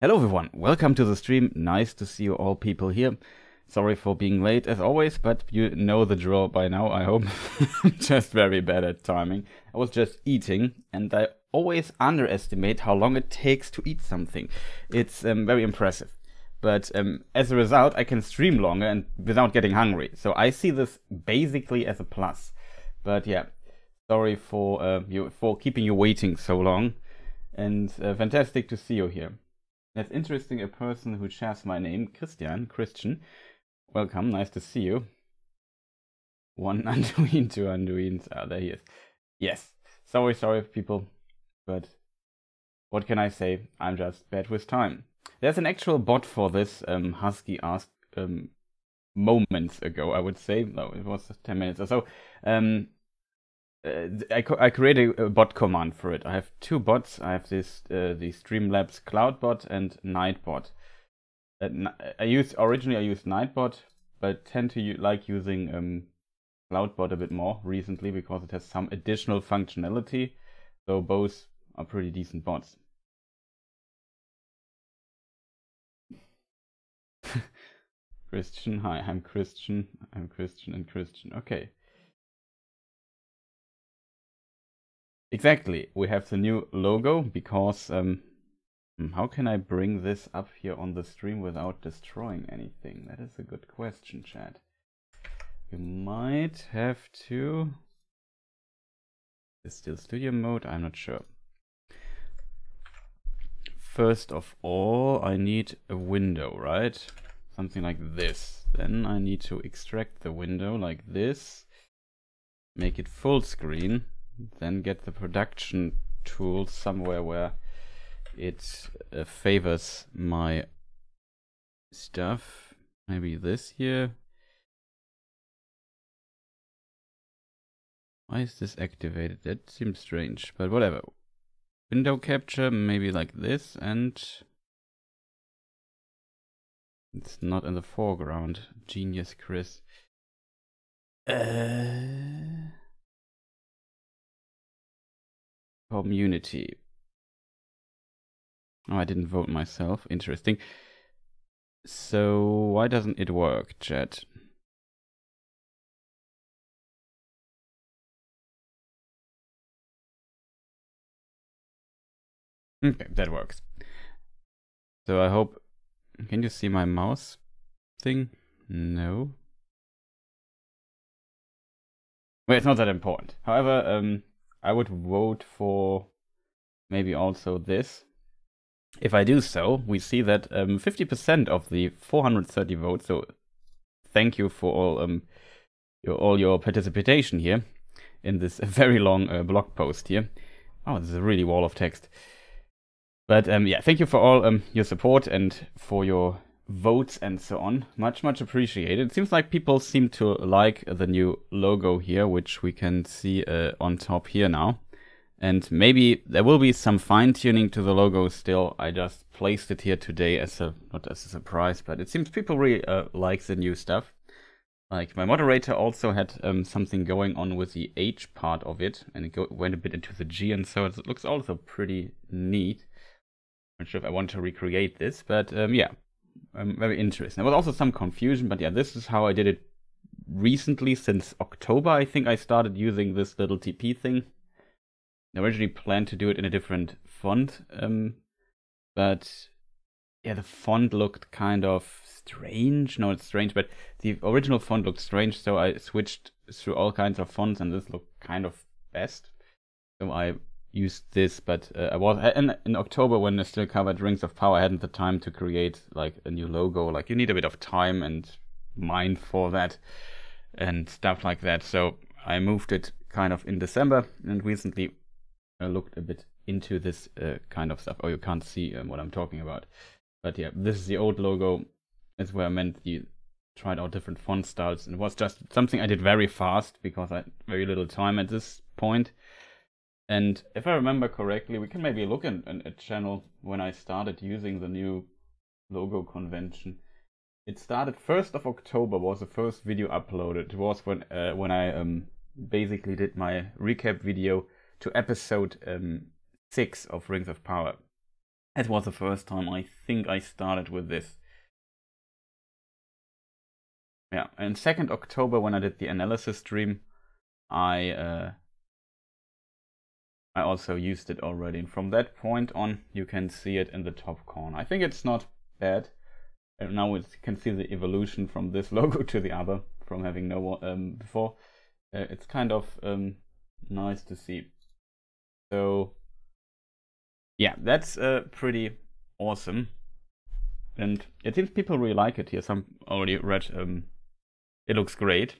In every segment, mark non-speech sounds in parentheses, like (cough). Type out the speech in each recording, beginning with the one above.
Hello everyone, welcome to the stream. Nice to see you all people here. Sorry for being late as always, but you know the drill by now, I hope. (laughs) Just very bad at timing. I was just eating and I always underestimate how long it takes to eat something. It's um, very impressive. But um, as a result, I can stream longer and without getting hungry. So I see this basically as a plus. But yeah, sorry for uh, you for keeping you waiting so long. And uh, fantastic to see you here. That's interesting. A person who shares my name, Christian, Christian. Welcome, nice to see you. One (laughs) Anduin, two Anduins. Ah, there he is. Yes. Sorry, sorry, people. But what can I say? I'm just bad with time. There's an actual bot for this, um, Husky asked um, moments ago, I would say. No, it was 10 minutes or so. Um, uh, I, I created a bot command for it. I have two bots. I have this uh, the Streamlabs Cloud bot and Nightbot. Uh, I use originally I used Nightbot, but tend to like using um, Cloudbot a bit more recently because it has some additional functionality. So both are pretty decent bots. (laughs) Christian, hi, I'm Christian, I'm Christian and Christian. Okay. Exactly, we have the new logo because um, hmm, how can I bring this up here on the stream without destroying anything? That is a good question, chat. You might have to... Is still studio mode? I'm not sure. First of all, I need a window, right? Something like this. Then I need to extract the window like this. Make it full screen then get the production tool somewhere where it uh, favors my stuff. Maybe this here. Why is this activated? That seems strange, but whatever. Window capture, maybe like this, and it's not in the foreground. Genius, Chris. Uh... Community. Oh, I didn't vote myself. Interesting. So, why doesn't it work, chat? Okay, that works. So I hope... Can you see my mouse thing? No. Well, it's not that important. However, um, I would vote for maybe also this. If I do so, we see that 50% um, of the 430 votes, so thank you for all, um, your, all your participation here in this (laughs) very long uh, blog post here. Oh, this is a really wall of text. But um, yeah, thank you for all um, your support and for your votes and so on. Much, much appreciated. It seems like people seem to like the new logo here, which we can see uh, on top here now. And maybe there will be some fine tuning to the logo still. I just placed it here today as a, not as a surprise, but it seems people really uh, like the new stuff. Like my moderator also had um, something going on with the H part of it, and it go- went a bit into the G, and so it looks also pretty neat. I'm not sure if I want to recreate this, but um, yeah, um, very interesting. There was also some confusion, but yeah, this is how I did it recently. Since October, I think I started using this little TP thing. I originally planned to do it in a different font, um, but yeah, the font looked kind of strange. No, it's strange, but the original font looked strange, so I switched through all kinds of fonts, and this looked kind of best. So I used this, but uh, I was in, in October when I still covered Rings of Power. I hadn't the time to create like a new logo. Like you need a bit of time and mind for that and stuff like that. So I moved it kind of in December and recently I uh, looked a bit into this uh, kind of stuff. Oh, you can't see um, what I'm talking about, but yeah, this is the old logo. It's where I meant you tried out different font styles, and it was just something I did very fast because I had very little time at this point and if I remember correctly, we can maybe look in a channel when I started using the new logo convention. It started 1st of October was the first video uploaded. It was when uh, when I um, basically did my recap video to episode um, 6 of Rings of Power. That was the first time I think I started with this. Yeah, and 2nd October when I did the analysis stream, I uh, I also used it already. And from that point on, you can see it in the top corner. I think it's not bad. And now you can see the evolution from this (laughs) logo to the other, from having no um, before. Uh, it's kind of um, nice to see. So yeah, that's uh, pretty awesome. And it seems people really like it here. Some already read. Um, it looks great.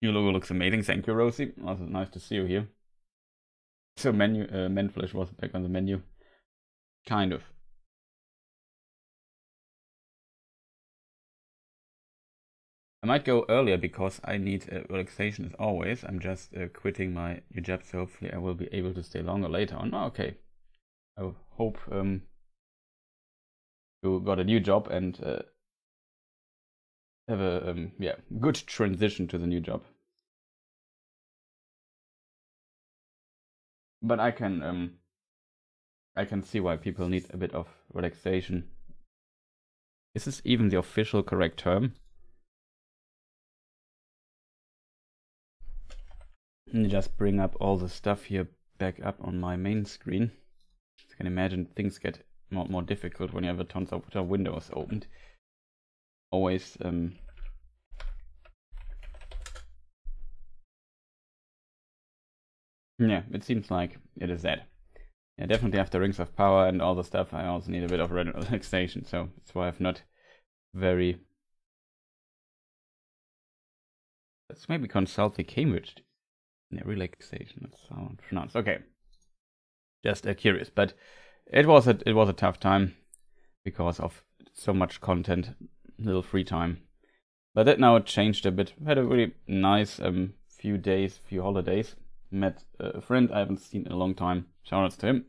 Your logo looks amazing. Thank you, Rosie. Also nice to see you here. So menu, uh, Menflesh was back on the menu. Kind of. I might go earlier because I need uh, relaxation as always. I'm just uh, quitting my new job, so hopefully I will be able to stay longer later on. Oh, okay. I hope um, you got a new job and uh, have a um, yeah good transition to the new job. But I can um, I can see why people need a bit of relaxation. Is this even the official correct term? just bring up all the stuff here back up on my main screen. You can imagine things get more more difficult when you have a tons of windows opened. Always um, Yeah, it seems like it is that. Yeah, definitely after Rings of Power and all the stuff, I also need a bit of (laughs) relaxation, so that's why I've not very... Let's maybe consult the Cambridge yeah, relaxation. That's how it's pronounced. Okay, just uh, curious, but it was a it was a tough time because of so much content, little free time. But that now changed a bit. Had a really nice um few days, few holidays. Met a friend I haven't seen in a long time. Shoutouts to him.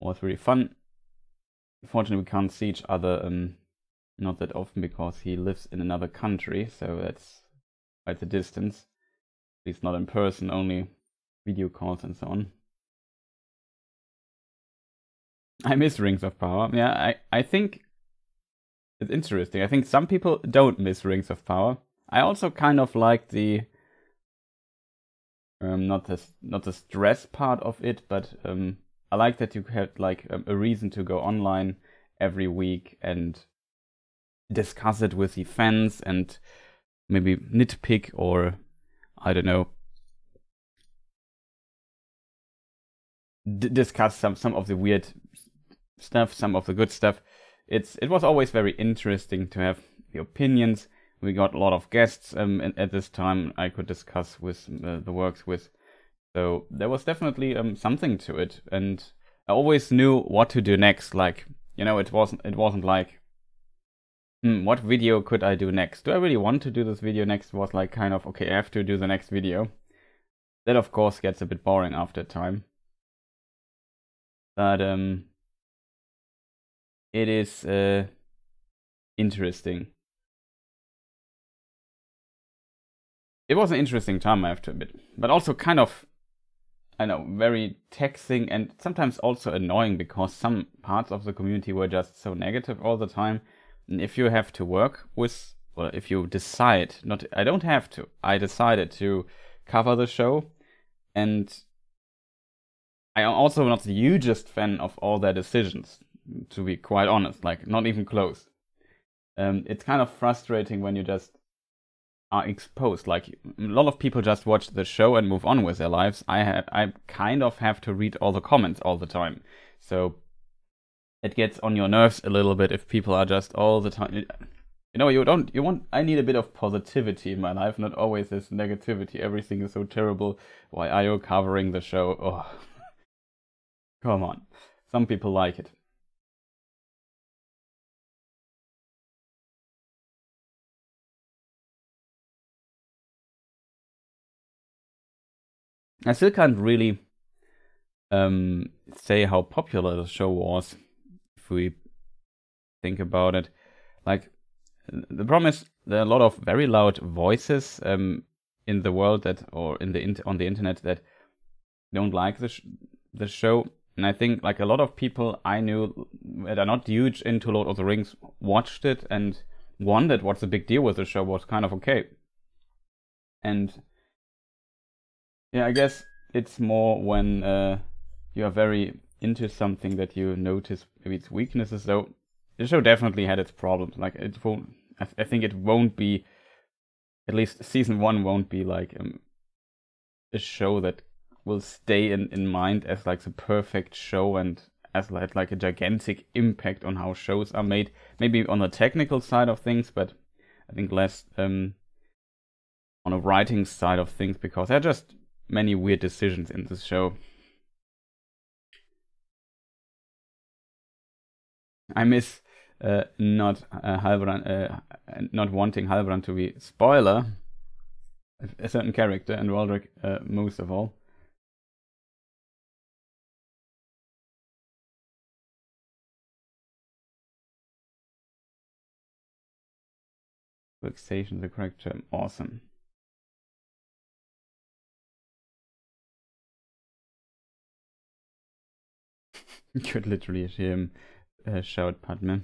Was really fun. Unfortunately, we can't see each other um not that often because he lives in another country, so that's quite the distance At least not in person, only video calls and so on. I miss Rings of Power. Yeah, I, I think it's interesting. I think some people don't miss Rings of Power. I also kind of like the um, not the not the stress part of it, but um, I like that you had like a, a reason to go online every week and discuss it with the fans and maybe nitpick or I don't know, discuss some some of the weird stuff, some of the good stuff. It's it was always very interesting to have the opinions. We got a lot of guests um, at this time. I could discuss with uh, the works with, so there was definitely um, something to it, and I always knew what to do next. Like you know, it wasn't it wasn't like hmm, what video could I do next? Do I really want to do this video next? Was like kind of, okay, I have to do the next video. That of course gets a bit boring after time. But um, it is uh, interesting. It was an interesting time, I have to admit, but also kind of, I know, very taxing and sometimes also annoying because some parts of the community were just so negative all the time. If you have to work with, well, if you decide, not, I don't have to, I decided to cover the show, and I am also not the hugest fan of all their decisions, to be quite honest, like, not even close. Um, it's kind of frustrating when you just are exposed. Like a lot of people just watch the show and move on with their lives. I have, I kind of have to read all the comments all the time. So it gets on your nerves a little bit if people are just all the time you know you don't you want i need a bit of positivity in my life not always this negativity everything is so terrible why are you covering the show oh (laughs) come on some people like it I still can't really um, say how popular the show was if we think about it. Like the problem is there are a lot of very loud voices um, in the world that or in the on the internet that don't like the the show, and I think like a lot of people I knew that are not huge into Lord of the Rings watched it and wondered what's the big deal with the show was kind of okay. And yeah, I guess it's more when uh, you are very into something that you notice maybe its weaknesses. Though the show definitely had its problems. Like it won't. I, th- I think it won't be. At least season one won't be like um, a show that will stay in, in mind as like the perfect show and as like, like a gigantic impact on how shows are made. Maybe on the technical side of things, but I think less um, on a writing side of things because are just many weird decisions in this show. I miss uh, not uh, Halbrand, uh, not wanting Halbrand to be spoiler a certain character and Waldreg uh, most of all. Vexation, the correct term. Awesome. You (laughs) could literally hear him uh, shout Padme.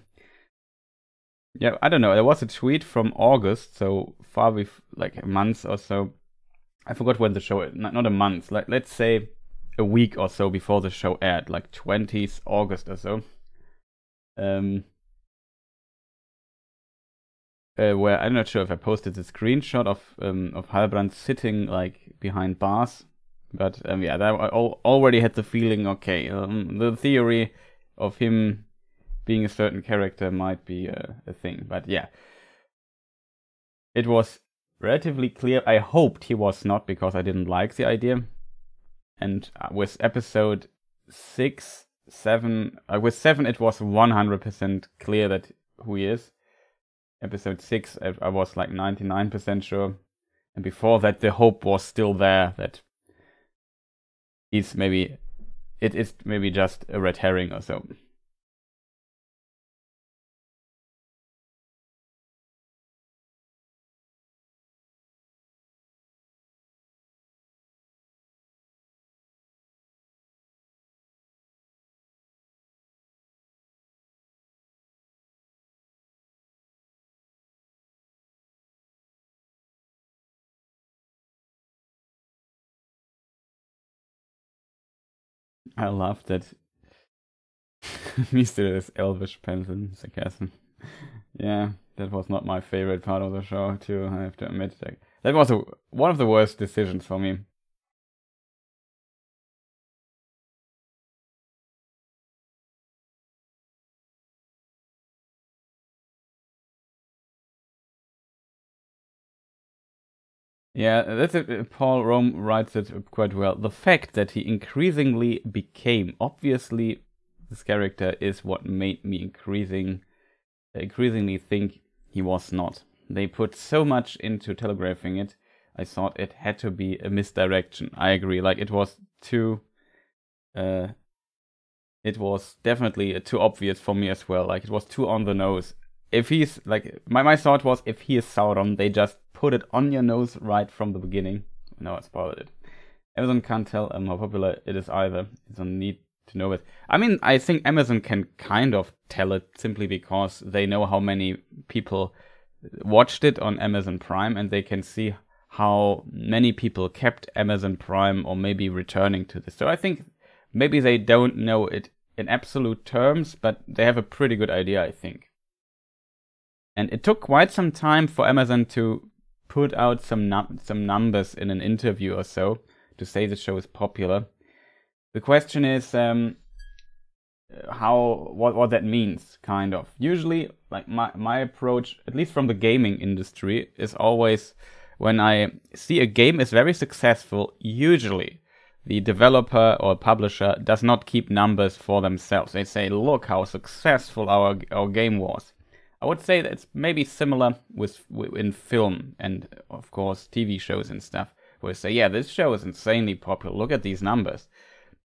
Yeah, I don't know. There was a tweet from August, so far with like a month or so. I forgot when the show, not, not a month, like let's say a week or so before the show aired, like 20th August or so. Um, uh, where I'm not sure if I posted the screenshot of um, of Halbrand sitting like behind bars, but um, yeah, that, I already had the feeling. Okay, um, the theory of him being a certain character might be a, a thing, but yeah, it was relatively clear. I hoped he was not because I didn't like the idea, and uh, with episode six, seven, uh, with seven, it was 100% clear that who he is episode 6 I was like 99% sure and before that the hope was still there that he's maybe it is maybe just a red herring or so I love that (laughs) Mr. this elvish pencil sarcasm. yeah, that was not my favorite part of the show, too, I have to admit. Like, that was a, one of the worst decisions for me. Yeah, that's it. Paul Rome writes it quite well. The fact that he increasingly became obviously this character is what made me increasing increasingly think he was not. They put so much into telegraphing it. I thought it had to be a misdirection. I agree. Like it was too uh it was definitely too obvious for me as well. Like it was too on the nose. If he's like my my thought was if he is Sauron, they just put it on your nose right from the beginning. No, I spoiled it. Amazon can't tell um, how popular it is either. It's a need to know it. I mean, I think Amazon can kind of tell it simply because they know how many people watched it on Amazon Prime and they can see how many people kept Amazon Prime or maybe returning to this. So I think maybe they don't know it in absolute terms, but they have a pretty good idea, I think. And it took quite some time for Amazon to put out some num- some numbers in an interview or so to say the show is popular. The question is um, how what what that means, kind of. Usually, like my my approach, at least from the gaming industry, is always when I see a game is very successful. Usually, the developer or publisher does not keep numbers for themselves. They say, "Look how successful our our game was." I would say that it's maybe similar with in film and of course TV shows and stuff, where they say, yeah, this show is insanely popular. Look at these numbers.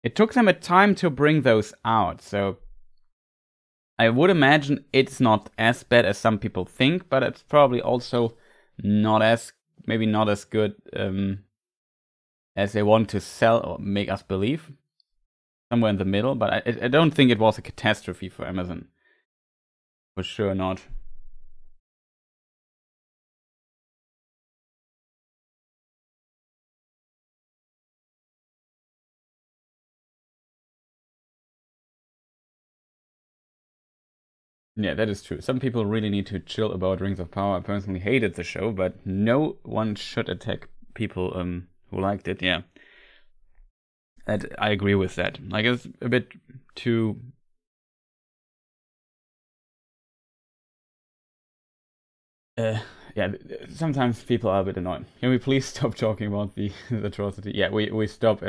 It took them a time to bring those out, so I would imagine it's not as bad as some people think, but it's probably also not as maybe not as good um, as they want to sell or make us believe. somewhere in the middle, but I, I don't think it was a catastrophe for Amazon. For sure not. Yeah, that is true. Some people really need to chill about Rings of Power. I personally hated the show, but no one should attack people um, who liked it. Yeah, that, I agree with that. Like it's a bit too. Uh, yeah, sometimes people are a bit annoying. Can we please (laughs) stop talking about the, the atrocity? Yeah, we we stop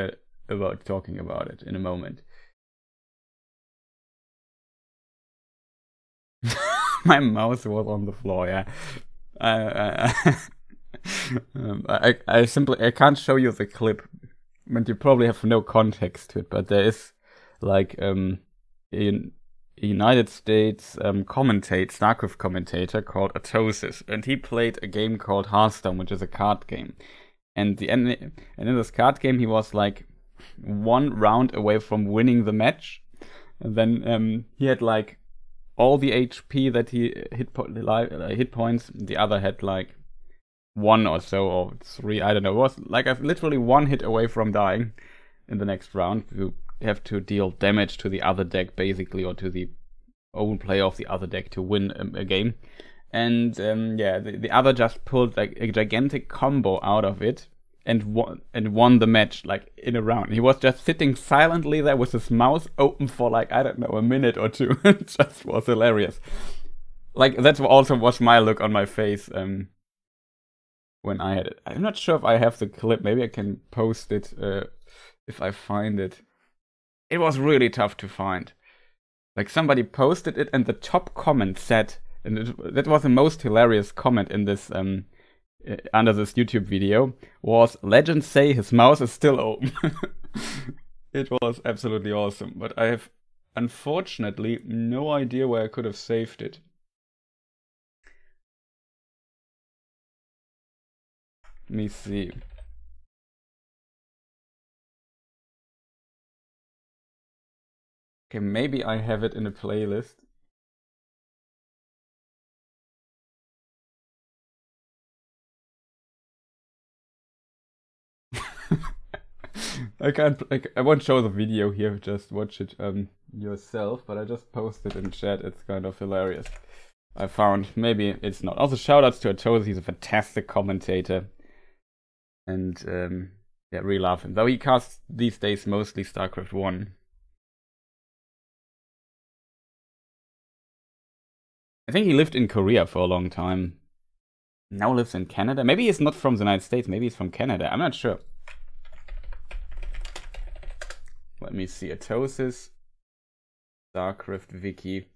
about talking about it in a moment. (laughs) my mouse was on the floor. Yeah, I, (laughs) um, I, I simply I can't show you the clip, and you probably have no context to it. But there is like um, in United States um, commentate StarCraft commentator called Artosis, and he played a game called Hearthstone, which is a card game. And the and in this card game, he was like one round away from winning the match. And then um, he had like all the HP that he hit po- uh, hit points. The other had like one or so or three. I don't know. It was like I've literally one hit away from dying in the next round. You have to deal damage to the other deck basically, or to the own player of the other deck to win a, a game. And um, yeah, the, the other just pulled like a gigantic combo out of it and won and won the match like in a round. He was just sitting silently there with his mouth open for like I don't know a minute or two. (laughs) it just was hilarious. Like that's also was my look on my face um, when I had it. I'm not sure if I have the clip. Maybe I can post it uh, if I find it. It was really tough to find. Like somebody posted it, and the top comment said, and it, that was the most hilarious comment in this um, uh, under this YouTube video was legends say his mouse is still open. (laughs) it was absolutely awesome, but I have unfortunately no idea where I could have saved it. Let me see. Okay, maybe I have it in a playlist. (laughs) I can't. Like, I won't show the video here. Just watch it um, yourself. But I just posted in chat. It's kind of hilarious. I found maybe it's not. Also, shoutouts to Artosis. He's a fantastic commentator, and um, yeah, really love him. Though he casts these days mostly StarCraft One. I think he lived in Korea for a long time. Now lives in Canada. Maybe he's not from the United States. Maybe he's from Canada. I'm not sure. Let me see. Artosis. StarCraft Wiki.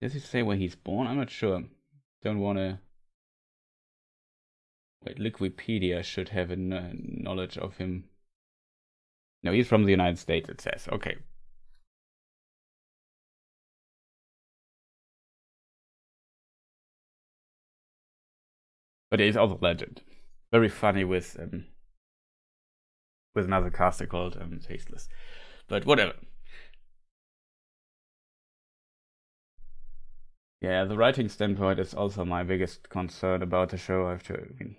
Does he say where he's born? I'm not sure. Don't want to. Wait, Liquipedia should have a knowledge of him. No, he's from the United States, it says. Okay. But he's also a legend very funny with um, with another caster called um, Tasteless. But whatever. Yeah, the writing standpoint is also my biggest concern about the show. I have to. I mean,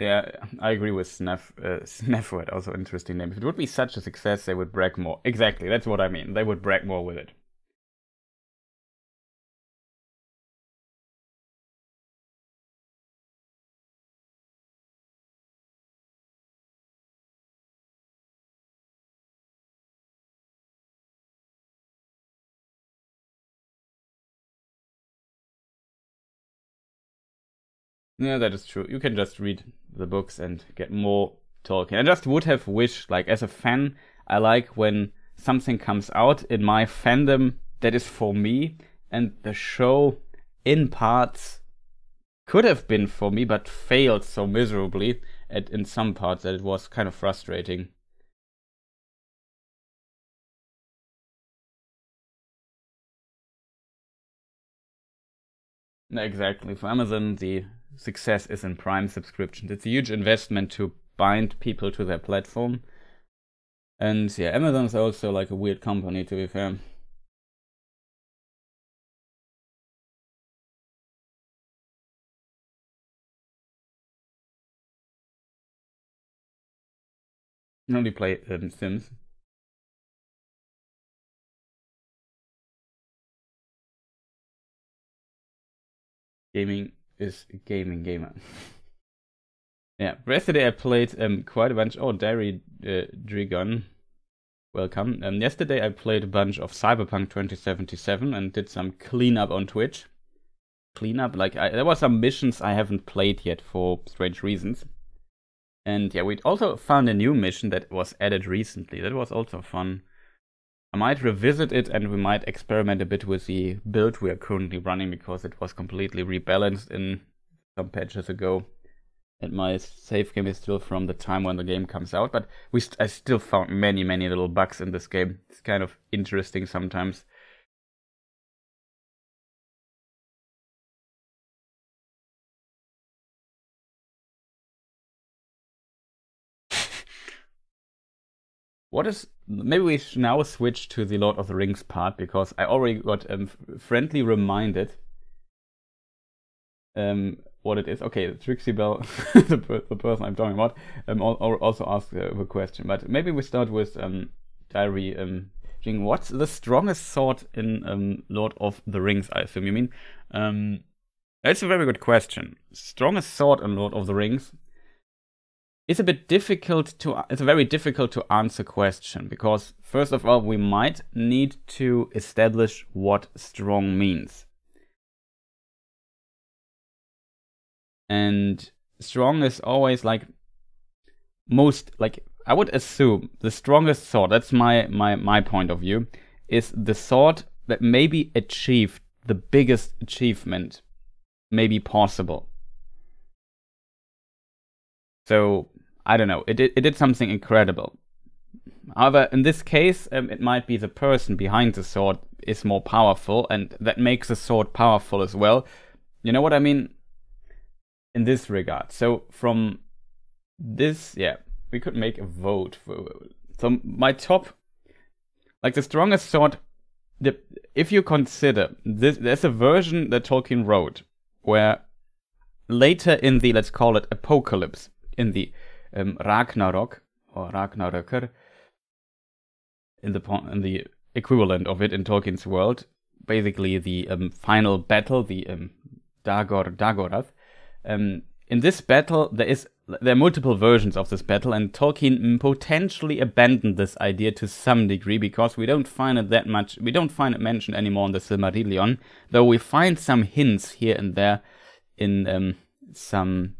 Yeah, I agree with Snef. Uh, also interesting name. If it would be such a success, they would brag more. Exactly, that's what I mean. They would brag more with it. Yeah, that is true. You can just read the books and get more Tolkien. I just would have wished, like, as a fan, I like when something comes out in my fandom that is for me, and the show, in parts, could have been for me, but failed so miserably at, in some parts that it was kind of frustrating. Exactly. For Amazon, the success is in Prime subscriptions. It's a huge investment to bind people to their platform. And yeah, Amazon is also like a weird company, to be fair. Only play um, Sims. Gaming is gaming gamer. (laughs) yeah, yesterday I played um, quite a bunch. Oh, Dairy uh, Dragon, welcome. Um, yesterday I played a bunch of Cyberpunk 2077 and did some cleanup on Twitch. Cleanup, like I, there were some missions I haven't played yet for strange reasons. And yeah, we also found a new mission that was added recently. That was also fun. I might revisit it and we might experiment a bit with the build we are currently running because it was completely rebalanced in some patches ago. And my save game is still from the time when the game comes out, but we st- I still found many, many little bugs in this game. It's kind of interesting sometimes. What is maybe we should now switch to the Lord of the Rings part because I already got um, friendly reminded um, what it is. Okay, Trixie Bell, (laughs) the, the person I'm talking about, um, also asked uh, the question. But maybe we start with um, Diary um, Jing. What's the strongest sword in um, Lord of the Rings? I assume you mean. Um, that's a very good question. Strongest sword in Lord of the Rings it's a bit difficult to it's a very difficult to answer question because first of all we might need to establish what strong means. And strong is always like most like i would assume the strongest sword that's my my my point of view is the sword that maybe achieved the biggest achievement maybe possible. So I don't know. It did, it did something incredible. However, in this case, um, it might be the person behind the sword is more powerful, and that makes the sword powerful as well. You know what I mean? In this regard. So from this, yeah, we could make a vote for. So my top, like the strongest sword. The, if you consider this, there's a version that Tolkien wrote where later in the let's call it apocalypse in the um, Ragnarok or Ragnaröker in the in the equivalent of it in Tolkien's world, basically the um, final battle, the um, Dagor Dagorath. Um, in this battle, there is there are multiple versions of this battle, and Tolkien potentially abandoned this idea to some degree because we don't find it that much. We don't find it mentioned anymore in the Silmarillion, though we find some hints here and there in um, some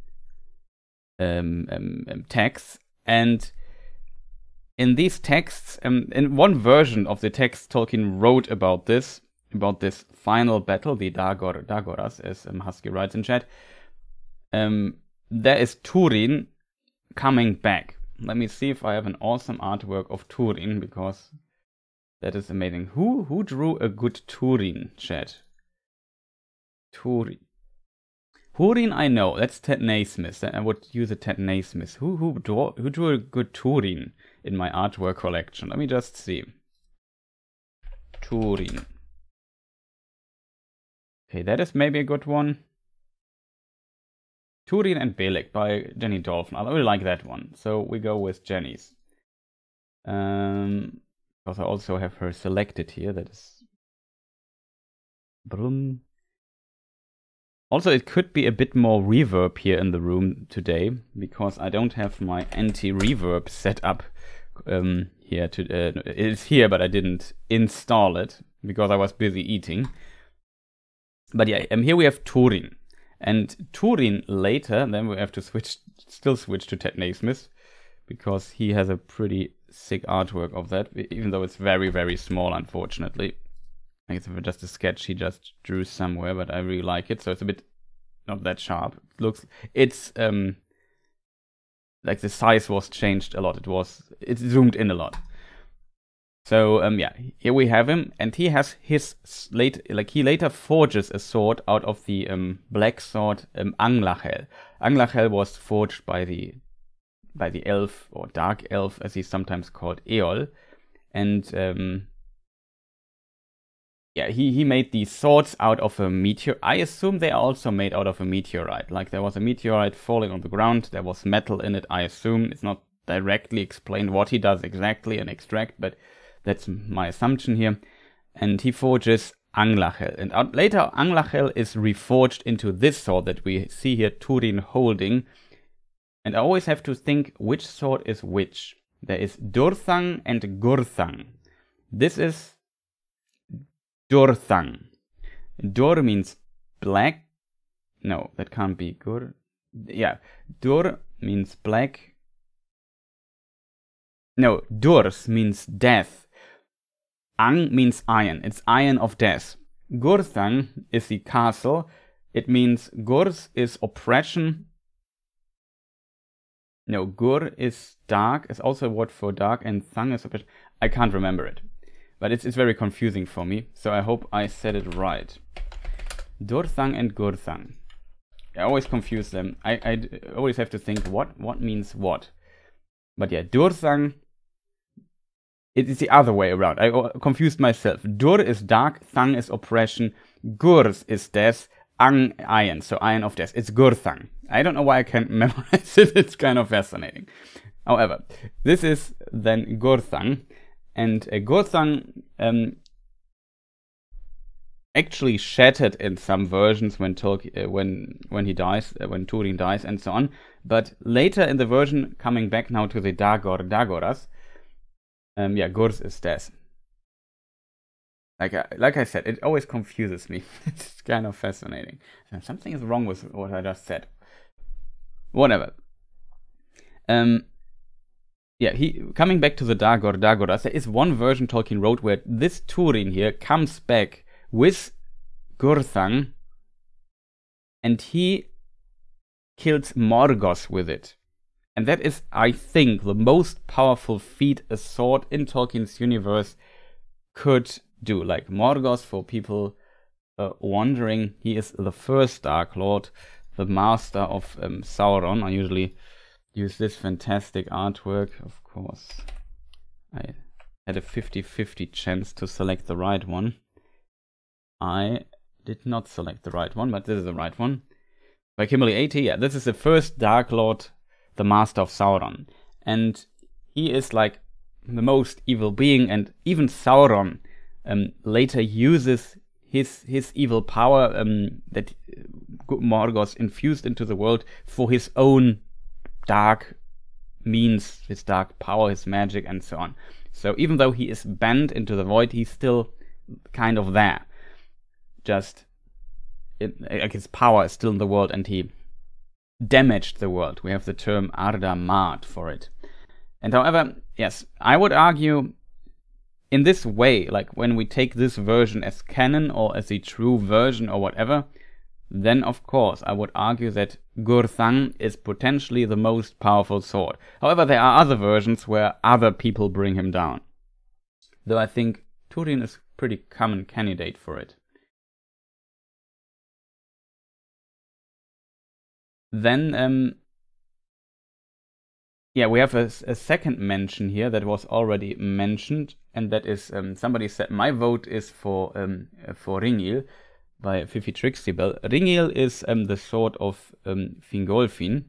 um, um, um, texts. And in these texts, um, in one version of the text, Tolkien wrote about this, about this final battle, the Dagor Dagoras, as um, Husky writes in chat. There is Turin coming back. Let me see if I have an awesome artwork of Turin because that is amazing. Who who drew a good Turin chat? Turin. Turin, I know. That's Ted Nasmith. I would use a Ted Nasmith. Who who drew, who drew a good Turin in my artwork collection? Let me just see. Turin. Okay, that is maybe a good one. Turin and Beleg by Jenny Dolfen. I really like that one. So we go with Jenny's. Um, because I also have her selected here. That is. Brum. Also, it could be a bit more reverb here in the room today because I don't have my anti-reverb set up um, here. To, uh, it's here, but I didn't install it because I was busy eating. But yeah, um, here we have Turin. And Turin later, then we have to switch, still switch to Ted Nasmith because he has a pretty sick artwork of that, even though it's very, very small, unfortunately. I guess it's just a sketch he just drew somewhere, but I really like it. So it's a bit not that sharp. It looks it's um like the size was changed a lot. It was it zoomed in a lot. So um, yeah, here we have him, and he has his late like he later forges a sword out of the um, black sword um, Anglachel. Anglachel was forged by the by the elf or dark elf, as he's sometimes called, Eol, and um, yeah, he he made these swords out of a meteor. I assume they are also made out of a meteorite. Like there was a meteorite falling on the ground, there was metal in it. I assume it's not directly explained what he does exactly and extract, but that's my assumption here. And he forges Anglachel. And out, later, Anglachel is reforged into this sword that we see here Turin holding. And I always have to think which sword is which. There is Durthang and Gurthang. This is Durthang. Dur means black. No, that can't be Gur. Yeah, Dur means black. No, Durs means death. Ang means iron. It's iron of death. Gurthang is the castle. It means Gurs is oppression. No, Gur is dark. It's also a word for dark, and Thang is oppression. I can't remember it. But it's, it's very confusing for me, so I hope I said it right. Durthang and Gurthang. I always confuse them. I, I always have to think what, what means what. But yeah, Durthang it is the other way around. I uh, confused myself. Dur is dark, Thang is oppression, Gurs is death, Ang iron, so iron of death. It's Gurthang. I don't know why I can't (laughs) memorize it. It's kind of fascinating. However, this is then Gurthang, and uh, um, actually shattered in some versions when uh, when when he dies, uh, when Turin dies, and so on. But later in the version, coming back now to the Dagor Dagoras, um, yeah, Gurs is death. Like I, like I said, it always confuses me. (laughs) it's kind of fascinating. Something is wrong with what I just said. Whatever. Um, yeah, he coming back to the Dagor Dagoras. There is one version Tolkien wrote where this Turin here comes back with Gurthang, and he kills Morgos with it. And that is, I think, the most powerful feat a sword in Tolkien's universe could do. Like Morgos, for people uh, wondering, he is the first Dark Lord, the master of um, Sauron. I usually use this fantastic artwork, of course. I had a 50-50 chance to select the right one. I did not select the right one, but this is the right one. By Kimberly 80, yeah, this is the first Dark Lord the master of Sauron. And he is like the most evil being, and even Sauron um, later uses his his evil power um, that Morgos infused into the world for his own dark means, his dark power, his magic, and so on. So even though he is bent into the void, he's still kind of there. Just it, like his power is still in the world, and he damaged the world. We have the term Arda Marred for it. And however, yes, I would argue in this way, like when we take this version as canon or as the true version or whatever, then of course I would argue that Gurthang is potentially the most powerful sword. However, there are other versions where other people bring him down. Though I think Turin is a pretty common candidate for it. Then, um, yeah, we have a, a, second mention here that was already mentioned, and that is um, somebody said my vote is for um, for Ringil by Fifi Trixibel. Ringil is um, the sword of um, Fingolfin,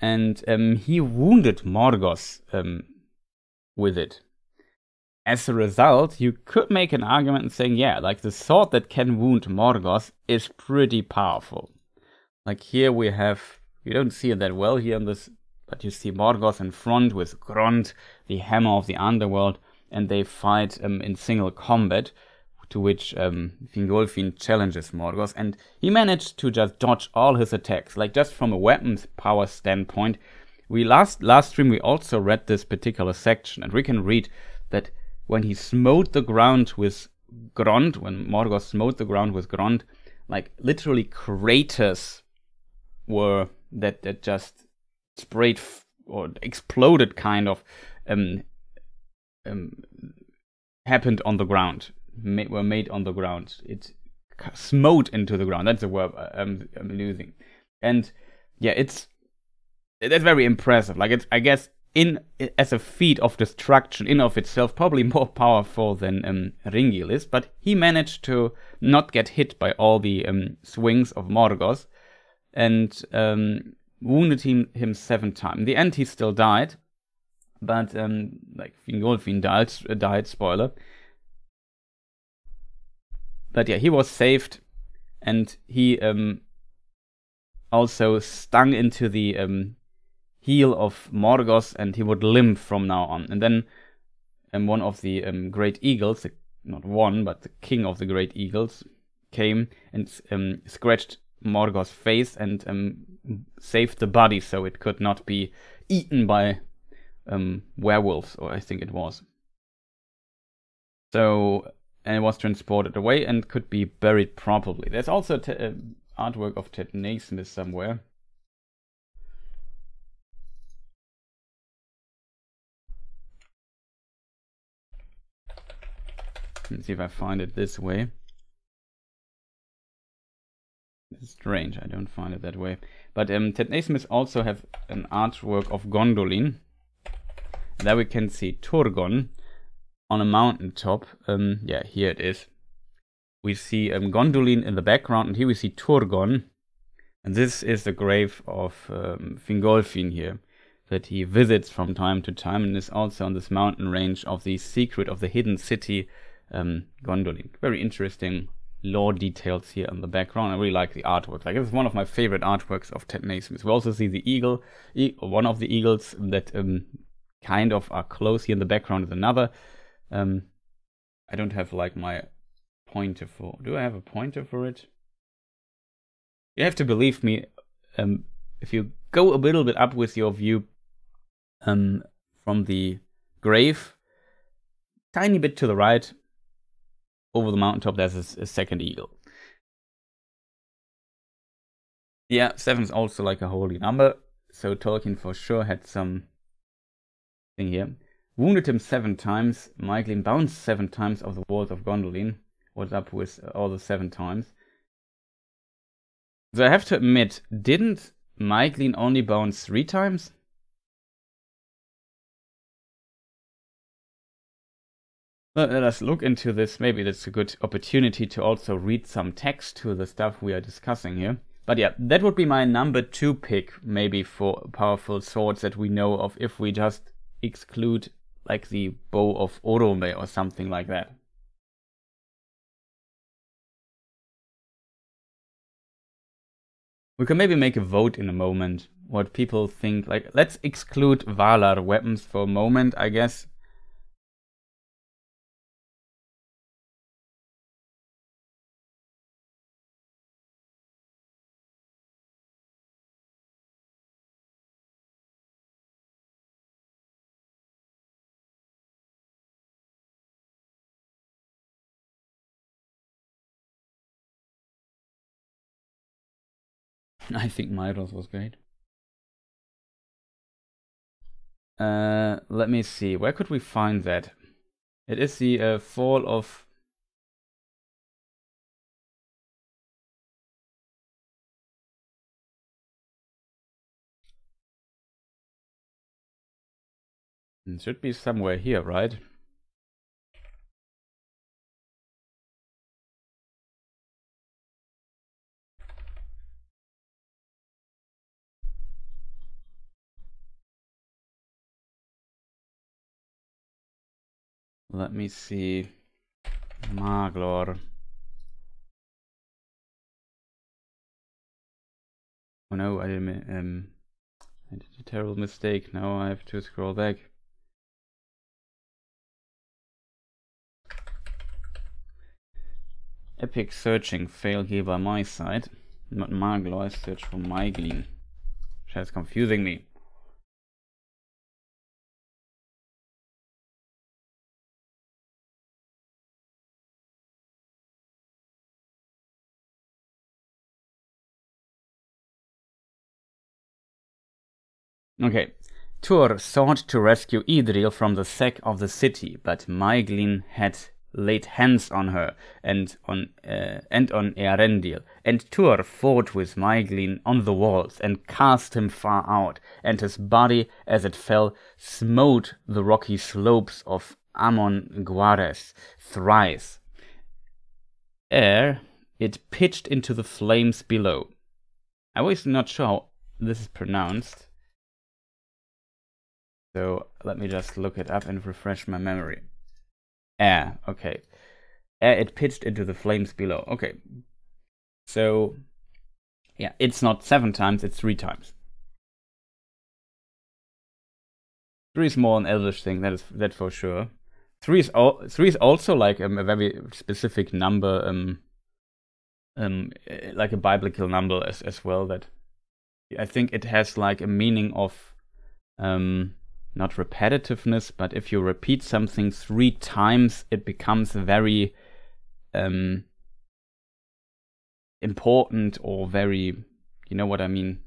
and um, he wounded Morgos um, with it. As a result, you could make an argument saying, yeah, like the sword that can wound Morgos is pretty powerful. Like here we have, you don't see it that well here on this, but you see Morgoth in front with Grond, the hammer of the underworld, and they fight um, in single combat, to which um, Fingolfin challenges Morgoth, and he managed to just dodge all his attacks, like just from a weapons power standpoint. We last last stream we also read this particular section, and we can read that when he smote the ground with Grond, when Morgoth smote the ground with Grond, like literally craters were that that just sprayed or exploded kind of um, um, happened on the ground, were made on the ground. It smote into the ground. That's the word I'm, I'm using. And yeah, it's that's very impressive. Like it's, I guess, in as a feat of destruction in of itself, probably more powerful than um, Ringil is. But he managed to not get hit by all the um, swings of Morgoth, and um, wounded him, him seven times. In the end, he still died, but um, like Fingolfin died, died. Spoiler. But yeah, he was saved, and he um, also stung into the um, heel of Morgos, and he would limp from now on. And then um, one of the um, great eagles, not one, but the king of the great eagles, came and um, scratched Morgos' face and um, saved the body so it could not be eaten by um, werewolves, or I think it was. So and it was transported away and could be buried properly. There's also t- uh, artwork of Ted Nasmith somewhere. Let's see if I find it this way. It's strange, I don't find it that way. But um, Ted Nasmith also have an artwork of Gondolin. There we can see Turgon, on a mountain top. Um, yeah, here it is. We see um, Gondolin in the background, and here we see Turgon. And this is the grave of um, Fingolfin here, that he visits from time to time, and is also on this mountain range of the secret of the hidden city, um, Gondolin. Very interesting lore details here in the background. I really like the artwork. Like it's one of my favorite artworks of Ted Nasmith. We also see the eagle, e one of the eagles that um, kind of are close here in the background is another. Um, I don't have like my pointer for. Do I have a pointer for it? You have to believe me. Um, if you go a little bit up with your view um, from the grave, tiny bit to the right, over the mountaintop, there's a, a second eagle. Yeah, seven is also like a holy number, so Tolkien for sure had some thing here wounded him seven times. Maeglin bounced seven times off the walls of Gondolin. What's up with all the seven times? So I have to admit, didn't Maeglin only bounce three times? Let us look into this. Maybe that's a good opportunity to also read some text to the stuff we are discussing here. But yeah, that would be my number two pick, maybe for powerful swords that we know of if we just exclude like the bow of Orome or something like that. We can maybe make a vote in a moment what people think. Like, let's exclude Valar weapons for a moment, I guess. (laughs) I think Myros was great. Uh, let me see. Where could we find that? It is the uh, fall of. It should be somewhere here, right? Let me see. Maglor. Oh no, I um, I did a terrible mistake. Now I have to scroll back. Epic searching fail here by my side. Not Maglor, I search for Maeglin. That's confusing me. Okay, Tuor sought to rescue Idril from the sack of the city, but Maeglin had laid hands on her and on uh, and on Earendil, and Tuor fought with Maeglin on the walls and cast him far out, and his body, as it fell, smote the rocky slopes of Amon Guares thrice, ere it pitched into the flames below. I was not sure how this is pronounced. So let me just look it up and refresh my memory. Air, okay. Air, it pitched into the flames below. Okay. So, yeah, it's not seven times, it's three times. Three is more an Elvish thing, that is that for sure. Three is al- three is also like um, a very specific number, um, um, like a biblical number as as well. That I think it has like a meaning of um, not repetitiveness, but if you repeat something three times, it becomes very um, important or very, you know what I mean,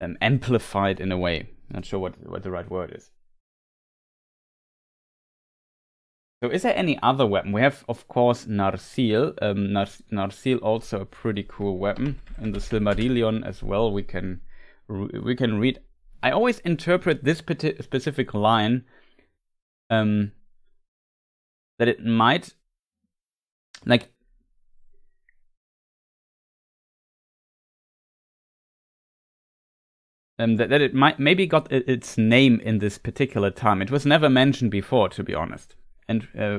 um, amplified in a way. Not sure what, what the right word is. So is there any other weapon? We have, of course, Narsil. Um, Nar Narsil also a pretty cool weapon. In the Silmarillion as well, we can we can read I always interpret this specific line um, that it might like um, that, that it might maybe got its name in this particular time. It was never mentioned before, to be honest. And uh,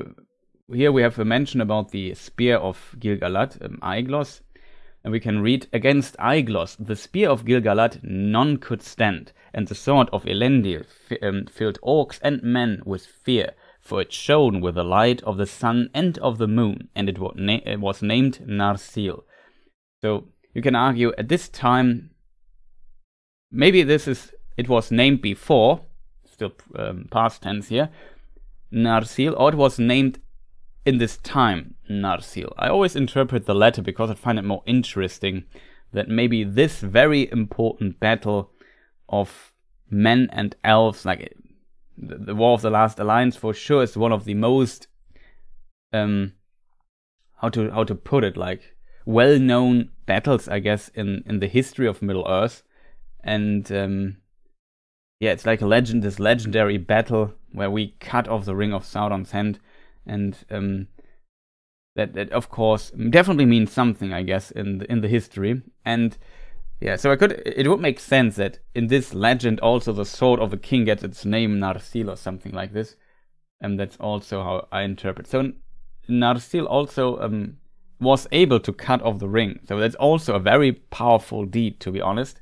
here we have a mention about the spear of Gil-galad, um, Aiglos, and we can read against Aiglos, the spear of Gil-galad none could stand, and the sword of Elendil um, filled orcs and men with fear, for it shone with the light of the sun and of the moon, and it was, na it was named Narsil. So you can argue at this time, maybe this is it was named before, still um, past tense here, Narsil, or it was named in this time, Narsil. I always interpret the latter because I find it more interesting that maybe this very important battle of men and elves, like the, the War of the Last Alliance, for sure is one of the most um how to how to put it like well-known battles, I guess, in in the history of Middle Earth, and um, yeah, it's like a legend, this legendary battle where we cut off the ring of Sauron's hand and um, that that of course definitely means something, I guess, in the, in the history. And yeah, so I could it would make sense that in this legend also the sword of the king gets its name Narsil or something like this, and that's also how I interpret. So Narsil also um, was able to cut off the ring, so that's also a very powerful deed, to be honest.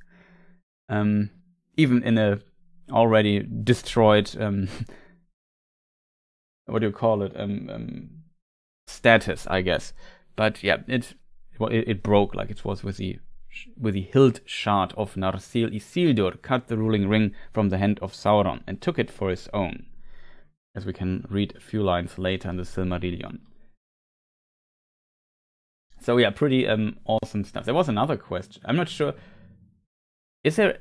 Um, even in a already destroyed um, (laughs) what do you call it um, um, status, I guess. But yeah, it, it it broke like it was with the with the hilt shard of Narsil Isildur cut the ruling ring from the hand of Sauron and took it for his own, as we can read a few lines later in the Silmarillion. So yeah, pretty um, awesome stuff. There was another question. I'm not sure. Is there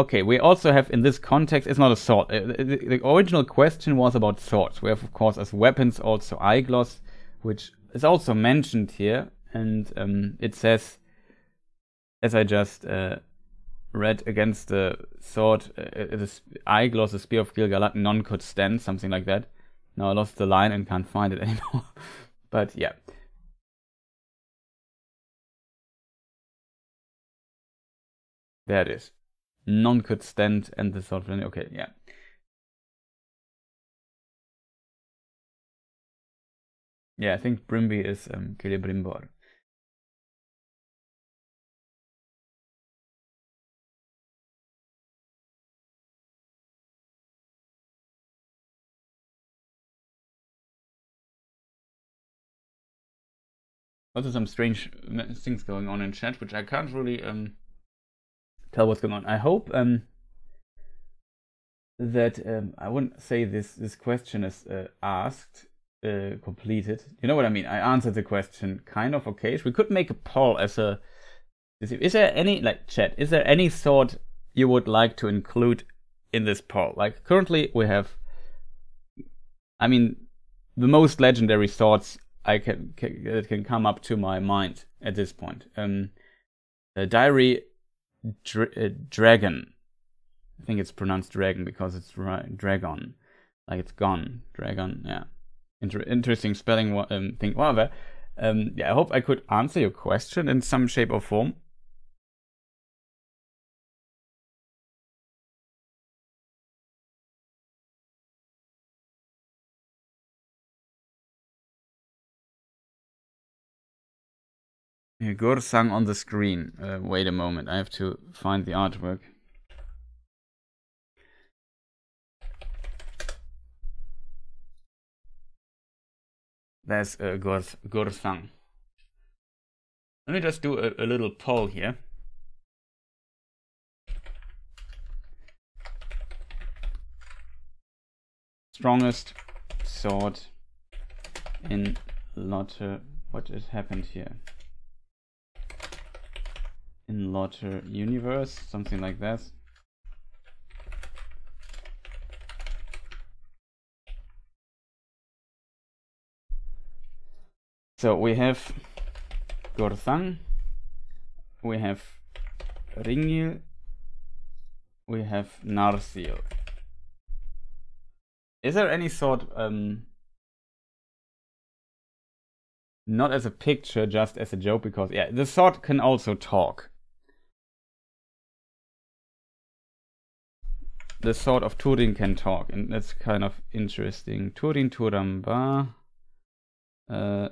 Okay, we also have in this context, it's not a sword. Uh, the, the, original question was about swords. We have, of course, as weapons also Aiglos, which is also mentioned here. And um, it says, as I just uh, read, against the sword, uh, uh the Aiglos, the spear of Gil-galad, none could stand, something like that. Now I lost the line and can't find it (laughs) anymore. but yeah. There it is none could stand and the sort of okay yeah yeah i think brimby is um Celebrimbor. also some strange things going on in chat which i can't really um tell what's going on. I hope um, that um, I wouldn't say this this question is uh, asked uh, completed. You know what I mean? I answered the question kind of okay. We could make a poll as a. Is there any like chat? Is there any sort you would like to include in this poll. Like currently we have, I mean, the most legendary thoughts I can, can that can come up to my mind at this point. Um, Diary Uh, Dragon. I think it's pronounced dragon because it's ra- dragon, like it's gone. Dragon, yeah. Inter- interesting spelling um, thing. Whatever. Um, yeah, I hope I could answer your question in some shape or form. Gorsang on the screen. Uh, wait a moment, I have to find the artwork. There's uh, Gorsang. Let me just do a, a little poll here. Strongest sword in Lotte. What has happened here? In Lotte universe, something like that. So we have Gurthang, we have Ringil, we have Narsil. Is there any sort um, not as a picture, just as a joke, because yeah, the sword can also talk. The sword of Turin can talk, and that's kind of interesting. Turin Turambar. Uh,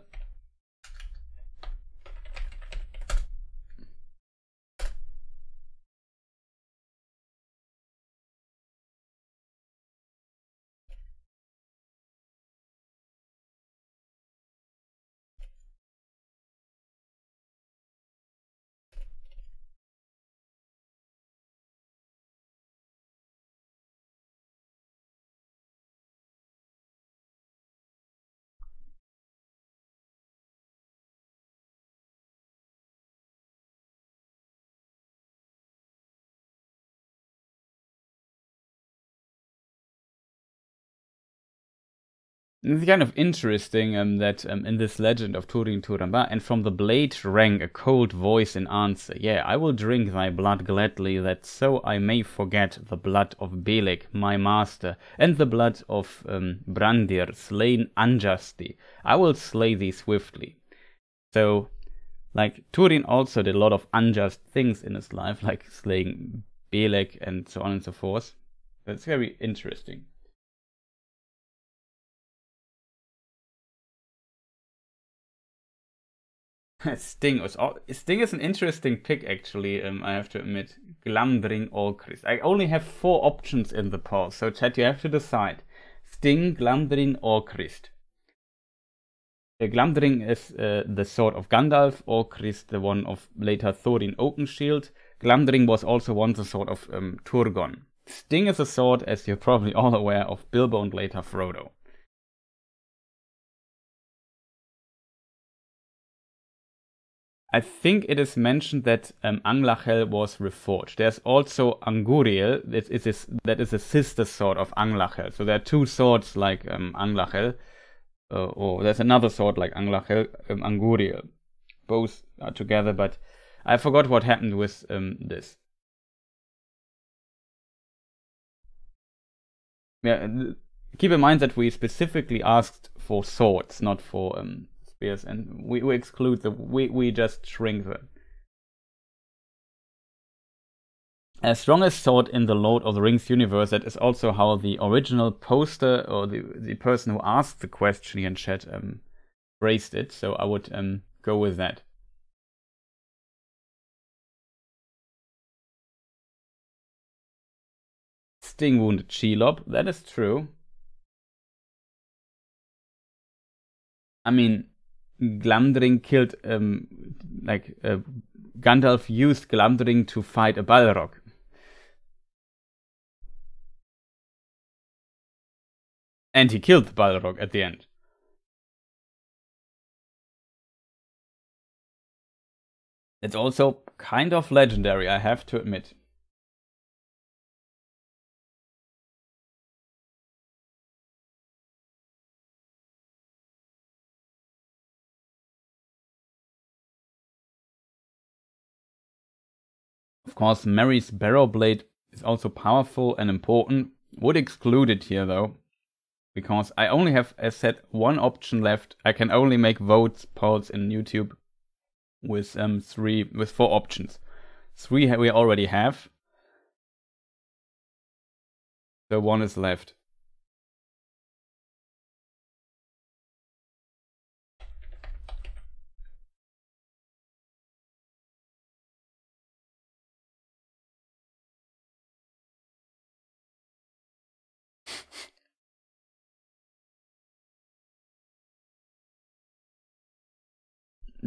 It's kind of interesting um, that um, in this legend of Turin Turambar, and from the blade rang a cold voice in answer, Yeah, I will drink thy blood gladly, that so I may forget the blood of Beleg, my master, and the blood of um, Brandir, slain unjustly. I will slay thee swiftly. So, like, Turin also did a lot of unjust things in his life, like slaying Beleg and so on and so forth. That's very interesting. (laughs) Sting was Sting is an interesting pick actually. Um, I have to admit, Glamdring or Orcrist. I only have four options in the poll, so chat, you have to decide: Sting, Glamdring, or Orcrist. Uh, Glamdring is uh, the sword of Gandalf, or Orcrist the one of later Thorin Oakenshield. Glamdring was also once the sword of um, Turgon. Sting is a sword, as you're probably all aware, of Bilbo and later Frodo. I think it is mentioned that um, Anglachel was reforged. There's also Anguriel, that is, a, that is a sister sword of Anglachel. So there are two swords like um, Anglachel, uh, or there's another sword like Anglachel, um, Anguriel. Both are together, but I forgot what happened with um, this. Yeah, keep in mind that we specifically asked for swords, not for um, spears, and we, we exclude the we we just shrink them. As strongest sword in the Lord of the Rings universe, that is also how the original poster or the the person who asked the question in chat um, phrased it. So I would um, go with that. Sting wounded Shelob. That is true. I mean, Glamdring killed, um, like, uh, Gandalf used Glamdring to fight a Balrog. And he killed the Balrog at the end. It's also kind of legendary, I have to admit. Course, Merry's Barrow Blade is also powerful and important. Would exclude it here though, because I only have, as said, one option left. I can only make votes polls in YouTube with um three with four options. Three we already have. So one is left.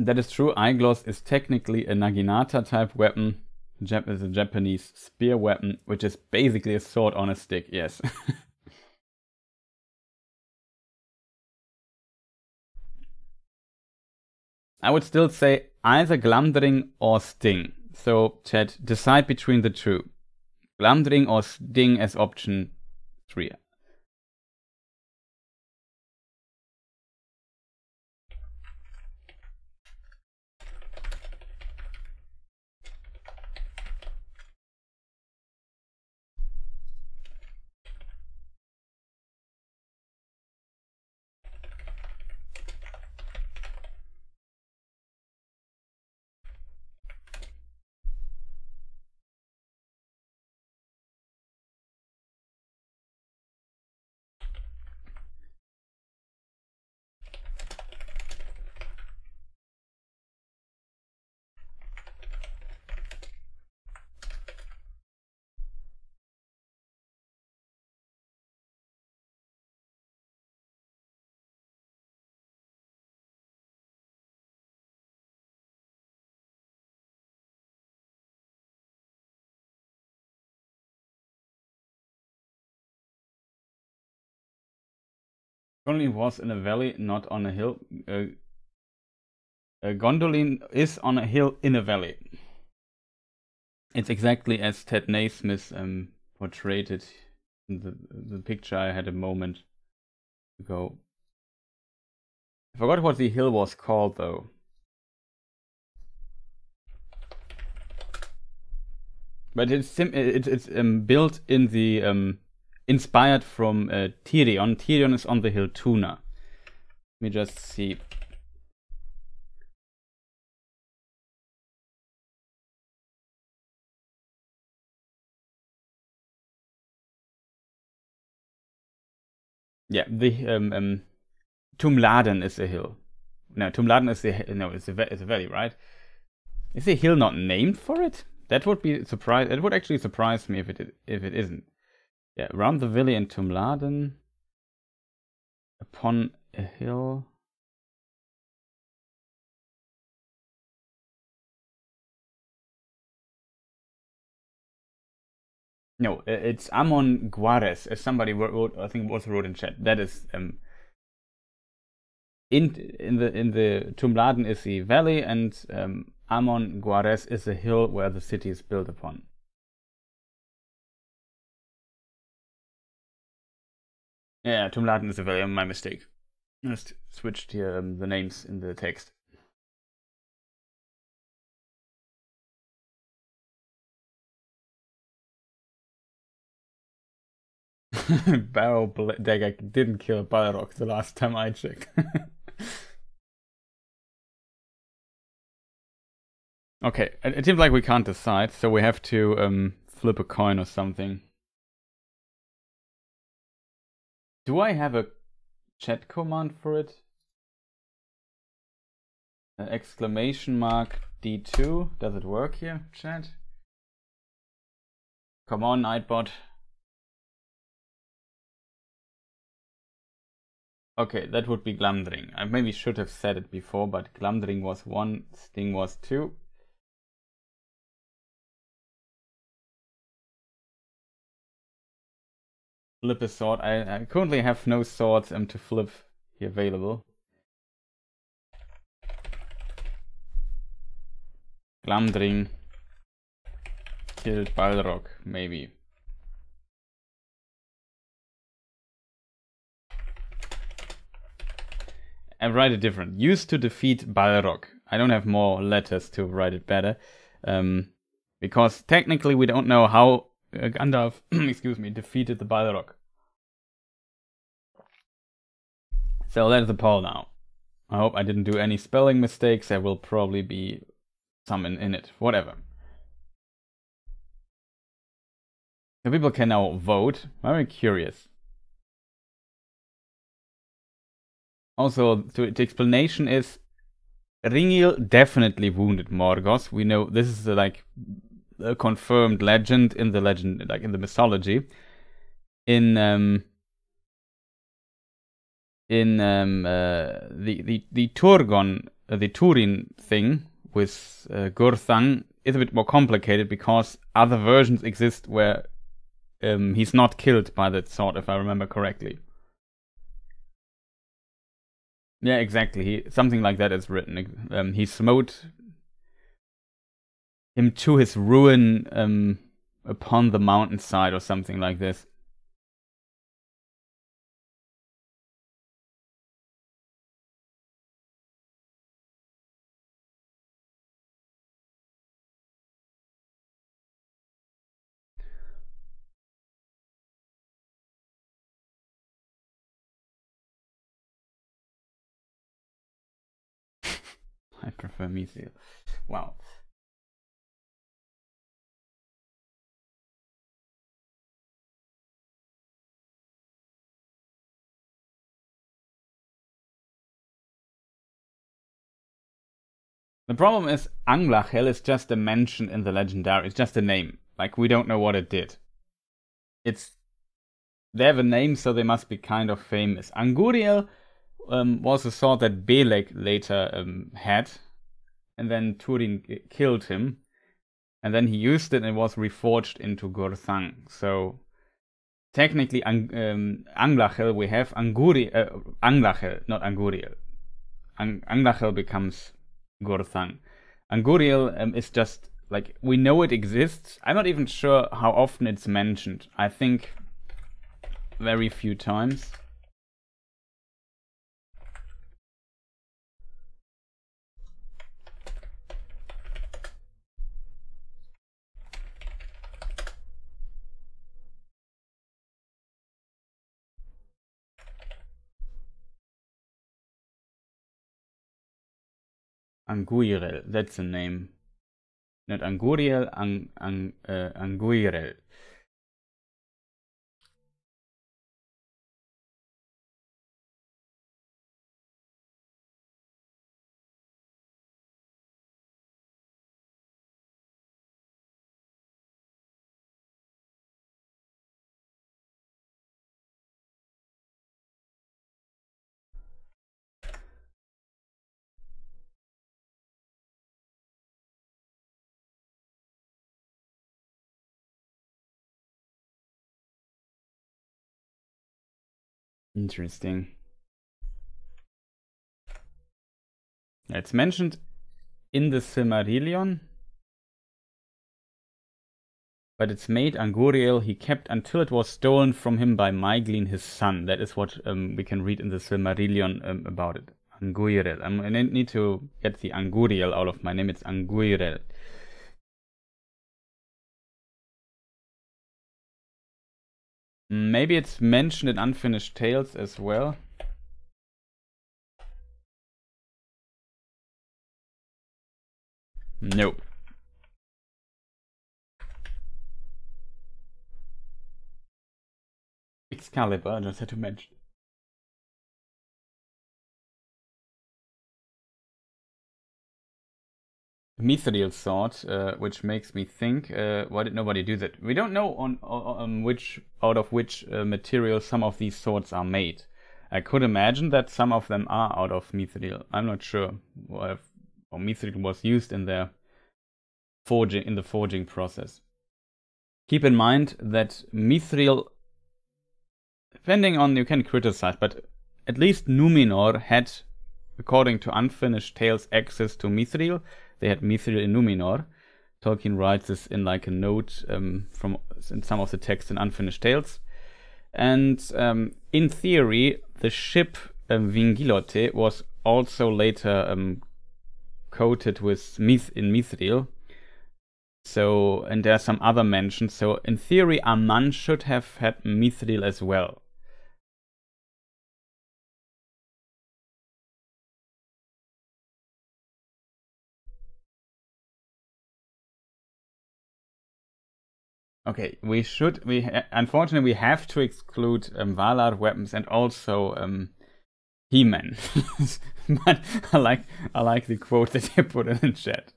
That is true. Aeglos is technically a Naginata type weapon. Jap is a Japanese spear weapon, which is basically a sword on a stick, yes. (laughs) I would still say either Glamdring or Sting. So, chat, decide between the two. Glamdring or Sting as option 3. Gondolin was in a valley, not on a hill. Uh, Gondolin is on a hill in a valley. It's exactly as Ted Nasmith um, portrayed it in the, the picture I had a moment ago. I forgot what the hill was called though. But it's sim- it, it's um, built in the um, inspired from uh, Tyrion. Tirion is on the hill Tuna. Let me just see. Yeah, the um, um, Tumladen is a hill. No, Tumladen is a no, it's a it's a valley, right? Is the hill not named for it? That would be surprise. It would actually surprise me if it if it isn't. Yeah, around the valley in Tumladen, upon a hill. No, it's Amon Gwareth, as somebody wrote, I think also wrote in chat. That is um, in in the in the Tumladen is the valley, and um, Amon Gwareth is the hill where the city is built upon. Yeah, Tumladen is a valley. My mistake. I just switched here um, the names in the text. (laughs) Barrel dagger didn't kill Balrog the last time I checked. (laughs) okay, it, it, seems like we can't decide, so we have to um, flip a coin or something. Do I have a chat command for it? An exclamation mark D2. Does it work here, chat? Come on, Nightbot. Okay, that would be Glamdring. I maybe should have said it before, but Glamdring was one, Sting was two. Flip a sword. I, I currently have no swords um, to flip here available. Glamdring killed Balrog, maybe. I write it different. Used to defeat Balrog. I don't have more letters to write it better. Um, Because technically we don't know how uh, Gandalf, (clears throat) excuse me, defeated the Balrog. So that's the poll now. I hope I didn't do any spelling mistakes. There will probably be some in, in it. Whatever. So people can now vote. Very curious. Also, to, the explanation is Ringil definitely wounded Morgoth. We know this is like a confirmed legend in the legend, like in the mythology. In um, in um, uh, the the the Turgon, uh, the Turin thing with uh, Gurthang is a bit more complicated because other versions exist where um, he's not killed by that sword, if I remember correctly. Yeah, exactly. He, something like that is written. Um, he smote him to his ruin um, upon the mountainside or something like this. (laughs) I prefer Mithril. Wow. The problem is Anglachel is just a mention in the legendary. It's just a name. Like we don't know what it did. It's they have a name, so they must be kind of famous. Anguriel um, was a sword that Beleg later um, had, and then Turin killed him, and then he used it and it was reforged into Gurthang. So technically, um, Anglachel we have Anguri, uh, Anglachel, not Anguriel. Ang- Anglachel becomes Gurthang. Anguriel um, is just like we know it exists. I'm not even sure how often it's mentioned. I think very few times. Anguirel, that's the name. Not Anguriel, Ang, Ang, uh, Anguirel. Interesting. It's mentioned in the Silmarillion, but it's made Anguriel he kept until it was stolen from him by Maeglin, his son. That is what um, we can read in the Silmarillion um, about it. Anguriel. I need to get the Anguriel out of my name. It's Anguriel. Mm, maybe it's mentioned in Unfinished Tales as well. Nope. Excalibur, I just had to mention. Mithril sword, uh, which makes me think, uh, why did nobody do that? We don't know on, on which out of which uh, material some of these swords are made. I could imagine that some of them are out of mithril. I'm not sure what or mithril was used in their forging in the forging process. Keep in mind that mithril, depending on you can criticize, but at least Numenor had, according to Unfinished Tales, access to mithril they had Mithril in Numenor. Tolkien writes this in like a note um, from in some of the texts in Unfinished Tales. And um, in theory, the ship um, Vingilote was also later um, coated with mith in mithril. So, and there are some other mentions. So, in theory, Aman should have had Mithril as well. Okay, we should. We unfortunately we have to exclude um, Valar weapons and also um, He-Man. (laughs) but I like I like the quote that you put in the chat.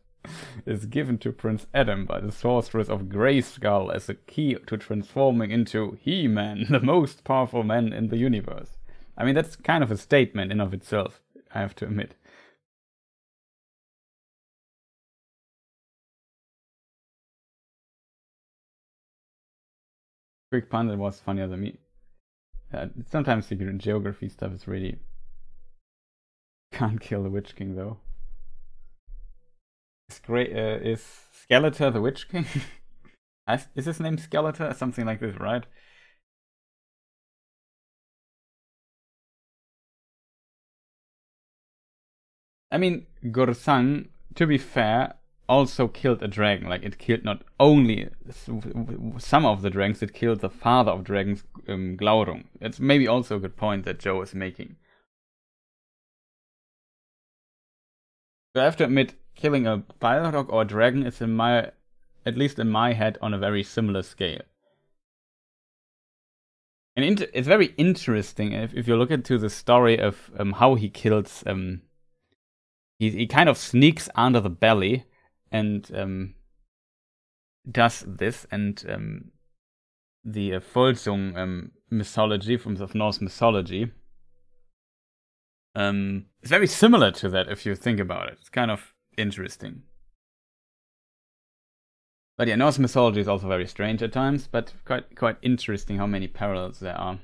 Is given to Prince Adam by the sorceress of Greyskull as a key to transforming into He-Man, (laughs) the most powerful man in the universe. I mean, that's kind of a statement in of itself. I have to admit. Pun that was funnier than me. Uh, sometimes the geography stuff is really can't kill the Witch King though. Is great. Uh, is Skeletor the Witch King? (laughs) is his name Skeletor? Something like this, right? I mean, Gursang, to be fair, also killed a dragon. Like it killed not only some of the dragons, it killed the father of dragons, um, Glaurung. It's maybe also a good point that Joe is making. I have to admit, killing a Balrog or a dragon is in my, at least in my head, on a very similar scale. And it's very interesting if, if you look into the story of um, how he kills. Um, he, he kind of sneaks under the belly and um, does this and um, the uh, Volsung um, mythology from the Norse mythology um, is very similar to that if you think about it. It's kind of interesting. But yeah, Norse mythology is also very strange at times, but quite quite interesting how many parallels there are.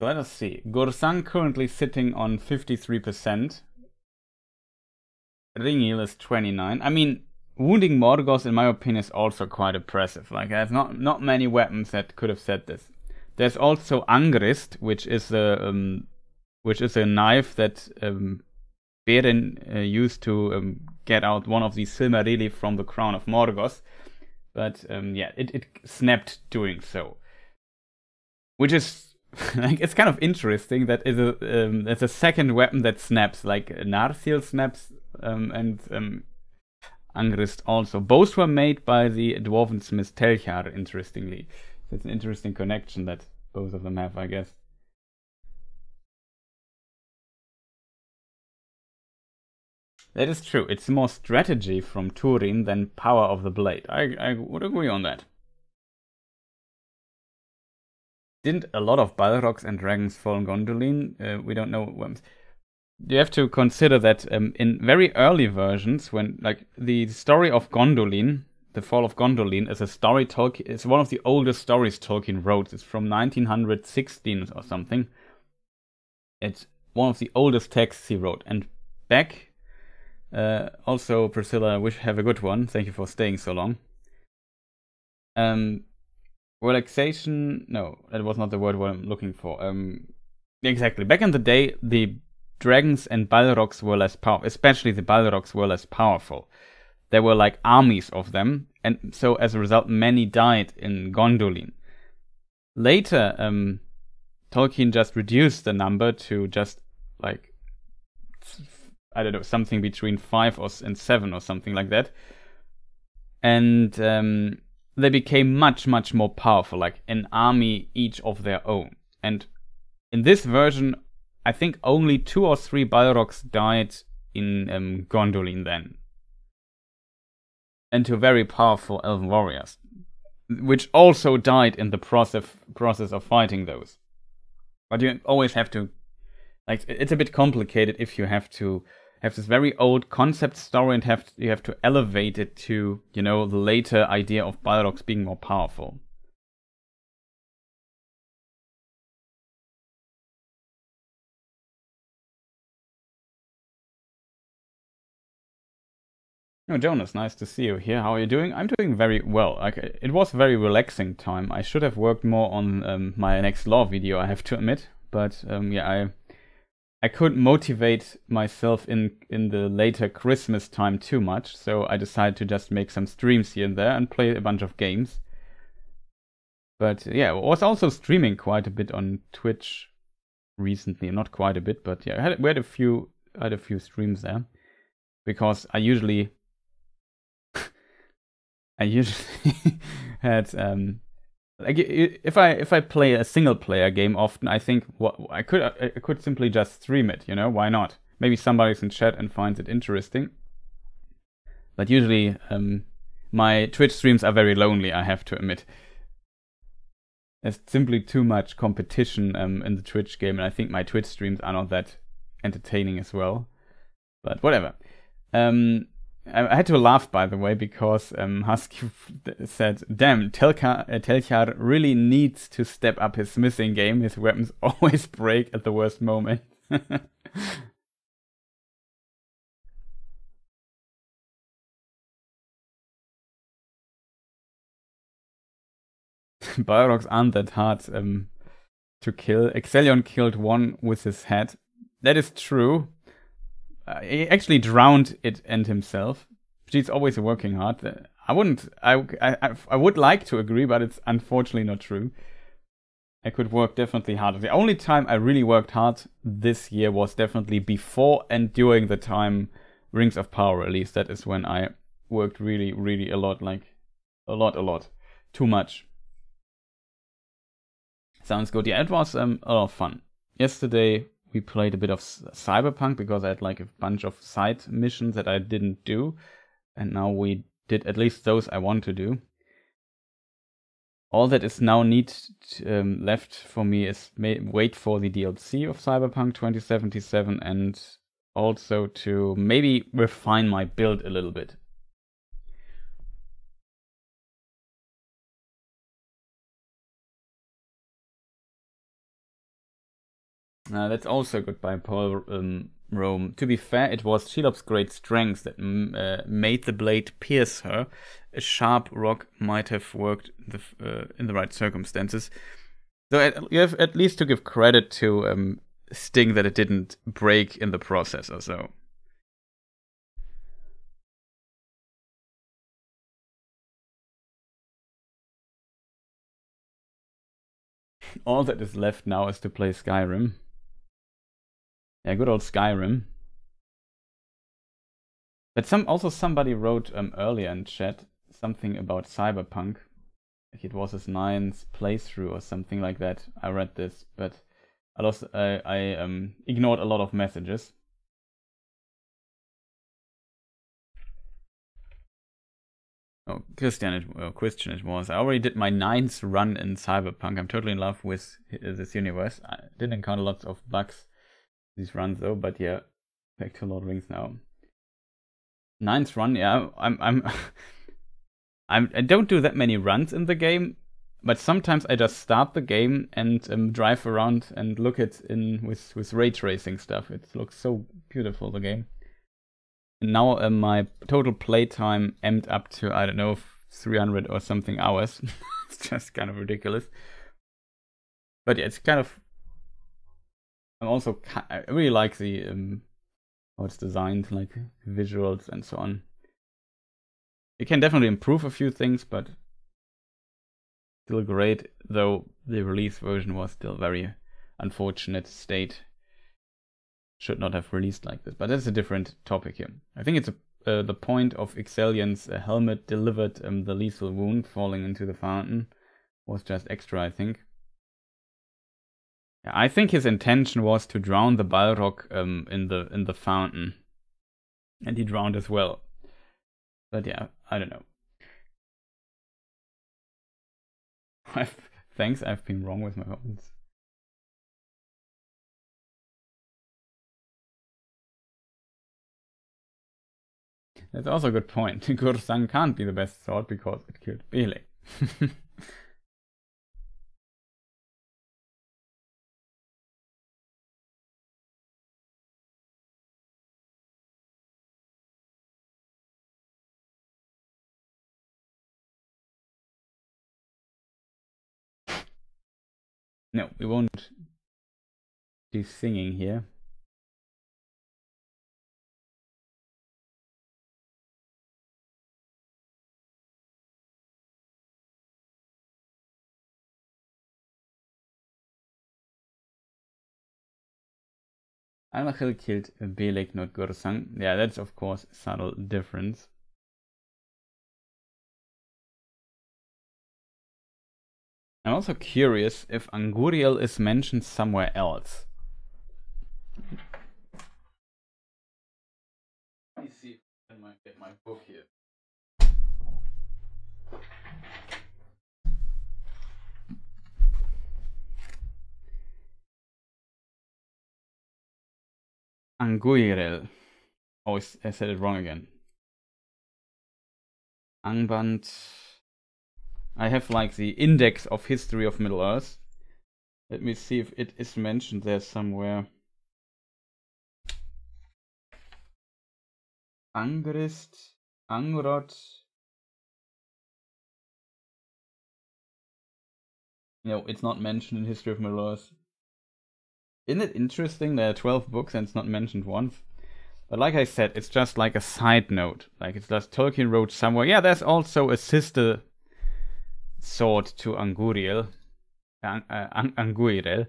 Let us see. Gursang currently sitting on 53%. Ringil is 29. I mean, wounding Morgos, in my opinion, is also quite impressive. Like, there's not, not many weapons that could have said this. There's also Angrist, which is a um, which is a knife that um, Beren uh, used to um, get out one of the Silmarilli from the crown of Morgos. But um, yeah, it, it snapped doing so. Which is (laughs) like it's kind of interesting that it's a um, it's a second weapon that snaps like Narsil snaps um, and um, Angrist also. Both were made by the dwarven smith Telchar. Interestingly, so it's an interesting connection that both of them have, I guess. That is true. It's more strategy from Turin than power of the blade. I, I would agree on that. Didn't a lot of Balrogs and dragons fall in Gondolin? Uh, we don't know. You have to consider that um, in very early versions, when like the story of Gondolin, the fall of Gondolin, is a story Tolkien. It's one of the oldest stories Tolkien wrote. It's from 1916 or something. It's one of the oldest texts he wrote. And back, uh, also Priscilla, wish have a good one. Thank you for staying so long. Um, relaxation? No that was not the word what i'm looking for. Um exactly. Back in the day the dragons and balrogs were less powerful especially the balrogs were less powerful. There were like armies of them and so as a result many died in gondolin. Later um tolkien just reduced the number to just like i don't know something between five or and seven or something like that. And um they became much, much more powerful, like an army each of their own. And in this version, I think only two or three Balrogs died in um, Gondolin then. And two very powerful elven warriors, which also died in the process process of fighting those. But you always have to, like, it's a bit complicated if you have to have this very old concept story and have you have to elevate it to you know the later idea of Balrogs being more powerful. Oh, Jonas, nice to see you here. How are you doing? I'm doing very well. Like, it was a very relaxing time. I should have worked more on um, my next lore video, I have to admit. But um, yeah, I I couldn't motivate myself in in the later Christmas time too much, so I decided to just make some streams here and there and play a bunch of games. But yeah, I was also streaming quite a bit on Twitch recently. Not quite a bit, but yeah, I had, we had a few I had a few streams there because I usually (laughs) I usually (laughs) had um like if I if I play a single player game often, I think what I could I could simply just stream it. You know, why not? Maybe somebody's in chat and finds it interesting. But usually, um, my Twitch streams are very lonely. I have to admit. There's simply too much competition um, in the Twitch game, and I think my Twitch streams are not that entertaining as well. But whatever. Um, I had to laugh, by the way, because um, Husky (laughs) said, "Damn, Telka, uh, Telchar really needs to step up his smithing game. His weapons (laughs) always break at the worst moment." (laughs) Balrogs aren't that hard um, to kill. Ecthelion killed one with his head. That is true, uh, he actually drowned it and himself. She's always working hard. I wouldn't. I, I I would like to agree, but it's unfortunately not true. I could work definitely harder. The only time I really worked hard this year was definitely before and during the time Rings of Power released. That is when I worked really, really a lot, like a lot, a lot, too much. Sounds good. Yeah, it was um, a lot of fun. Yesterday we played a bit of Cyberpunk because I had like a bunch of side missions that I didn't do, and now we did at least those I want to do. All that is now need um, left for me is wait for the DLC of Cyberpunk 2077 and also to maybe refine my build a little bit. Uh, that's also good by Paul um, Rome. To be fair, it was Shelob's great strength that uh, made the blade pierce her. A sharp rock might have worked the, uh, in the right circumstances. So at, you have at least to give credit to um, Sting that it didn't break in the process or so. All that is left now is to play Skyrim. Yeah, good old Skyrim. But some also somebody wrote um, earlier in chat something about Cyberpunk. It was his ninth playthrough or something like that. I read this, but I lost. I, I um, ignored a lot of messages. Oh, Christian, it, well, Christian it was. I already did my ninth run in Cyberpunk. I'm totally in love with this universe. I didn't encounter lots of bugs these runs though. But yeah, back to Lord Rings now. Ninth run, yeah. I'm I'm (laughs) I'm I don't do that many runs in the game, but sometimes I just start the game and um, drive around and look at in with with ray tracing stuff. It looks so beautiful the game. And now uh, my total playtime ended up to I don't know 300 or something hours. (laughs) it's just kind of ridiculous. But yeah, it's kind of I'm also I really like the um, how it's designed, like visuals and so on. It can definitely improve a few things, but still great. Though the release version was still very unfortunate state. Should not have released like this, but that's a different topic here. I think it's a, uh, the point of Ecthelion's uh, helmet delivered um, the lethal wound falling into the fountain was just extra, I think. I think his intention was to drown the Balrog um, in the in the fountain, and he drowned as well. But yeah, I don't know. (laughs) I've, thanks, I've been wrong with my comments. That's also a good point. (laughs) Gursang can't be the best sword because it killed Bele. (laughs) No, we won't do singing here. Anglachel killed Beleg, not Gorsang. Yeah, that's of course subtle difference. I'm also curious if Anguriel is mentioned somewhere else. Let me see if I can get my book here. Anguirel. Oh, I said it wrong again. Angband. I have like the index of history of Middle Earth. Let me see if it is mentioned there somewhere. Angrist, Angrod. No, it's not mentioned in History of Middle Earth. Isn't it interesting there are 12 books and it's not mentioned once? But like I said, it's just like a side note. Like it's just Tolkien wrote somewhere, yeah, there's also a sister sword to Anguriel. Ang- uh, Anguirel.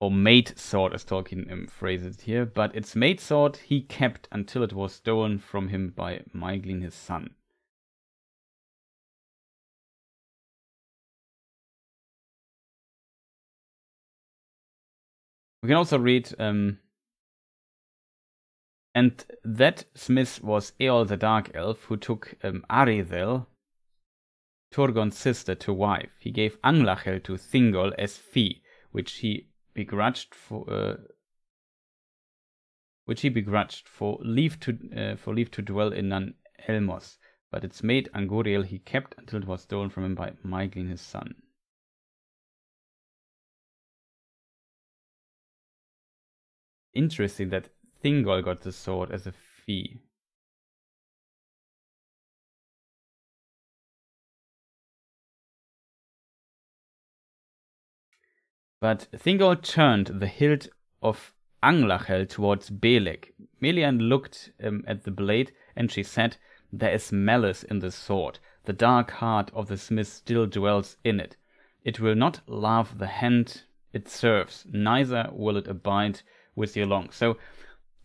Or mate sword, as Tolkien um, phrases here. But its mate sword he kept until it was stolen from him by Maeglin, his son. We can also read, um, and that smith was Eol the Dark Elf, who took um, Turgon's sister, to wife. He gave Anglachel to Thingol as fee, which he begrudged for uh, which he begrudged for leave to uh, for leave to dwell in Nan Elmos. But its mate Anguriel he kept until it was stolen from him by Maeglin his son. interesting that Thingol got the sword as a fee. But Thingol turned the hilt of Anglachel towards Beleg. Melian looked um, at the blade, and she said, There is malice in the sword. The dark heart of the smith still dwells in it. It will not love the hand it serves, neither will it abide with you along. So,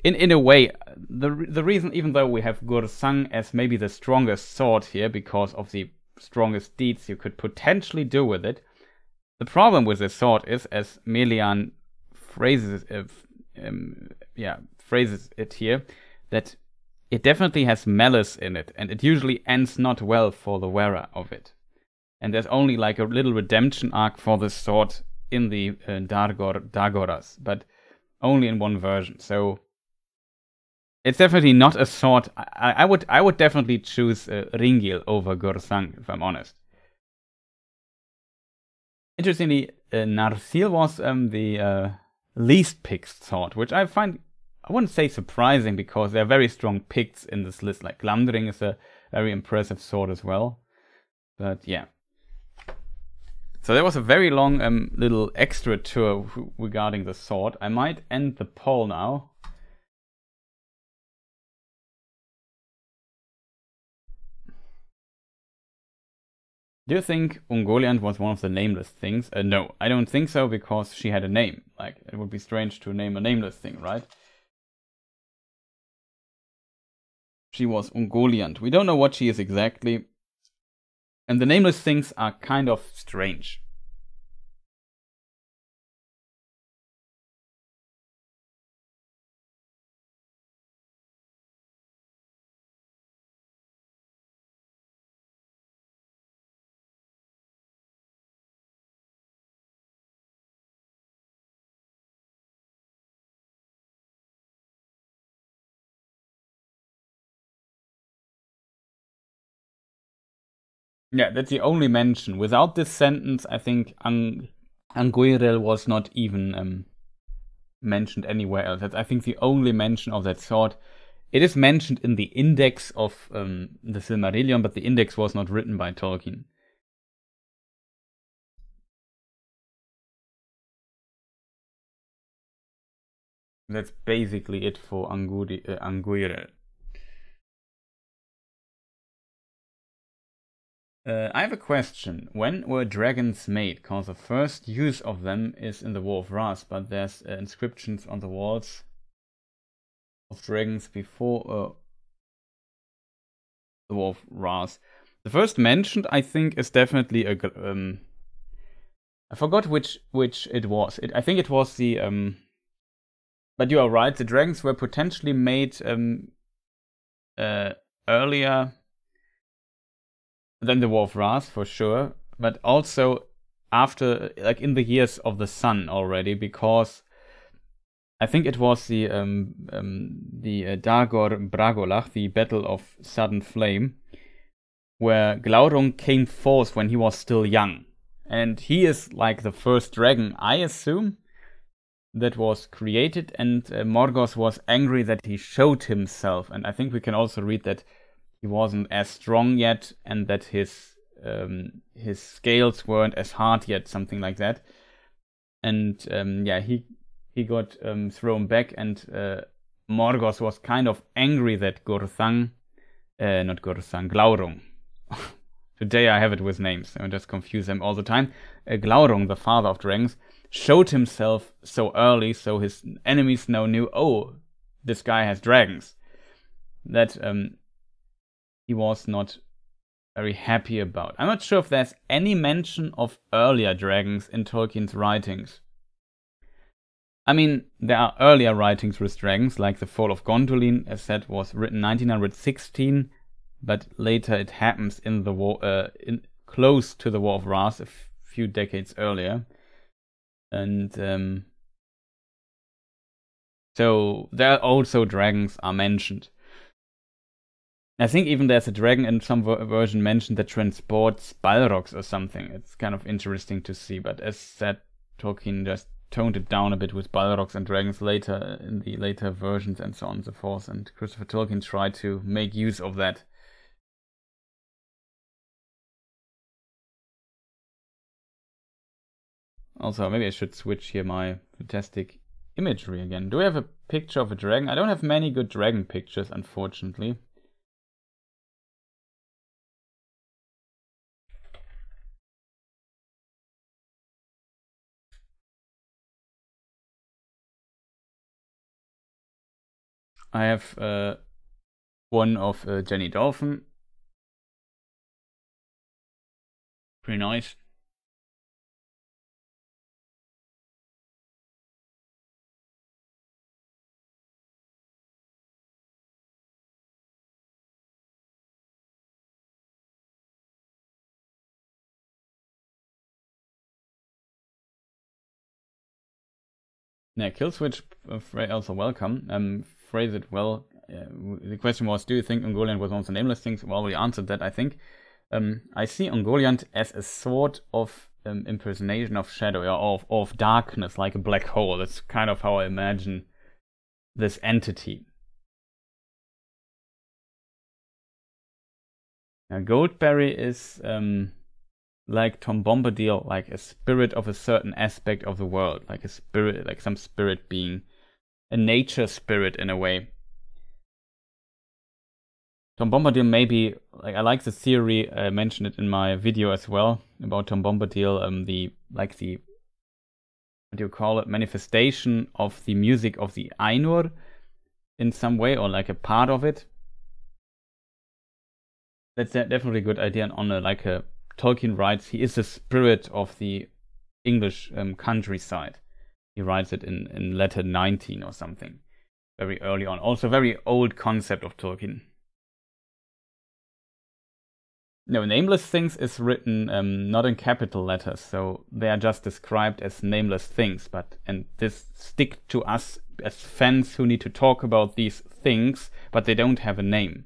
in in a way, the the reason, even though we have Gursang as maybe the strongest sword here because of the strongest deeds you could potentially do with it, the problem with this sword is, as Melian phrases um, yeah phrases it here, that it definitely has malice in it, and it usually ends not well for the wearer of it. And there's only like a little redemption arc for this sword in the uh, Dargor Dagoras, but only in one version. So it's definitely not a sword. I, I would I would definitely choose uh, Ringil over Gursang if I'm honest. Interestingly, uh, Narsil was um, the uh, least picked sword, which I find I wouldn't say surprising because there are very strong picks in this list. Like Glamdring is a very impressive sword as well. But yeah. So there was a very long um, little extra tour regarding the sword. I might end the poll now. Do you think Ungoliant was one of the nameless things? Uh, no, I don't think so because she had a name. Like, it would be strange to name a nameless thing, right? She was Ungoliant. We don't know what she is exactly. And the nameless things are kind of strange. Yeah, that's the only mention. Without this sentence, I think Ang- Anguirel was not even um, mentioned anywhere else. That's, I think, the only mention of that sort. It is mentioned in the index of um, the Silmarillion, but the index was not written by Tolkien. That's basically it for Anguri- uh, Anguirel. Uh, I have a question. When were dragons made? Because the first use of them is in the War of Wrath, but there's uh, inscriptions on the walls of dragons before uh, the War of Wrath. The first mentioned, I think, is definitely a. Um, I forgot which which it was. It, I think it was the. Um, but you are right. The dragons were potentially made um, uh, earlier than the War of Wrath for sure, but also after, like in the years of the Sun already, because I think it was the um, um, the uh, Dagor Bragolach, the Battle of Sudden Flame, where Glaurung came forth when he was still young, and he is like the first dragon, I assume, that was created, and uh, Morgoth was angry that he showed himself, and I think we can also read that he wasn't as strong yet, and that his um, his scales weren't as hard yet, something like that. And um, yeah, he he got um, thrown back, and uh, Morgoth was kind of angry that Gurthang, uh, not Gurthang, Glaurung. (laughs) Today I have it with names, I just confuse them all the time. Uh, Glaurung, the father of dragons, showed himself so early, so his enemies now knew, oh, this guy has dragons. That um, he was not very happy about. I'm not sure if there's any mention of earlier dragons in Tolkien's writings. I mean, there are earlier writings with dragons, like The Fall of Gondolin, as said, was written 1916, but later it happens in the war, uh, in, close to the War of Wrath, a few decades earlier. And um, so there are also dragons are mentioned. I think even there's a dragon in some ver- version mentioned that transports Balrogs or something. It's kind of interesting to see, but as said, Tolkien just toned it down a bit with Balrogs and dragons later uh, in the later versions and so on and so forth. And Christopher Tolkien tried to make use of that. Also, maybe I should switch here my fantastic imagery again. Do we have a picture of a dragon? I don't have many good dragon pictures, unfortunately. I have uh, one of uh, Jenny Dolfen. Pretty nice. Yeah, Killswitch uh, also welcome. Um, phrase it well. Uh, the question was, do you think Ungoliant was of the nameless things? Well, we answered that, I think. Um, I see Ungoliant as a sort of um, impersonation of shadow or of, of darkness, like a black hole. That's kind of how I imagine this entity. Now, Goldberry is um, like Tom Bombadil, like a spirit of a certain aspect of the world, like a spirit, like some spirit being a nature spirit in a way. Tom Bombadil maybe like I like the theory. I mentioned it in my video as well about Tom Bombadil. Um, the like the what do you call it manifestation of the music of the Ainur in some way or like a part of it. That's definitely a good idea. And on a like a Tolkien writes, he is the spirit of the English um, countryside. He writes it in, in letter 19 or something, very early on. Also, very old concept of Tolkien. No, nameless things is written um, not in capital letters, so they are just described as nameless things. But and this stick to us as fans who need to talk about these things, but they don't have a name.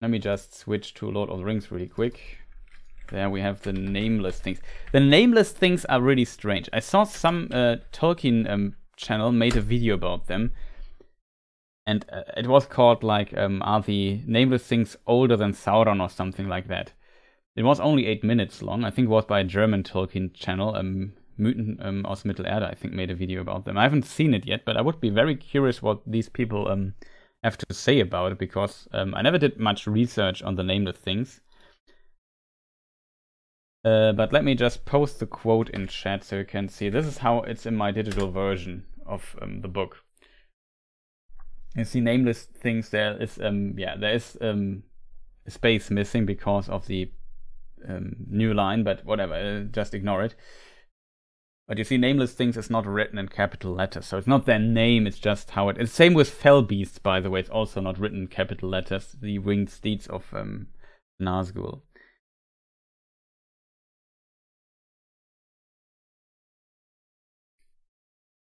Let me just switch to Lord of the Rings really quick. There we have the nameless things. The nameless things are really strange. I saw some uh, Tolkien um, channel made a video about them, and uh, it was called like um, "Are the nameless things older than Sauron?" or something like that. It was only eight minutes long. I think it was by a German Tolkien channel. Um, Mythen um, aus Mittelerde, I think, made a video about them. I haven't seen it yet, but I would be very curious what these people um, have to say about it because um, I never did much research on the nameless things. Uh, but let me just post the quote in chat so you can see. This is how it's in my digital version of um, the book. You see nameless things there is um yeah there is um space missing because of the um, new line, but whatever, uh, just ignore it. But you see, nameless things is not written in capital letters, so it's not their name, it's just how it is. Same with fell beasts, by the way, it's also not written in capital letters, the winged steeds of um, Nazgul.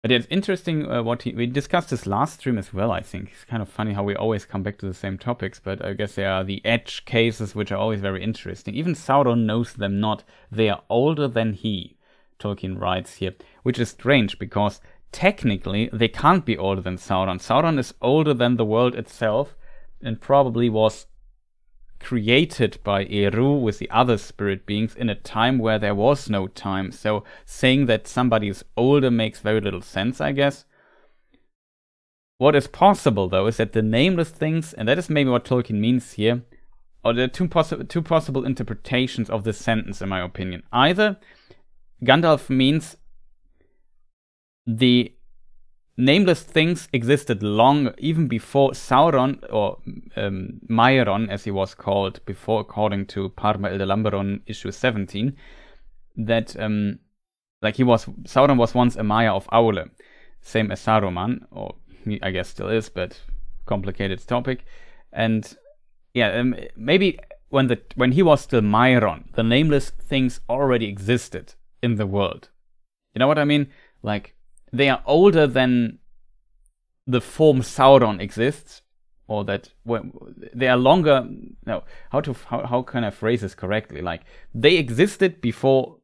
But it's interesting uh, what he, we discussed this last stream as well. I think it's kind of funny how we always come back to the same topics, but I guess there are the edge cases which are always very interesting. Even Sauron knows them not; they are older than he. Tolkien writes here, which is strange because technically they can't be older than Sauron. Sauron is older than the world itself, and probably was created by Eru with the other spirit beings in a time where there was no time. So saying that somebody is older makes very little sense, I guess. What is possible though is that the nameless things, and that is maybe what Tolkien means here, or there are two, possi- two possible interpretations of this sentence, in my opinion. Either Gandalf means the nameless things existed long, even before Sauron, or um, Mairon, as he was called before, according to Parma Eldalamberon, issue 17, that um, like he was Sauron was once a Maia of Aule, same as Saruman, or I guess still is, but complicated topic. And yeah, um, maybe when the when he was still Mairon, the nameless things already existed in the world. You know what I mean? Like they are older than the form Sauron exists, or that well, they are longer. No, how to how, how can I phrase this correctly? Like they existed before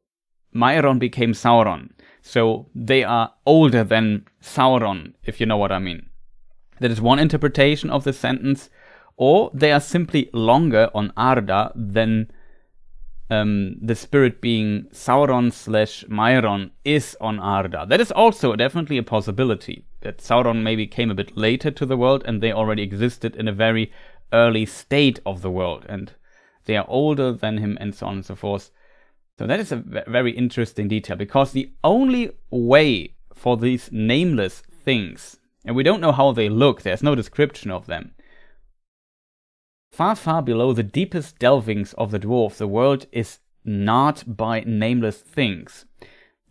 Mairon became Sauron, so they are older than Sauron, if you know what I mean. That is one interpretation of the sentence, or they are simply longer on Arda than um, the spirit being Sauron slash Mairon is on Arda. That is also definitely a possibility. That Sauron maybe came a bit later to the world and they already existed in a very early state of the world and they are older than him and so on and so forth. So that is a very interesting detail because the only way for these nameless things, and we don't know how they look, there's no description of them, Far, far below the deepest delvings of the dwarf, the world is not by nameless things.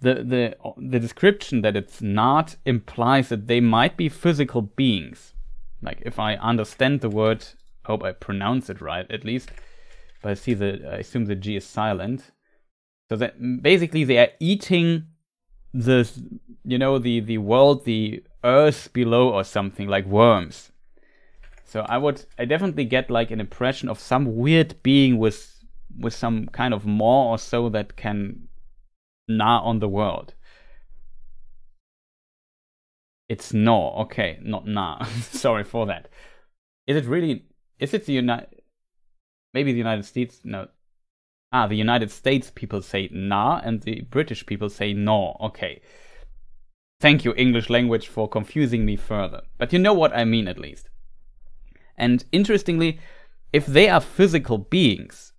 The, the, the description that it's not implies that they might be physical beings. Like, if I understand the word, hope I pronounce it right at least, but I see the, I assume the G is silent. So that basically they are eating the, you know, the, the world, the earth below or something, like worms. So I would, I definitely get like an impression of some weird being with, with some kind of maw or so that can gnaw on the world. It's no, okay, not nah. (laughs) Sorry for that. Is it really? Is it the United? Maybe the United States? No. Ah, the United States people say nah, and the British people say no. Okay. Thank you, English language, for confusing me further. But you know what I mean, at least. And interestingly, if they are physical beings,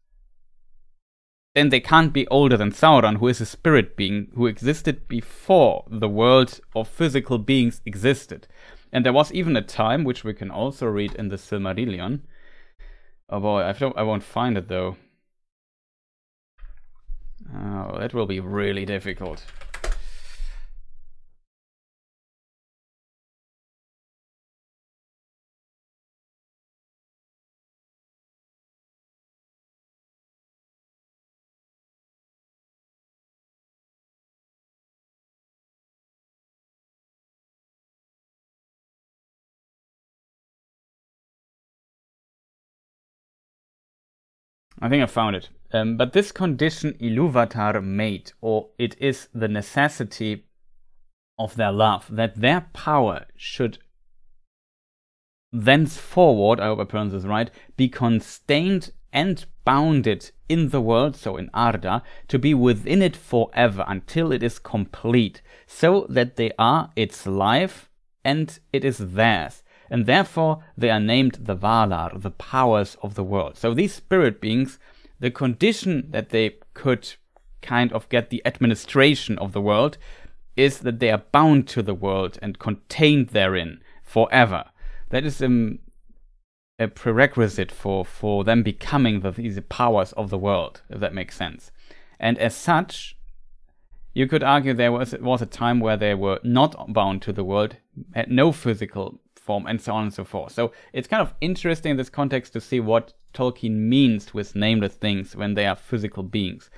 then they can't be older than Sauron, who is a spirit being who existed before the world of physical beings existed. And there was even a time, which we can also read in the Silmarillion. Oh boy, I, I won't find it though. Oh, that will be really difficult. I think I found it. Um, but this condition Iluvatar made, or it is the necessity of their love, that their power should thenceforward, I hope I pronounce this right, be constrained and bounded in the world, so in Arda, to be within it forever until it is complete, so that they are its life and it is theirs, and therefore they are named the Valar, the powers of the world. So these spirit beings, the condition that they could kind of get the administration of the world is that they are bound to the world and contained therein forever. That is a prerequisite for, for them becoming the, powers of the world, if that makes sense. And as such, you could argue there was, was a time where they were not bound to the world, had no physical form, and so on and so forth. So it's kind of interesting in this context to see what Tolkien means with nameless things when they are physical beings.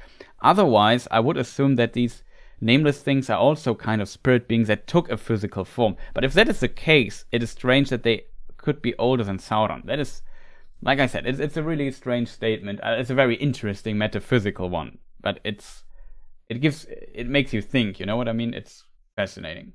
Otherwise, I would assume that these nameless things are also kind of spirit beings that took a physical form. But if that is the case, it is strange that they could be older than Sauron. That is, like I said, it's, it's a really strange statement. Uh, it's a very interesting metaphysical one, but it's it gives it makes you think. You know what I mean? It's fascinating.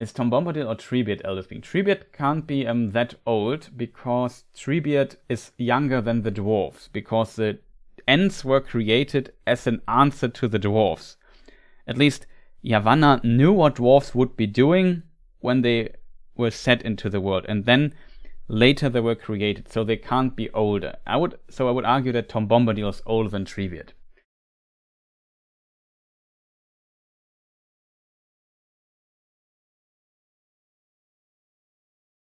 Is Tom Bombadil or Treebeard eldest being? Treebeard can't be um, that old because Treebeard is younger than the dwarves because the Ents were created as an answer to the dwarves. At least Yavanna knew what dwarves would be doing when they were set into the world, and then later they were created, so they can't be older. I would so I would argue that Tom Bombadil is older than Treebeard.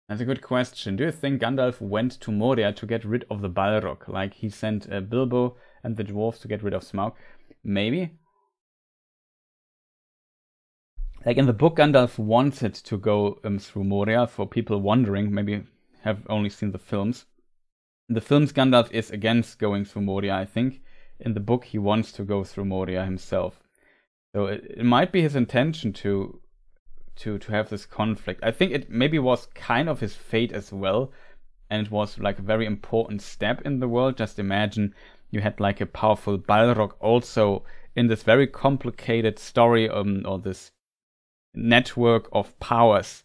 That's a good question. Do you think Gandalf went to Moria to get rid of the Balrog, like he sent uh, Bilbo and the dwarves to get rid of Smaug? Maybe. Like in the book, Gandalf wanted to go um, through Moria. For people wondering, maybe have only seen the films. In the films, Gandalf is against going through Moria. I think in the book he wants to go through Moria himself. So it, it might be his intention to to to have this conflict. I think it maybe was kind of his fate as well, and it was like a very important step in the world. Just imagine you had like a powerful Balrog also in this very complicated story um, or this network of powers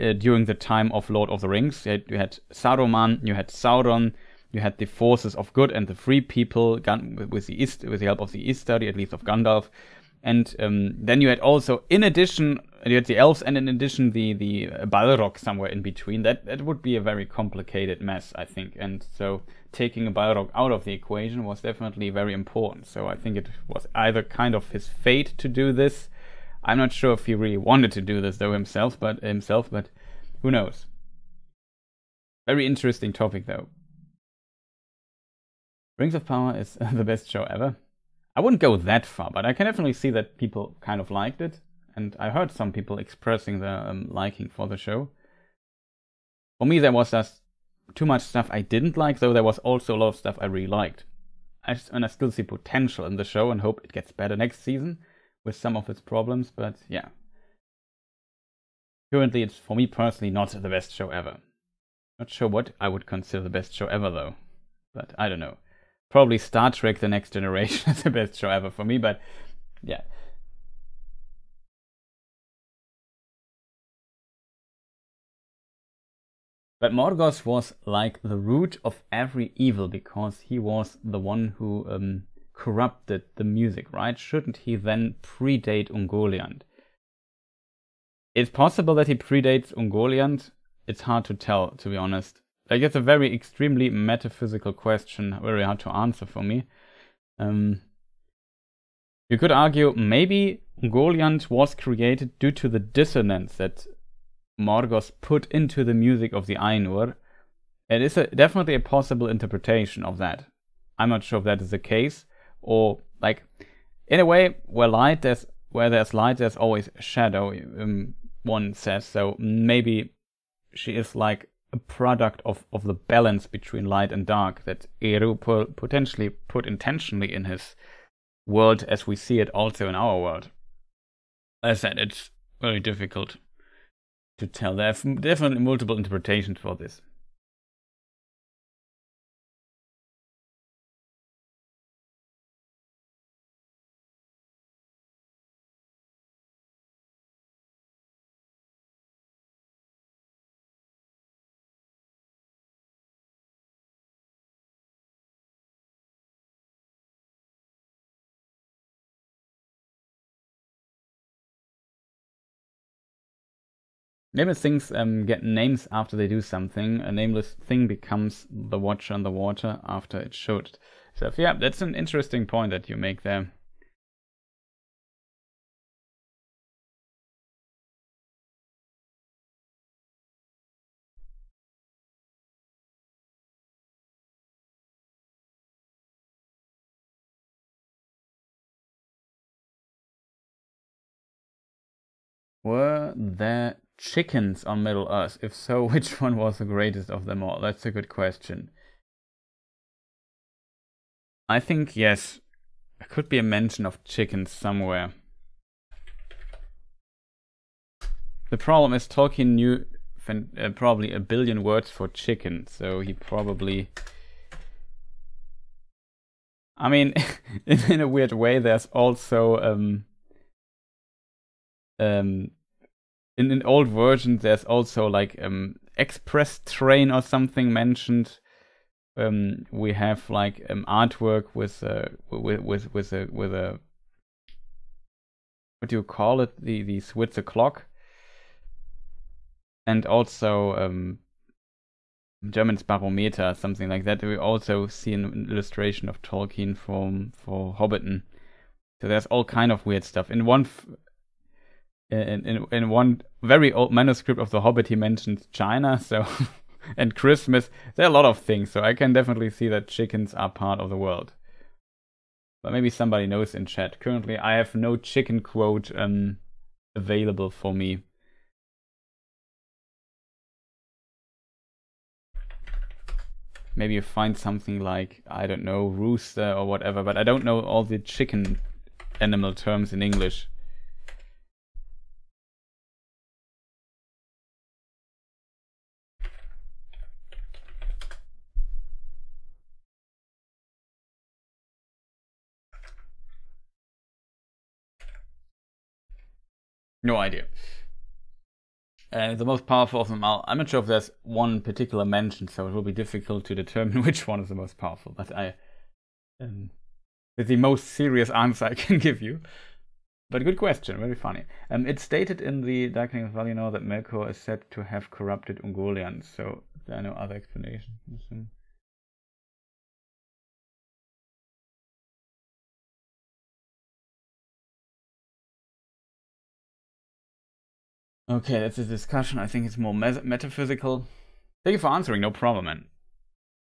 uh, during the time of Lord of the Rings. You had, you had, Saruman, you had Sauron, you had the forces of good and the free people with the East, with the help of the Istari, at least of Gandalf. And um, then you had also, in addition, you had the elves, and in addition, the the Balrog somewhere in between. That that would be a very complicated mess, I think. And so, taking a Balrog out of the equation was definitely very important. So I think it was either kind of his fate to do this. I'm not sure if he really wanted to do this though himself, but himself, but who knows? Very interesting topic though. Rings of Power is (laughs) the best show ever. I wouldn't go that far, but I can definitely see that people kind of liked it, and I heard some people expressing their um, liking for the show. For me, there was just too much stuff I didn't like, though there was also a lot of stuff I really liked. I, and I still see potential in the show and hope it gets better next season with some of its problems, but yeah. Currently, it's for me personally not the best show ever. Not sure what I would consider the best show ever, though. But I don't know probably Star Trek: The Next Generation (laughs) is the best show ever for me. But yeah. But Morgoth was like the root of every evil because he was the one who um, corrupted the music, right? Shouldn't he then predate Ungoliant? It's possible that he predates Ungoliant. It's hard to tell, to be honest. I guess a very extremely metaphysical question, very hard to answer for me. Um, you could argue maybe Ungoliant was created due to the dissonance that Morgoth put into the music of the Ainur. It is a, definitely a possible interpretation of that. I'm not sure if that is the case, or like, in a way, where light there's where there's light, there's always shadow. Um, one says so. Maybe she is like a product of, of the balance between light and dark that Eru potentially put intentionally in his world as we see it also in our world. As I said, it's very difficult to tell. There are definitely multiple interpretations for this. Nameless things um, get names after they do something. A nameless thing becomes the watcher on the water after it showed So Yeah, that's an interesting point that you make there. Were there chickens on Middle Earth? If so, (laughs) which one was the greatest of them all? That's a good question. I think yes. There could be a mention of chickens somewhere. The problem is Tolkien knew uh, probably a billion words for chicken, so he probably. I mean, in, (laughs) in a weird way, there's also um, um, in an old version there's also like um express train or something mentioned. Um we have like um artwork with uh with with with a with a what do you call it? The the switzer clock. And also um German's barometer something like that. We also see an illustration of Tolkien from for Hobbiton. So there's all kind of weird stuff. In one in, in, in one very old manuscript of The Hobbit, he mentions China, so (laughs) and Christmas. There are a lot of things, so I can definitely see that chickens are part of the world. But maybe somebody knows in chat. Currently, I have no chicken quote um, available for me. Maybe you find something like, I don't know, rooster or whatever, but I don't know all the chicken animal terms in English. No idea. Uh, the most powerful of them all. I'm not sure if there's one particular mention, so it will be difficult to determine (laughs) which one is the most powerful. But I, um, the most serious answer (laughs) I can give you. But good question, very funny. Um, it's stated in the Darkening of Valinor that Melkor is said to have corrupted Ungoliant, so there are no other explanations. Okay, that's a discussion. I think it's more metaphysical. Thank you for answering, no problem, man.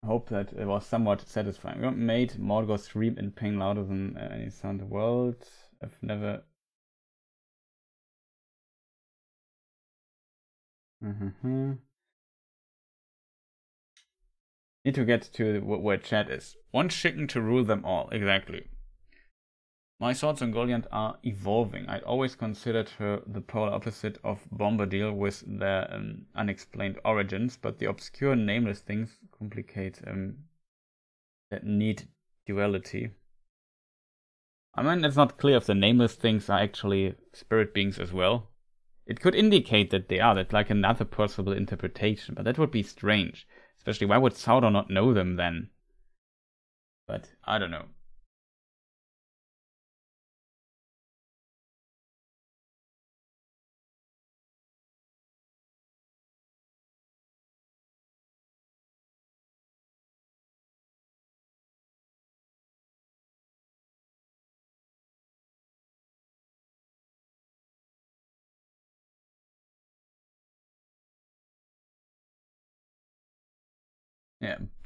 I hope that it was somewhat satisfying. We made Morgoth scream and pain louder than any sound in the world. I've never. Mm-hmm. Need to get to where chat is. One chicken to rule them all. Exactly. My thoughts on Goliath are evolving. I'd always considered her the polar opposite of Bombadil with their um, unexplained origins, but the obscure nameless things complicate um, that neat duality. I mean, it's not clear if the nameless things are actually spirit beings as well. It could indicate that they are, that's like another possible interpretation, but that would be strange. Especially, why would Sauron not know them then? But I don't know.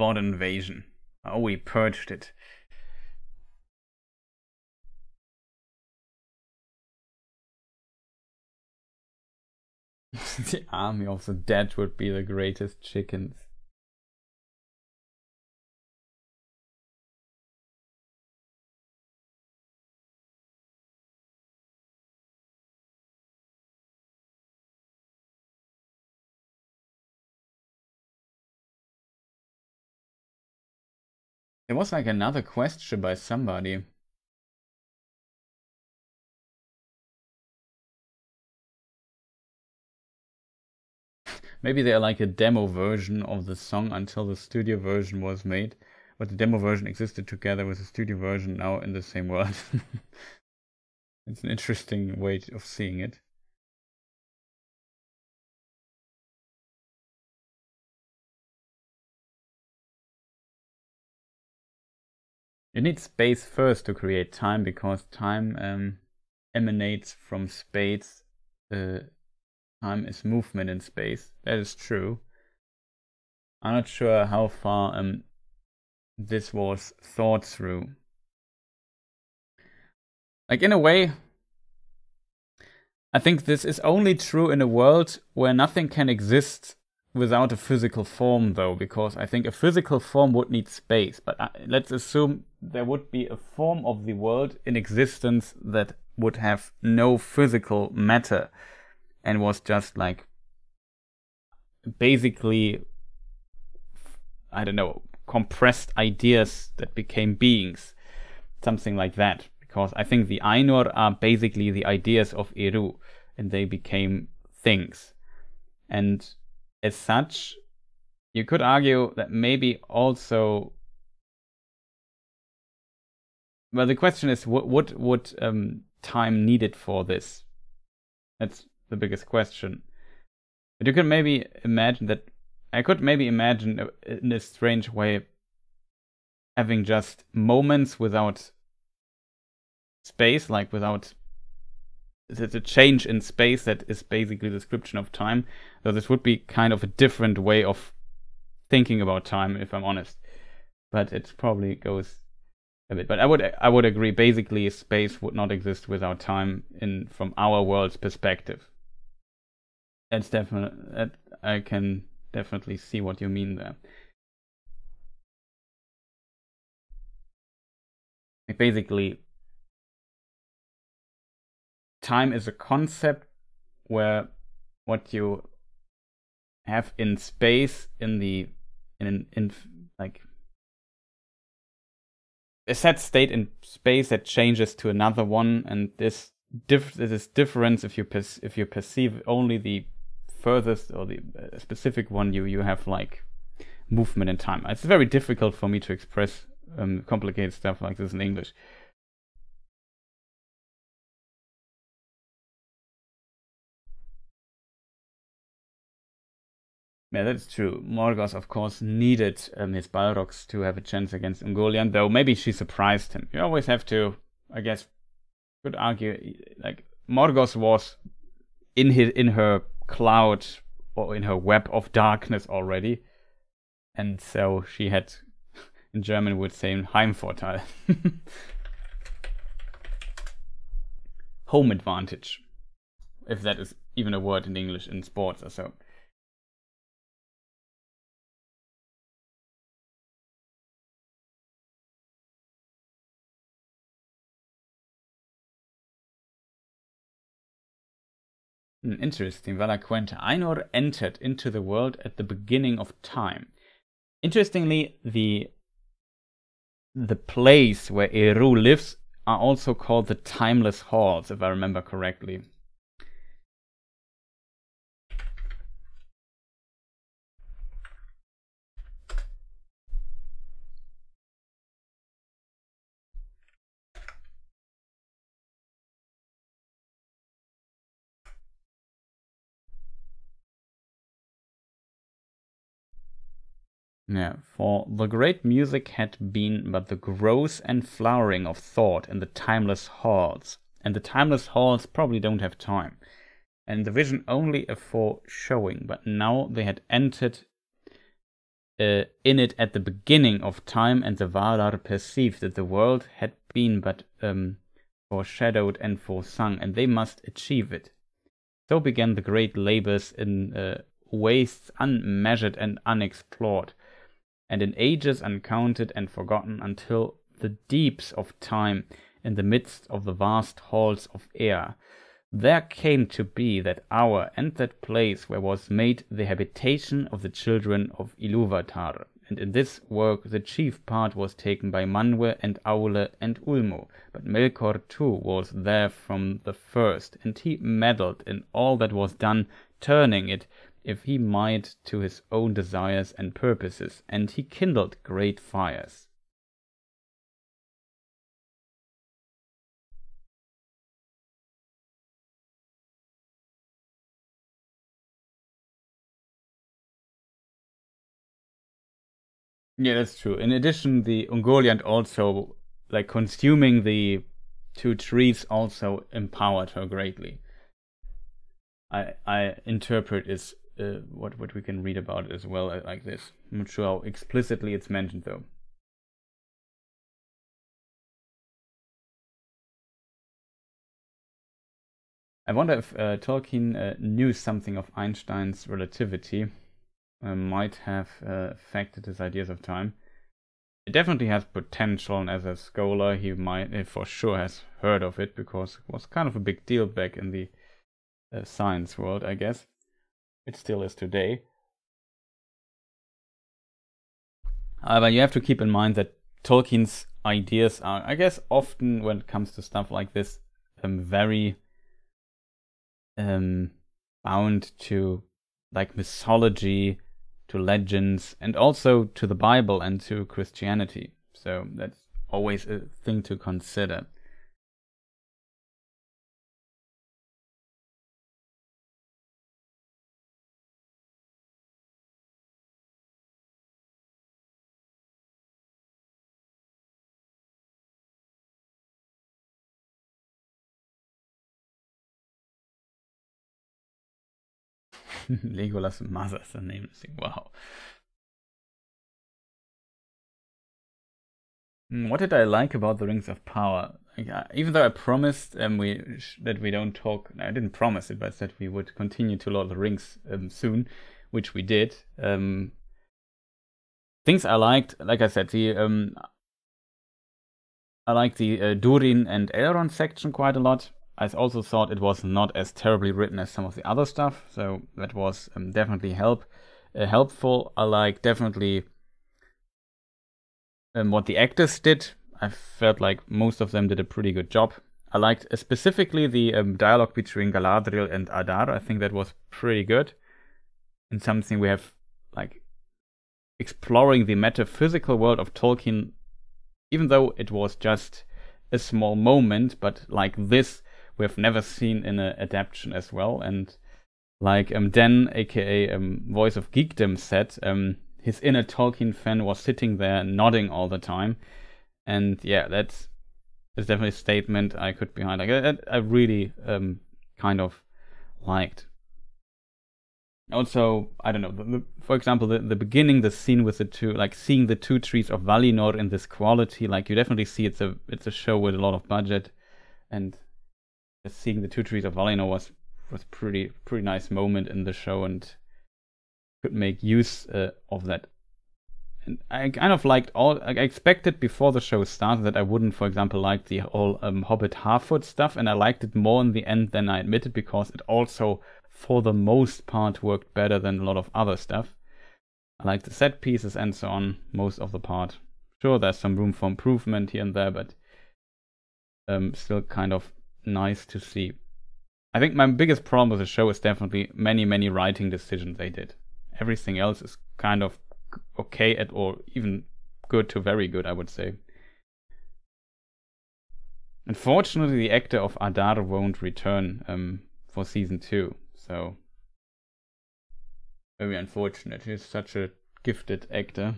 Bot invasion. Oh, we purged it. (laughs) the army of the dead would be the greatest chickens. There was like another question by somebody. Maybe they're like a demo version of the song until the studio version was made, but the demo version existed together with the studio version now in the same world. (laughs) it's an interesting way of seeing it. You need space first to create time because time um, emanates from space. Uh, time is movement in space. That is true. I'm not sure how far um, this was thought through. Like, in a way, I think this is only true in a world where nothing can exist without a physical form, though, because I think a physical form would need space. But uh, let's assume there would be a form of the world in existence that would have no physical matter and was just like basically, I don't know, compressed ideas that became beings. Something like that. Because I think the Ainur are basically the ideas of Eru and they became things. And as such, you could argue that maybe also. Well, the question is, what what would um, time needed for this? That's the biggest question. But you could maybe imagine that. I could maybe imagine in a strange way having just moments without space, like without there's a change in space that is basically the description of time. So this would be kind of a different way of thinking about time, if I'm honest. But it probably goes a bit. But I would I would agree. Basically, space would not exist without time in from our world's perspective. That's definitely that I can definitely see what you mean there. basically time is a concept where what you have in space in the in an in like a set state in space that changes to another one and this diff this difference if you if you perceive only the furthest or the uh, specific one you you have like movement in time. It's very difficult for me to express um, complicated stuff like this in english Yeah, that's true. Morgoth, of course, needed um, his Balrogs to have a chance against Ungoliant, though maybe she surprised him. You always have to, I guess, could argue, like, Morgoth was in his in her cloud or in her web of darkness already. And so she had, (laughs) in German would say, Heimvorteil. (laughs) Home advantage. If that is even a word in English in sports or so. Hmm, interesting. Valaquenta. Ainur entered into the world at the beginning of time. Interestingly, the the place where Eru lives are also called the Timeless Halls, if I remember correctly. Yeah, for the great music had been but the growth and flowering of thought in the timeless halls, and the timeless halls probably don't have time, and the vision only a foreshowing, but now they had entered uh, in it at the beginning of time, and the Valar perceived that the world had been but um, foreshadowed and foresung, and they must achieve it. So began the great labors in uh, wastes unmeasured and unexplored and in ages uncounted and forgotten until the deeps of time in the midst of the vast halls of air. There came to be that hour and that place where was made the habitation of the children of Iluvatar. And in this work the chief part was taken by Manwe and Aule and Ulmo, but Melkor too was there from the first, and he meddled in all that was done, turning it if he might to his own desires and purposes, and he kindled great fires. Yeah, that's true. In addition, the Ungoliant also like consuming the two trees also empowered her greatly. I I interpret is uh, what what we can read about as well uh, like this. I'm not sure how explicitly it's mentioned though. I wonder if uh, Tolkien uh, knew something of Einstein's relativity, uh, might have uh, affected his ideas of time. It definitely has potential, and as a scholar, he might, for sure, has heard of it because it was kind of a big deal back in the science world, I guess. It still is today. But you have to keep in mind that Tolkien's ideas are, I guess, often when it comes to stuff like this, um, very um, bound to like mythology, to legends, and also to the Bible and to Christianity. So that's always a thing to consider. (laughs) Legolas mother is the name. Wow. Hmm, what did I like about the Rings of Power? even though I promised um, we that we don't talk, I didn't promise it, but I said we would continue to Lord of the Rings um, soon, which we did. Um, things I liked, like I said, the um, I like the uh, Durin and Elrond section quite a lot. I also thought it was not as terribly written as some of the other stuff, so that was um, definitely help uh, helpful. I like definitely um, what the actors did. I felt like most of them did a pretty good job. I liked uh, specifically the um, dialogue between Galadriel and Adar. I think that was pretty good, and something we have like exploring the metaphysical world of Tolkien, even though it was just a small moment, but like this we've never seen in an adaptation as well. And like um, Dan, aka um, Voice of Geekdom, said, um, his inner Tolkien fan was sitting there nodding all the time. And yeah, that's, that's definitely a statement I could behind. Like I, I really um, kind of liked. Also, I don't know. The, the, for example, the, the beginning, the scene with the two, like seeing the two trees of Valinor in this quality, like you definitely see it's a it's a show with a lot of budget, and seeing the two trees of Valinor was was pretty pretty nice moment in the show and could make use uh, of that. And I kind of liked all. I expected before the show started that I wouldn't, for example, like the whole um, Hobbit Harfoot stuff, and I liked it more in the end than I admitted because it also, for the most part, worked better than a lot of other stuff. I like the set pieces and so on most of the part. Sure, there's some room for improvement here and there, but um, still kind of nice to see. I think my biggest problem with the show is definitely many, many writing decisions they did. Everything else is kind of okay at or even good to very good, I would say. Unfortunately, the actor of Adar won't return um, for season two, so very unfortunate. He's such a gifted actor.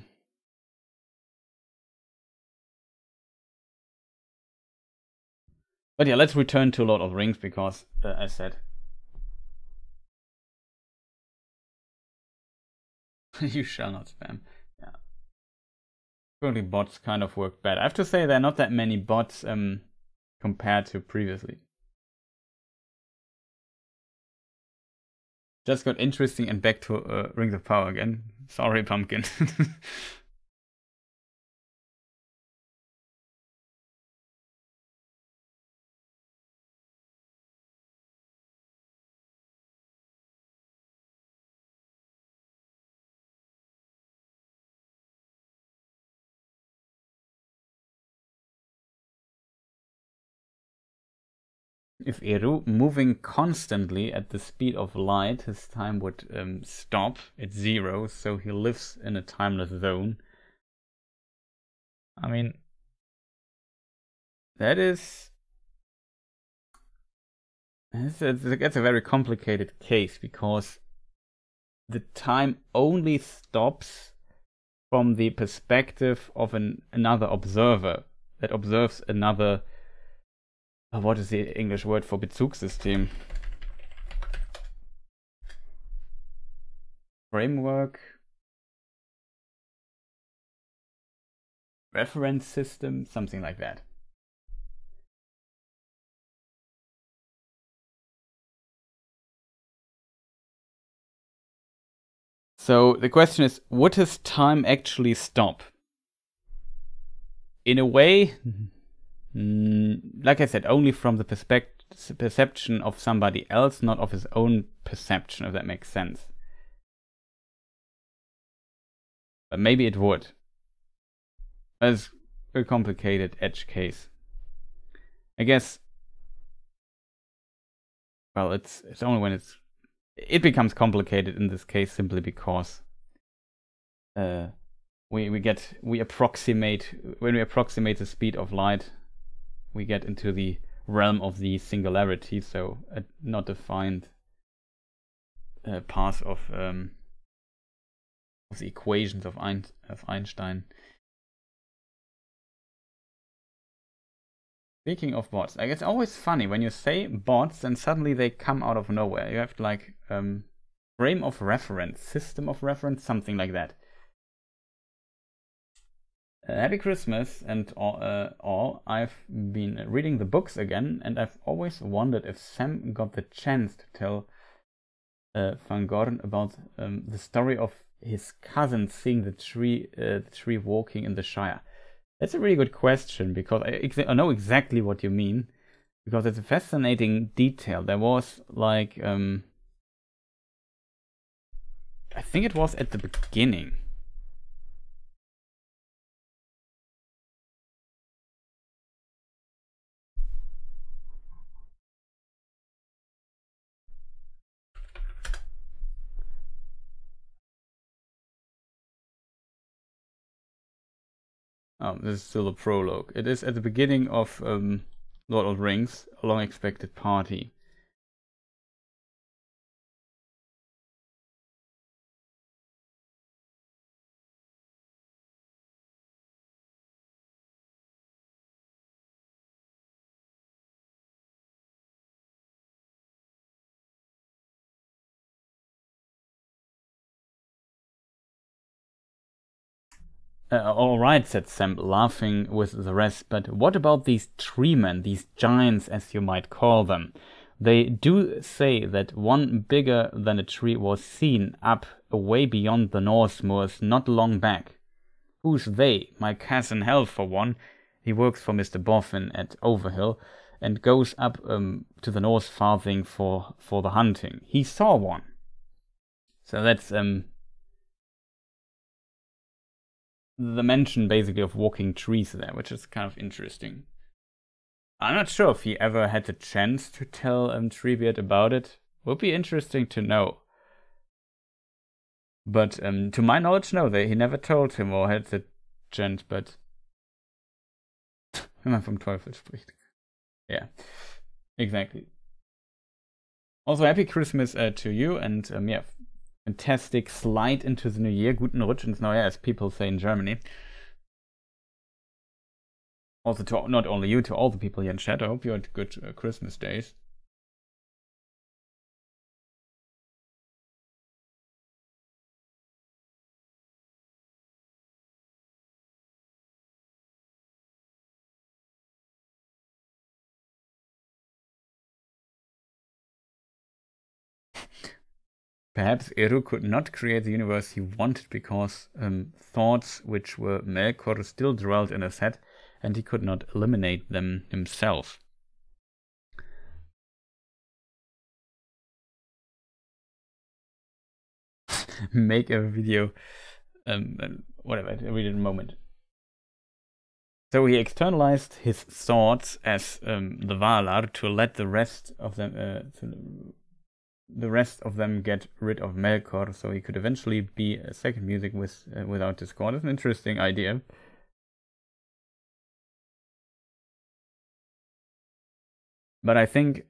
But yeah, let's return to Lord of the Rings because, uh, as said, (laughs) you shall not spam. Yeah. Currently, bots kind of work bad. I have to say, there are not that many bots um, compared to previously. Just got interesting and back to uh, Rings of Power again. (laughs) Sorry, Pumpkin. (laughs) if Eru moving constantly at the speed of light, his time would um, stop at zero, so he lives in a timeless zone. I mean, that is. That's a, that's a very complicated case because the time only stops from the perspective of an, another observer that observes another. Uh, what is the English word for Bezugssystem? Framework. Reference system, something like that. So the question is, what does time actually stop? In a way, mm, like I said, only from the perspective, perception of somebody else, not of his own perception, if that makes sense. But maybe it would. It's a complicated edge case. I guess. Well, it's it's only when it's it becomes complicated in this case simply because uh, we we get we approximate when we approximate the speed of light, we get into the realm of the singularity, so a not defined uh, path of um, of the equations of, Ein of Einstein. Speaking of bots, like it's always funny when you say bots and suddenly they come out of nowhere. You have like um, frame of reference, system of reference, something like that. Uh, Happy Christmas and all, uh, all. I've been reading the books again, and I've always wondered if Sam got the chance to tell uh, Fangorn about um, the story of his cousin seeing the tree, uh, the tree walking in the Shire. That's a really good question because I, I know exactly what you mean because it's a fascinating detail. There was like um, I think it was at the beginning. Oh, this is still a prologue. It is at the beginning of um, Lord of Rings, A Long Expected Party. Uh, all right, said Sam, laughing with the rest, but what about these treemen, these giants as you might call them? They do say that one bigger than a tree was seen up away beyond the North Moors not long back. Who's they? My cousin Hal, for one. He works for Mr. Boffin at Overhill and goes up um, to the North Farthing for, for the hunting. He saw one. So that's um, the mention basically of walking trees there, which is kind of interesting. I'm not sure if he ever had the chance to tell um, Treebeard about it. Would be interesting to know. But um, to my knowledge, no, they, he never told him or had the chance, but wenn man vom Teufel spricht. Yeah, exactly. Also, happy Christmas uh, to you, and um, yeah, fantastic slide into the new year. Guten Rutsch ins neue as people say in Germany. Also, to not only you, to all the people here in chat. I hope you had good uh, Christmas days. Perhaps Eru could not create the universe he wanted because um, thoughts which were Melkor still dwelt in his head and he could not eliminate them himself. (laughs) Make a video, um, whatever, I'll read it in a moment. So he externalized his thoughts as um, the Valar to let the rest of them, uh, to the rest of them get rid of Melkor, so he could eventually be a second music with uh, without Discord. It's an interesting idea. But I think,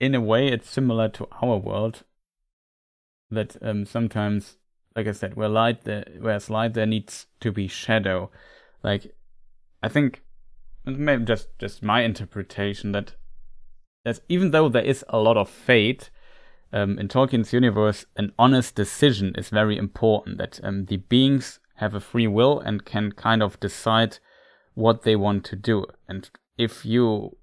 in a way, it's similar to our world. That um, sometimes, like I said, where light there, where's light, there needs to be shadow. Like, I think maybe just just my interpretation that that even though there is a lot of fate um, in Tolkien's universe, an honest decision is very important. That um, the beings have a free will and can kind of decide what they want to do. And if you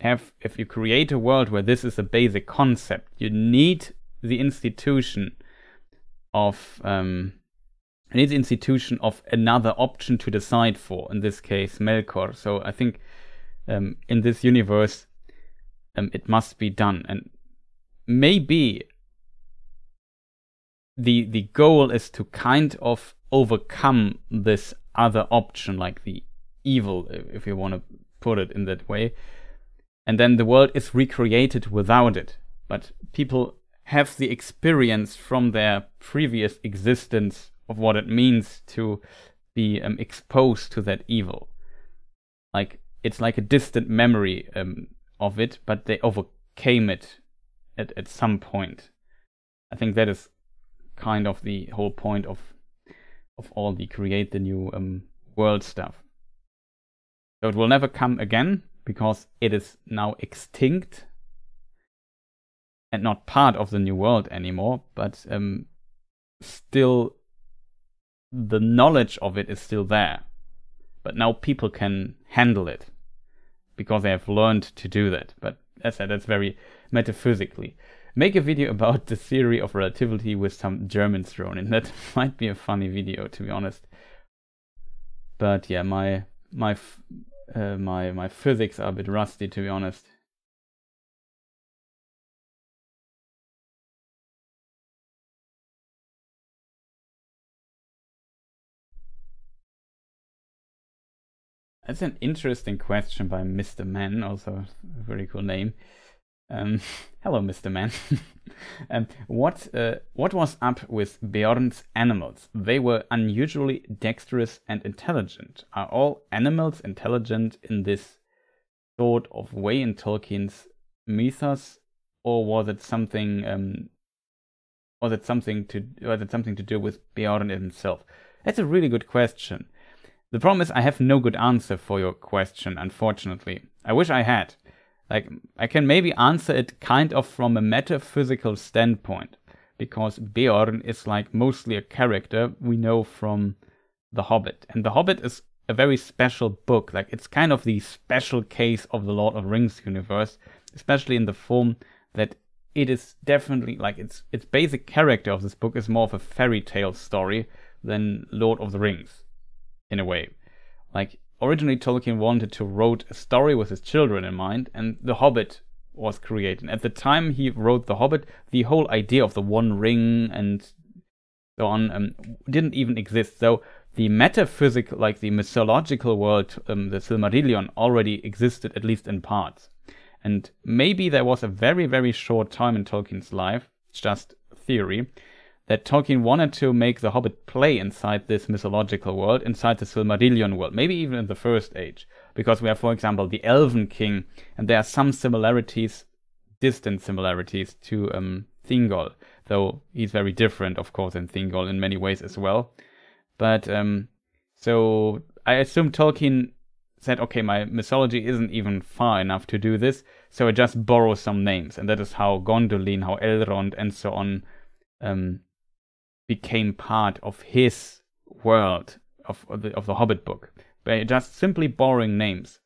have, if you create a world where this is a basic concept, you need the institution of um, need institution of another option to decide for. In this case, Melkor. So I think um, in this universe, um, it must be done, and maybe the the goal is to kind of overcome this other option, like the evil, if you want to put it in that way, and then the world is recreated without it. But people have the experience from their previous existence of what it means to be um, exposed to that evil. Like it's like a distant memory um, of it, but they overcame it at, at some point. I think that is kind of the whole point of of all the create the new um, world stuff. So it will never come again because it is now extinct and not part of the new world anymore, but um, still the knowledge of it is still there. But now people can handle it because they have learned to do that. But as I said, that's very metaphysically. Make a video (laughs) about the theory of relativity with some Germans thrown in. That (laughs) might be a funny video, to be honest. But yeah, my my uh, my my physics are a bit rusty, to be honest. That's an interesting question by Mr. Man, also a very cool name. Um, (laughs) hello, Mr. Man. (laughs) um, what uh, what was up with Beorn's animals? They were unusually dexterous and intelligent. Are all animals intelligent in this sort of way in Tolkien's mythos, or was it something? Um, was it something to was it something to do with Beorn himself? That's a really good question. The problem is I have no good answer for your question, unfortunately. I wish I had. Like, I can maybe answer it kind of from a metaphysical standpoint, because Beorn is like mostly a character we know from The Hobbit. And The Hobbit is a very special book. Like, it's kind of the special case of the Lord of Rings universe, especially in the form that it is definitely like its its basic character of this book is more of a fairy tale story than Lord of the Rings in a way. Like originally Tolkien wanted to write a story with his children in mind, and The Hobbit was created. At the time he wrote The Hobbit, the whole idea of the One Ring and so on um, didn't even exist. So the metaphysical, like the mythological world, um, the Silmarillion, already existed at least in parts. And maybe there was a very, very short time in Tolkien's life, just theory, that Tolkien wanted to make The Hobbit play inside this mythological world, inside the Silmarillion world, maybe even in the First Age. Because we have, for example, the Elven King, and there are some similarities, distant similarities, to um, Thingol, though he's very different, of course, in Thingol in many ways as well. But um, so I assume Tolkien said, okay, my mythology isn't even far enough to do this, so I just borrow some names, and that is how Gondolin, how Elrond, and so on um, became part of his world of, of, the, of the Hobbit book by just simply borrowing names.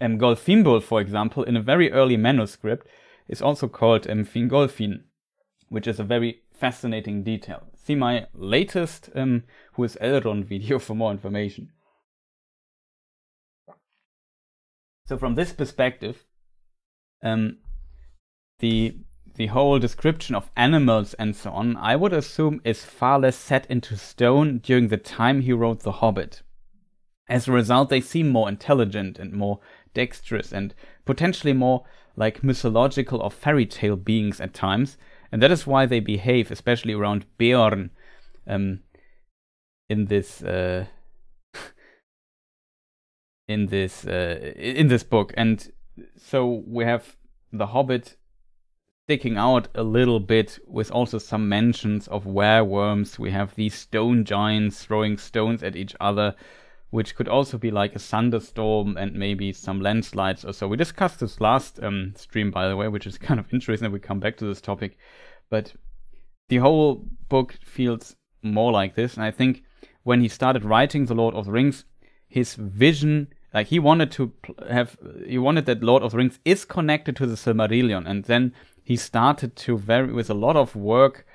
Um, Golfimbul, for example, in a very early manuscript, is also called um, Fingolfin, which is a very fascinating detail. See my latest um, Who is Elrond video for more information. So from this perspective, um, the the whole description of animals and so on, I would assume is far less set into stone during the time he wrote The Hobbit. As a result, they seem more intelligent and more dexterous and potentially more like mythological or fairy tale beings at times, and that is why they behave, especially around Beorn, um, in this uh, (laughs) in this uh, in this book. And so we have the Hobbit sticking out a little bit with also some mentions of wereworms. We have these stone giants throwing stones at each other. which could also be like a thunderstorm and maybe some landslides or so. We discussed this last um, stream, by the way, which is (laughs) kind of interesting that we come back to this topic. But the whole book feels more like this. And I think when he started writing The Lord of the Rings, his vision, like he wanted to have, he wanted that Lord of the Rings is connected to the Silmarillion. And then he started to very, with a lot of work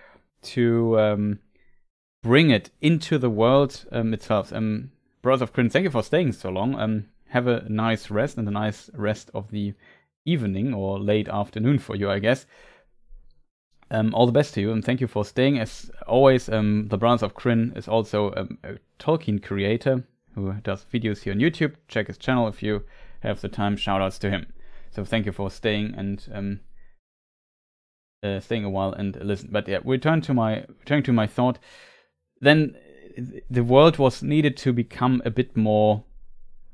to um, bring it into the world um, itself. Um, Brothers of Kryn, thank you for staying so long. Um, have a nice rest and a nice rest of the evening or late afternoon for you, I guess. Um, all the best to you, and thank you for staying. As always, um, the Brothers of Kryn is also um, a Tolkien creator who does videos here on YouTube. Check his channel if you have the time. Shoutouts to him. So thank you for staying and um, uh, staying a while and listen. But yeah, return to my return to my thought. Then the world was needed to become a bit more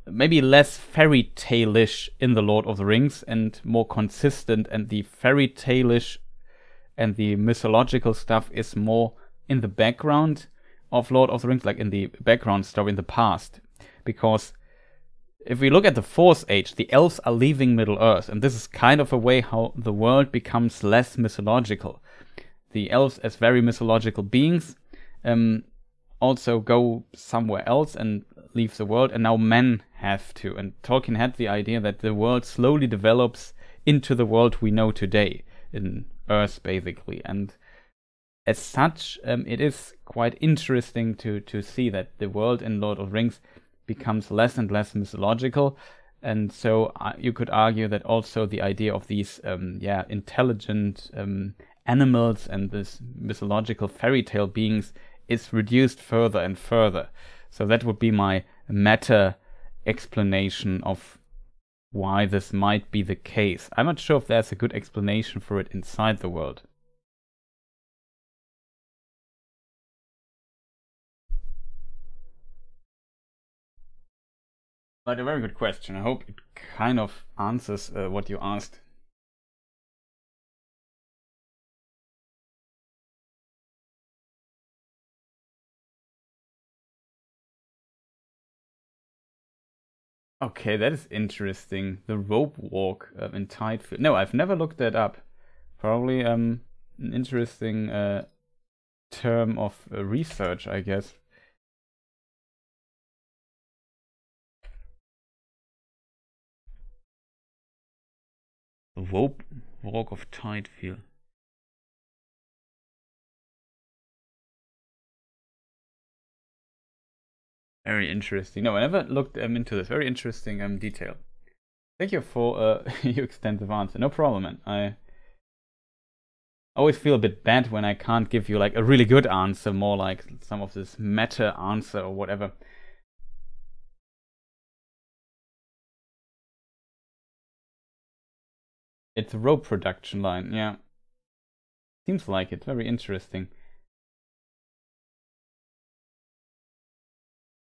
maybe less fairy tale-ish in the Lord of the Rings and more consistent and the fairy tale-ish and the mythological stuff is more in the background of Lord of the Rings, like in the background story in the past. Because if we look at the Fourth Age, the elves are leaving Middle Earth, and this is kind of a way how the world becomes less mythological. The elves, as very mythological beings, um, also go somewhere else and leave the world, and now men have to. And Tolkien had the idea that the world slowly develops into the world we know today in Earth, basically. And as such, um, it is quite interesting to to see that the world in Lord of Rings becomes less and less mythological. And so uh, you could argue that also the idea of these, um, yeah, intelligent um, animals and this mythological fairy tale beings is reduced further and further. So that would be my meta explanation of why this might be the case. I'm not sure if there's a good explanation for it inside the world. But a very good question. I hope it kind of answers uh, what you asked. Okay, that is interesting. The rope walk uh, in Tighfield. No, I've never looked that up. Probably um an interesting uh, term of uh, research, I guess. Rope walk of Tighfield. Very interesting. No, I never looked um, into this. Very interesting um, detail. Thank you for uh, (laughs) your extensive answer. No problem, man. I always feel a bit bad when I can't give you like a really good answer, more like some of this meta answer or whatever. It's a rope production line, yeah. Seems like it. Very interesting.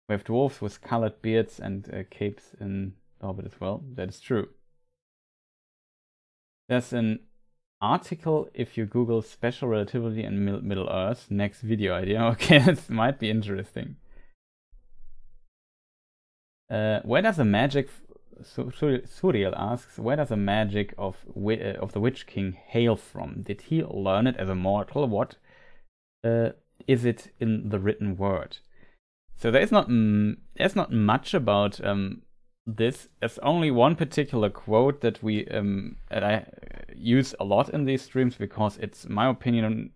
We have dwarves with colored beards and uh, capes in The Hobbit as well. That is true. There's an article if you Google special relativity and Middle Earth. Next video idea. (laughs) Okay, this might be interesting. Uh, where does the magic? Suriel asks, where does the magic of uh, of the Witch King hail from? Did he learn it as a mortal? What uh, is it in the written word? So there's not mm, there's not much about um, this. There's only one particular quote that we um, that I use a lot in these streams because it's my opinion.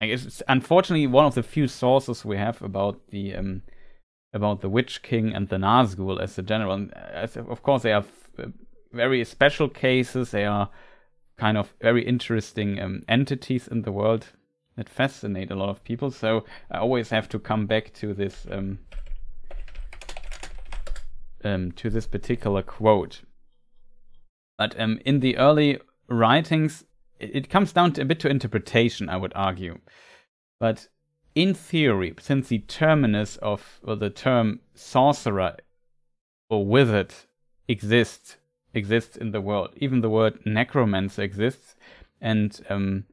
I guess it's unfortunately one of the few sources we have about the um, about the Witch King and the Nazgul as a general. Of course, they are uh, very special cases. They are kind of very interesting um, entities in the world that fascinate a lot of people. So I always have to come back to this um, um, to this particular quote. But um, in the early writings, it, it comes down to a bit to interpretation, I would argue. But in theory, since the terminus of the term sorcerer or wizard exists exists in the world, even the word necromancer exists, and um,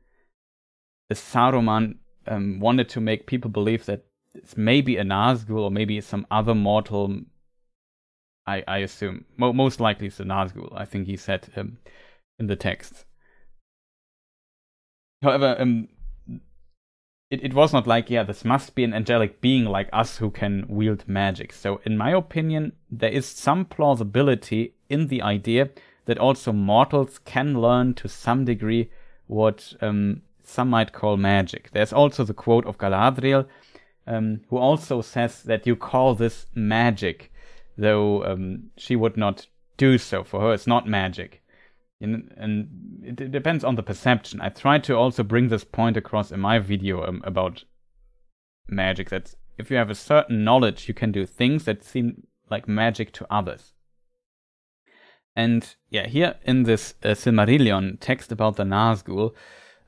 Saruman um, wanted to make people believe that it's maybe a Nazgul or maybe some other mortal. I I assume Mo- most likely it's a Nazgul. I think he said um, in the text. However, um, it, it was not like, yeah, this must be an angelic being like us who can wield magic. So, in my opinion, there is some plausibility in the idea that also mortals can learn to some degree what um, some might call magic. There's also the quote of Galadriel, um, who also says that you call this magic, though um, she would not do so. For her, it's not magic. And, and it, depends on the perception. I tried to also bring this point across in my video um, about magic. That if you have a certain knowledge, you can do things that seem like magic to others. And yeah, here in this uh, Silmarillion text about the Nazgul,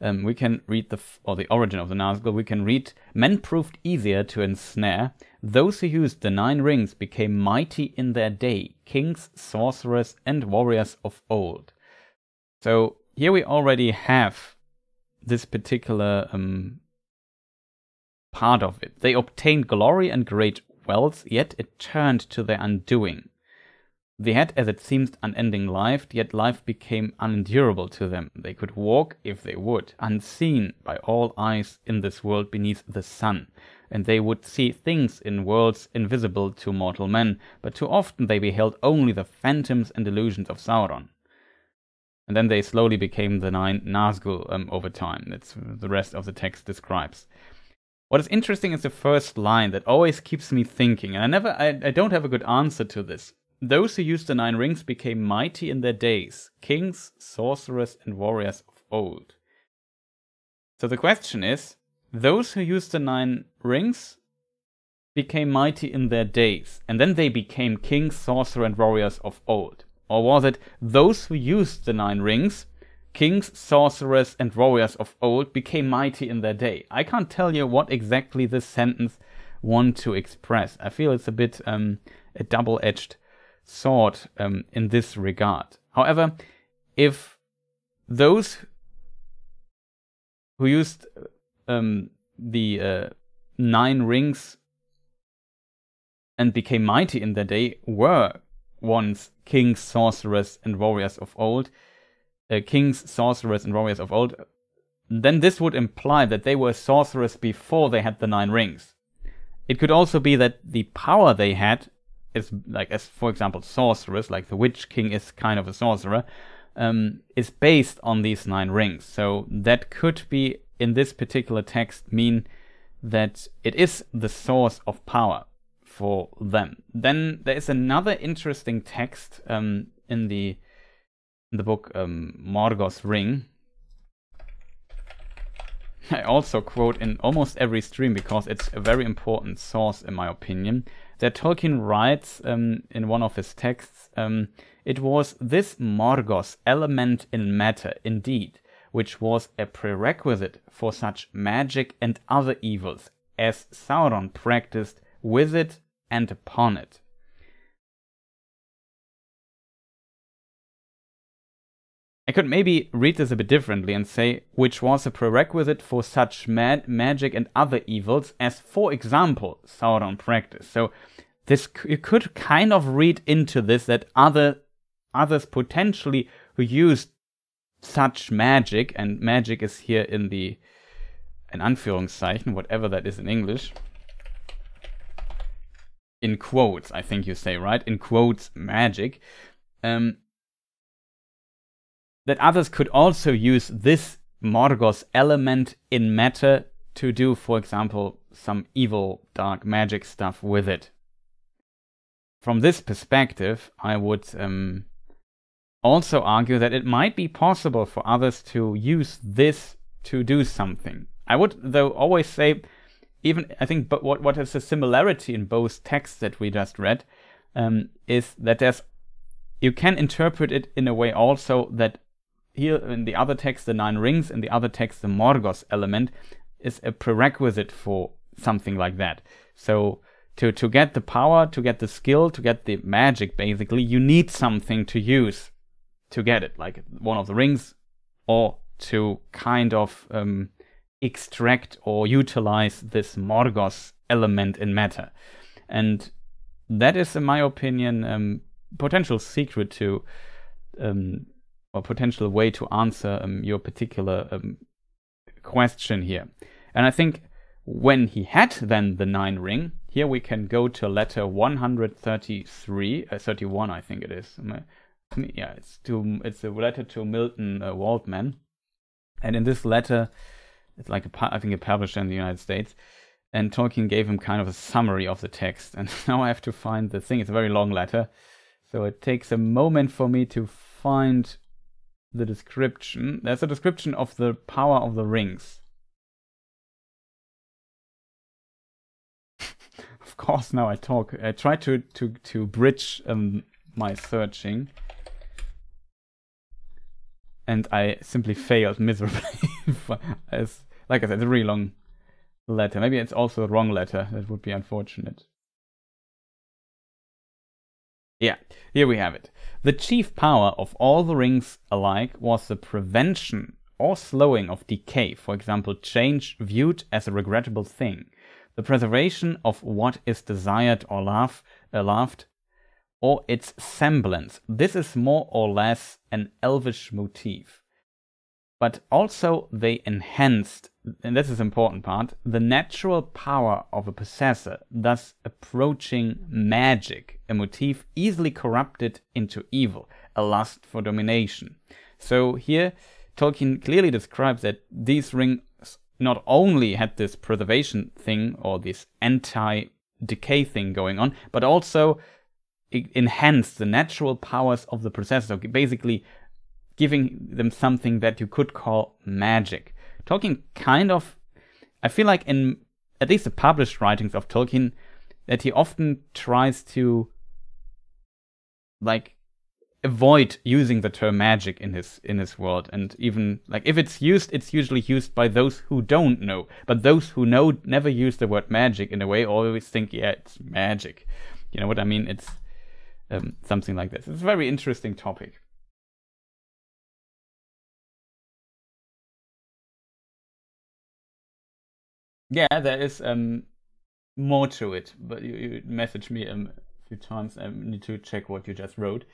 um, we can read the or the origin of the Nazgul. We can read: Men proved easier to ensnare. Those who used the nine rings became mighty in their day, kings, sorcerers, and warriors of old. So here we already have this particular um, part of it. They obtained glory and great wealth, yet it turned to their undoing. They had, as it seemed, unending life, yet life became unendurable to them. They could walk, if they would, unseen by all eyes in this world beneath the sun, and they would see things in worlds invisible to mortal men, but too often they beheld only the phantoms and illusions of Sauron. And then they slowly became the nine Nazgul um, over time. That's the rest of the text describes. What is interesting is the first line that always keeps me thinking, and I never, I, I don't have a good answer to this. Those who used the nine rings became mighty in their days, kings, sorcerers, and warriors of old. So the question is those who used the nine rings became mighty in their days, and then they became kings, sorcerers, and warriors of old. Or was it those who used the nine rings, kings, sorcerers, and warriors of old, became mighty in their day? I can't tell you what exactly this sentence want to express. I feel it's a bit um, a double-edged sword um, in this regard. However, if those who used um, the uh, nine rings and became mighty in their day were once kings, sorcerers, and warriors of old, uh, kings, sorcerers, and warriors of old, then this would imply that they were sorcerers before they had the nine rings. It could also be that the power they had is like as for example sorcerers, like the Witch King is kind of a sorcerer, um, is based on these nine rings. So that could be in this particular text mean that it is the source of power for them. Then there is another interesting text um, in the in the book um, Morgoth's Ring. I also quote in almost every stream because it's a very important source in my opinion that Tolkien writes um, in one of his texts, um, it was this Morgoth element in matter, indeed, which was a prerequisite for such magic and other evils as Sauron practiced with it and upon it. I could maybe read this a bit differently and say, which was a prerequisite for such mad magic and other evils as, for example, Sauron practice. So this you could kind of read into this that other others potentially who used such magic, and magic is here in the in Anführungszeichen, whatever that is in English. In quotes, I think you say, right? In quotes, magic. Um, that others could also use this Morgoth element in matter to do, for example, some evil dark magic stuff with it. From this perspective, I would um, also argue that it might be possible for others to use this to do something. I would, though, always say, even I think, but what what is a similarity in both texts that we just read um, is that there's you can interpret it in a way also that here in the other text, the nine rings, in the other text, the Morgoth element is a prerequisite for something like that. So to, to get the power, to get the skill, to get the magic, basically, you need something to use to get it, like one of the rings, or to kind of um, extract or utilize this Morgoth element in matter. And that is, in my opinion, um, potential secret to um, or potential way to answer um, your particular um, question here. And I think when he had then the nine ring, here we can go to letter 133, uh, 31, I think it is. Yeah, it's to it's a letter to Milton uh, Waldman, and in this letter, it's like a, I think a publisher in the United States, and Tolkien gave him kind of a summary of the text. And (laughs) now I have to find the thing. It's a very long letter, so it takes a moment for me to find the description. There's a description of the power of the rings. (laughs) of course, now I talk. I try to to to bridge um, my searching, and I simply failed miserably. (laughs) As like I said, it's a really long letter. Maybe it's also a wrong letter. That would be unfortunate. Yeah, here we have it. The chief power of all the rings alike was the prevention or slowing of decay, for example, change viewed as a regrettable thing, the preservation of what is desired or love, uh, loved, or its semblance. This is more or less an elvish motif but also they enhanced, and this is important part, the natural power of a possessor, thus approaching magic, a motif easily corrupted into evil, a lust for domination. So here, Tolkien clearly describes that these rings not only had this preservation thing or this anti-decay thing going on, but also enhanced the natural powers of the possessor. Basically, giving them something that you could call magic. Tolkien kind of, I feel like in at least the published writings of Tolkien, that he often tries to like avoid using the term magic in his in his world and even like if it's used it's usually used by those who don't know but those who know never use the word magic in a way always think yeah it's magic you know what i mean it's um, something like this it's a very interesting topic Yeah, there is um more to it, but you, you messaged me um, a few times. I need to check what you just wrote.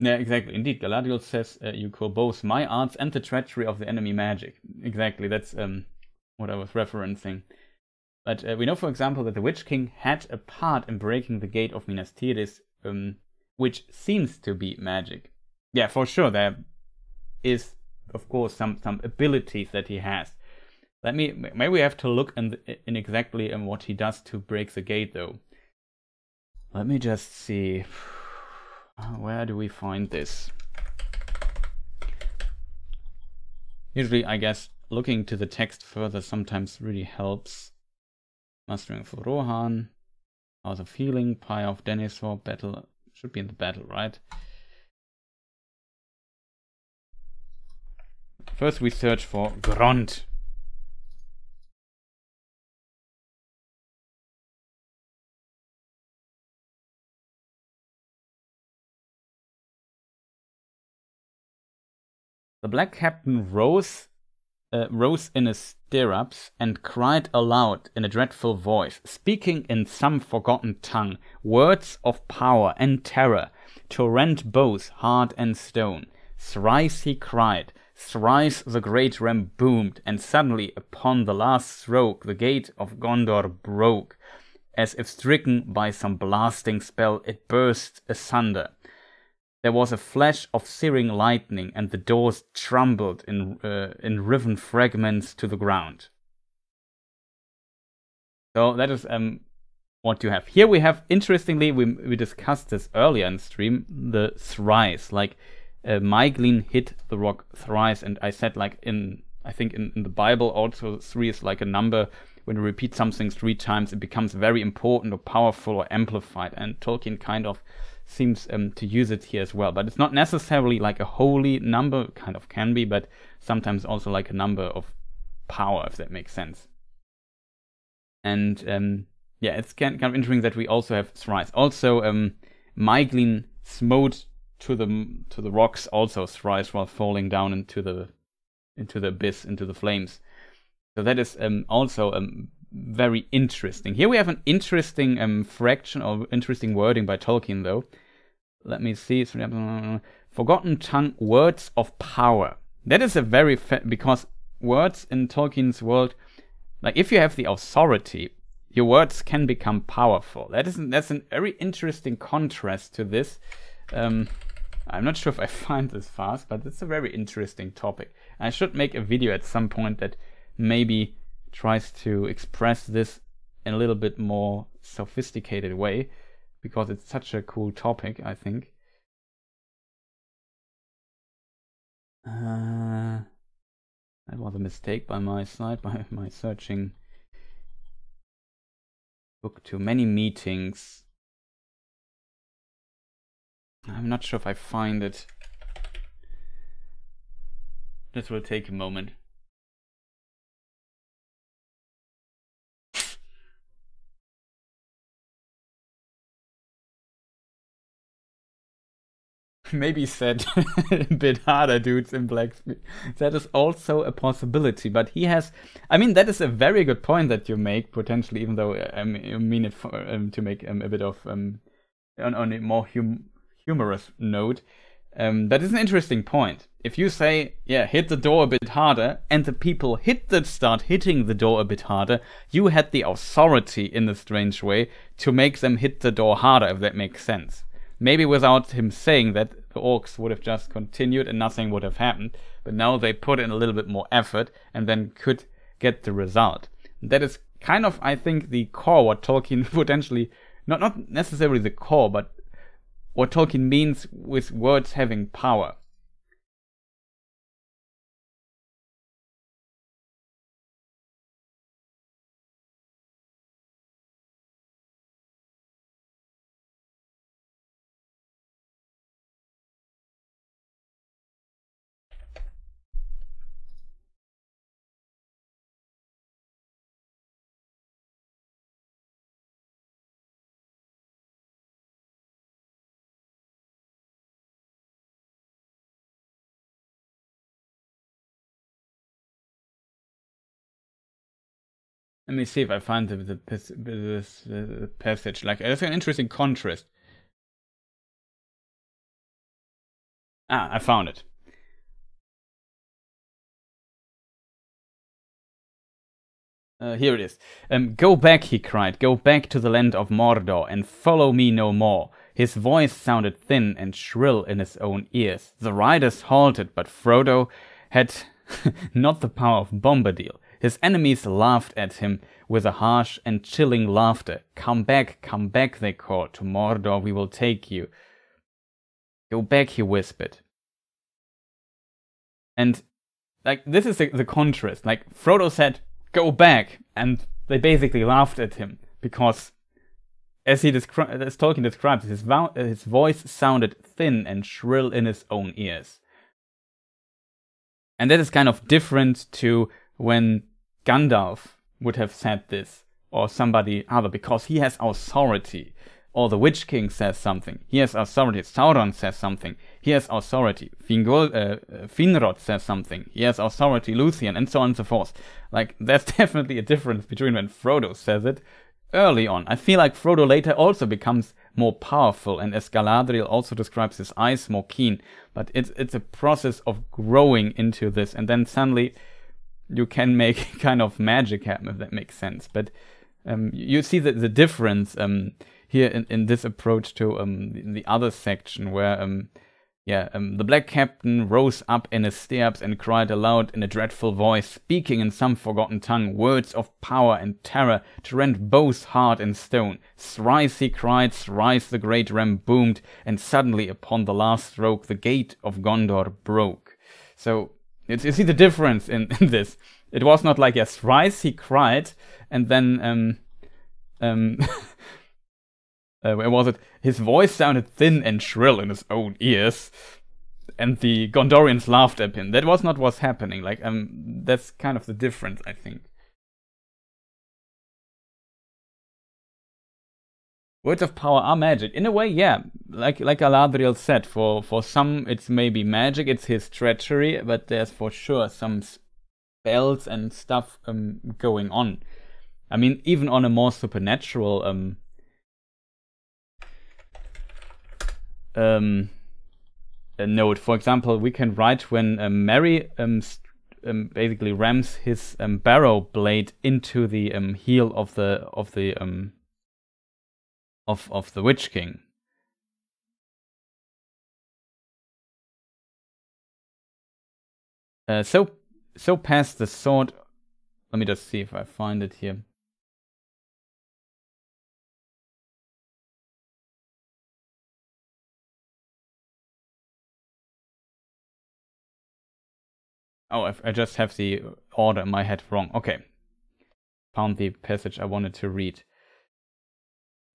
Yeah, exactly. Indeed, Galadriel says uh, you call both my arts and the treachery of the enemy magic. Exactly, that's um, what I was referencing. But uh, we know, for example, that the Witch King had a part in breaking the gate of Minas Tirith um, which seems to be magic. Yeah, for sure, there is, of course, some, some abilities that he has. Let me, maybe we have to look in, in exactly in what he does to break the gate, though. Let me just see. Uh, where do we find this? Usually, I guess, looking to the text further sometimes really helps. Mastering for Rohan, House of Healing, Pyre of Denethor, Battle should be in the battle, right? First we search for Grond. The black captain rose uh, rose in his stirrups and cried aloud in a dreadful voice, speaking in some forgotten tongue, words of power and terror, to rend both heart and stone. Thrice he cried, thrice the great ram boomed, and suddenly upon the last stroke the gate of Gondor broke. As if stricken by some blasting spell, it burst asunder. There was a flash of searing lightning, and the doors trembled in, uh, in riven fragments to the ground. So that is um, what you have. Here we have, interestingly, we, we discussed this earlier in stream, the thrice. Like, uh, hit the rock thrice, and I said, like, in, I think in, in the Bible also, three is like a number. When you repeat something three times, it becomes very important or powerful or amplified. And Tolkien kind of seems um, to use it here as well. But it's not necessarily like a holy number, kind of can be, but sometimes also like a number of power, if that makes sense. And um, yeah, it's kind of interesting that we also have thrice. Also, um, Maeglin smote to the to the rocks also thrice while falling down into the into the abyss, into the flames. So that is um, also um, very interesting. Here we have an interesting um, fraction or interesting wording by Tolkien, though. Let me see. Forgotten tongue, words of power. That is a very fa- because words in Tolkien's world, like if you have the authority, your words can become powerful. That is that's a very interesting contrast to this. Um, I'm not sure if I (laughs) find this fast, but it's a very interesting topic. I should make a video at some point that maybe tries to express this in a little bit more sophisticated way because it's such a cool topic, I think. Uh, that was a mistake by my side, (laughs) by my searching book to many meetings. I'm not sure if I find it. This will take a moment. (laughs) maybe said (laughs) a bit harder dudes in black that is also a possibility but he has i mean that is a very good point that you make potentially even though i mean it for, um, to make um, a bit of um, on, on a more hum- humorous note. Um, that is an interesting point. If you say yeah hit the door a bit harder and the people hit the start hitting the door a bit harder you had the authority in a strange way to make them hit the door harder if that makes sense. Maybe without him saying that, the orcs would have just continued and nothing would have happened. But now they put in a little bit more effort and then could get the result. That is kind of, I think, the core what Tolkien (laughs) potentially, not not necessarily the core, but what Tolkien means with words having power. Let me see if I find the, the, this, passage. Like, it's an interesting contrast. Ah, I found it. Uh, here it is. Um, go back, he cried. Go back to the land of Mordor and follow me no more. His voice sounded thin and shrill in his own ears. The riders halted, but Frodo had (laughs) not the power of Bombadil. His enemies laughed at him with a harsh and chilling laughter. Come back, come back, they called. To Mordor we will take you. Go back, he whispered. And, like, this is the, the contrast. Like, Frodo said, go back. And they basically laughed at him because, as he descri- as Tolkien describes, his, vo- his voice sounded thin and shrill in his own ears. And that is kind of different to when Gandalf would have said this, or somebody other, because he has authority. Or the Witch King says something. He has authority. Sauron says something. He has authority. Fingol, uh, Finrod says something. He has authority. Luthien, and so on and so forth. Like, (laughs) there's definitely a difference between when Frodo says it early on. I feel like Frodo later also becomes more powerful, and as Galadriel also describes his eyes more keen. But it's it's a process of growing into this, and then suddenly you can make (laughs) kind of magic happen if that makes sense. But um, you see the, the difference um, here in, in this approach to um, the, the other section where um, yeah, um, the black captain rose up in his stirrups and cried aloud in a dreadful voice, speaking in some forgotten tongue, words of power and terror to rend both heart and stone. Thrice he cried, thrice the great ram boomed, and suddenly upon the last stroke the gate of Gondor broke. So you see the difference in, (laughs) in this. It was not like yes, thrice he cried, and then um um (laughs) uh, where was it? His voice sounded thin and shrill in his own ears, and the Gondorians laughed at him. That was not what's happening. Like um, that's kind of the difference, I think. Words of power are magic. In a way, yeah. Like like Galadriel said, for for some it's maybe magic, it's his treachery, but there's for sure some spells and stuff um, going on. I mean, even on a more supernatural um, um, note, for example, we can write when um, Merry um, um, basically rams his um, barrow blade into the um, heel of the of the um, of of the Witch King. Uh, so so past the sword. Let me just see if I find it here. Oh, I just have the order in my head wrong. Okay. Found the passage I wanted to read.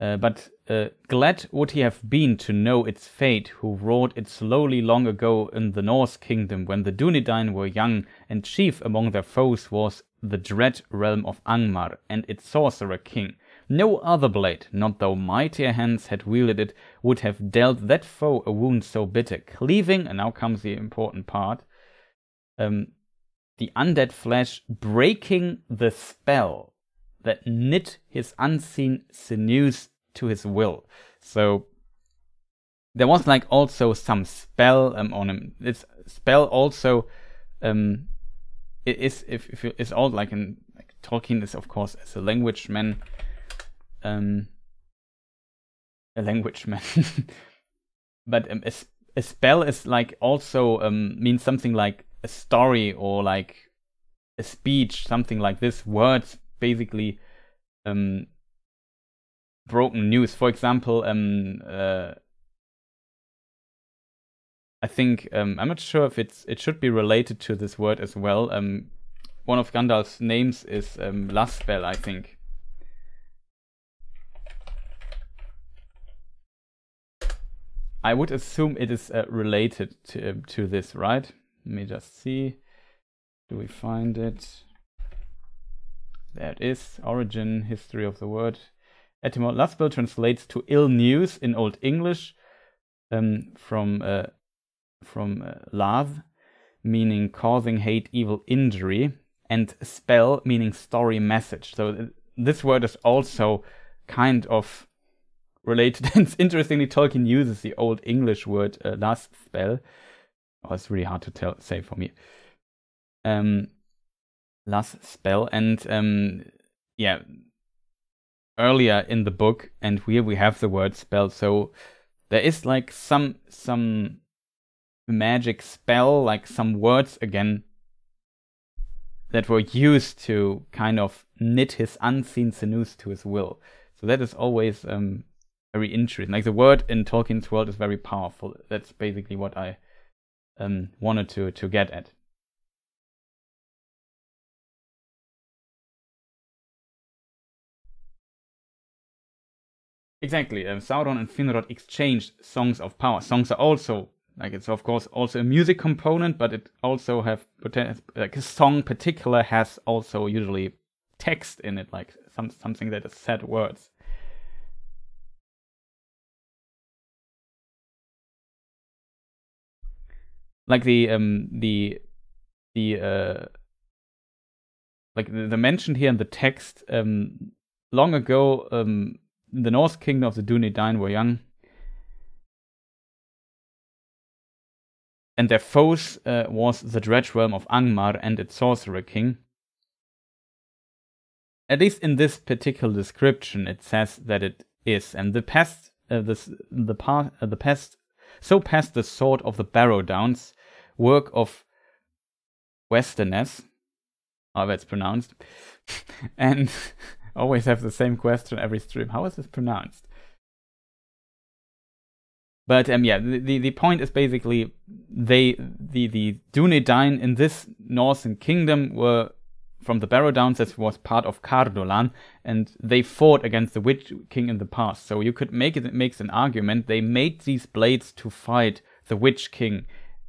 Uh, but uh, glad would he have been to know its fate, who wrought it slowly long ago in the Norse kingdom, when the Dunedain were young, and chief among their foes was the dread realm of Angmar, and its sorcerer king. No other blade, not though mightier hands had wielded it, would have dealt that foe a wound so bitter, cleaving, and now comes the important part, um, the undead flesh breaking the spell that knit his unseen sinews to his will. So there was like also some spell um, on him. This spell also um, is if, if it's all like in like Tolkien is of course as a language man, um, a language man, (laughs) but um, a, a spell is like also um, means something like a story or like a speech, something like this. Words basically um, broken news. For example, um, uh, I think um, I'm not sure if it's it should be related to this word as well. Um, one of Gandalf's names is um, Láthspell, I think. I would assume it is uh, related to to this, right? Let me just see. Do we find it? There it is. Origin, history of the word. Etymology. Láthspell translates to ill news in Old English um, from uh, from uh, meaning causing hate, evil, injury, and spell, meaning story, message. So uh, this word is also kind of related. (laughs) and interestingly, Tolkien uses the Old English word uh, last spell Oh, it's really hard to tell say for me. Um, last spell and um, yeah, earlier in the book, and here we have the word spell. So there is like some some magic spell, like some words again that were used to kind of knit his unseen sinews to his will. So that is always um, very interesting. Like the word in Tolkien's world is very powerful. That's basically what I um, wanted to, to get at. Exactly. Um, Sauron and Finrod exchanged songs of power. Songs are also like it's of course also a music component, but it also have like a song particular has also usually text in it, like some something that is said words. like the um the the uh like the, the mention here in the text um long ago um the Norse kingdom of the Dunedain were young and their foes uh, was the dread realm of Angmar and its sorcerer king. At least in this particular description, it says that it is, and the past, uh, the past, uh, the past so passed the sword of the Barrow Downs, work of Westernesse, however it's pronounced, (laughs) and always have the same question every stream. How is this pronounced? But um, yeah, the, the point is basically they the the Dunedain in this northern kingdom were from the Barrow Downs that was part of Cardolan, and they fought against the Witch King in the past. So you could make it, it makes an argument they made these blades to fight the Witch King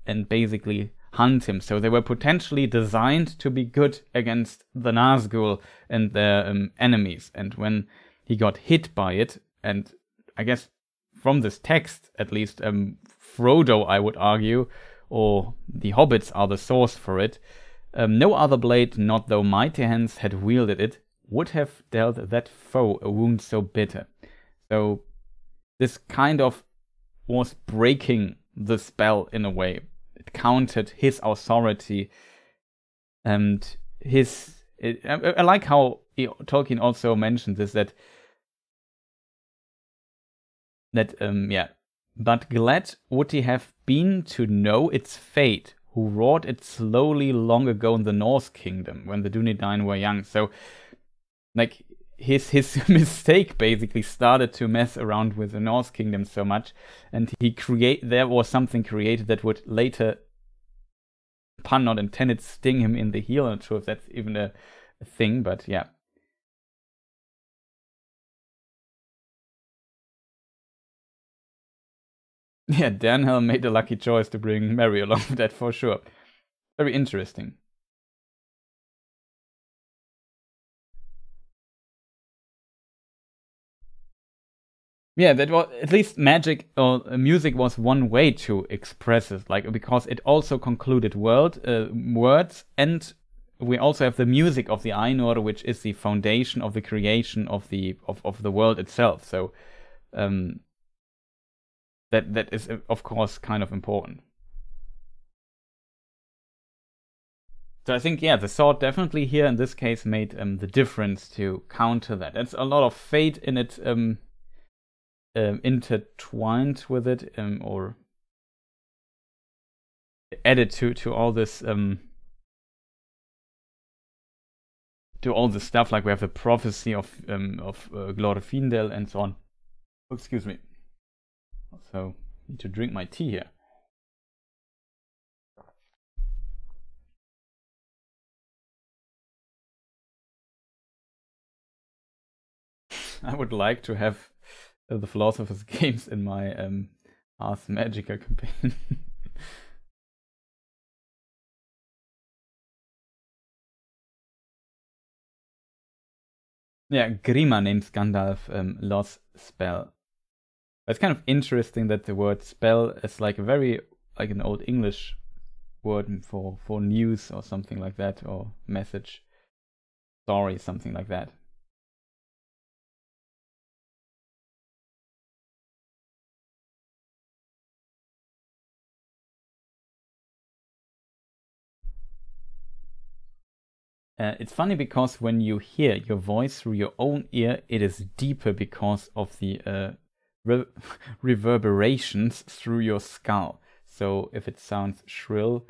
and basically hunt him. So they were potentially designed to be good against the Nazgul and their um, enemies. And when he got hit by it and I guess from this text, at least, um, Frodo, I would argue, or the hobbits are the source for it. Um, no other blade, not though mighty hands had wielded it, would have dealt that foe a wound so bitter. So this kind of was breaking the spell in a way. It counted his authority and his. It, I, I, like how Tolkien also mentions this that that um yeah, but glad would he have been to know its fate, who wrought it slowly long ago in the Norse kingdom when the Dunedain were young. So, like his his (laughs) mistake basically started to mess around with the Norse kingdom so much, and he create there was something created that would later, pun not intended, sting him in the heel. I'm not sure if that's even a, a thing, but yeah. (laughs) Yeah, Dernhelm made the lucky choice to bring Merry along with that for sure. Very interesting. Yeah, that was at least magic or uh, music was one way to express it, like because it also concluded world uh, words, and we also have the music of the Ainur, which is the foundation of the creation of the of, of the world itself. So um, that that is uh, of course kind of important. So I think yeah, the sword definitely here in this case made um, the difference to counter that. It's a lot of fate in it. Um, um, intertwined with it um, or added to to all this um, to all the stuff like we have the prophecy of um, of uh, Glorfindel and so on. Oh, excuse me. So need to drink my tea here. (laughs) I would like to have uh, the Philosopher's (laughs) Games in my um, Ars Magica campaign. (laughs) yeah, Grima names Gandalf um, Lost Spell. It's kind of interesting that the word spell is like a very like an old English word for for news or something like that or message story something like that. Uh, it's funny because when you hear your voice through your own ear, it is deeper because of the uh, re (laughs) reverberations through your skull. So if it sounds shrill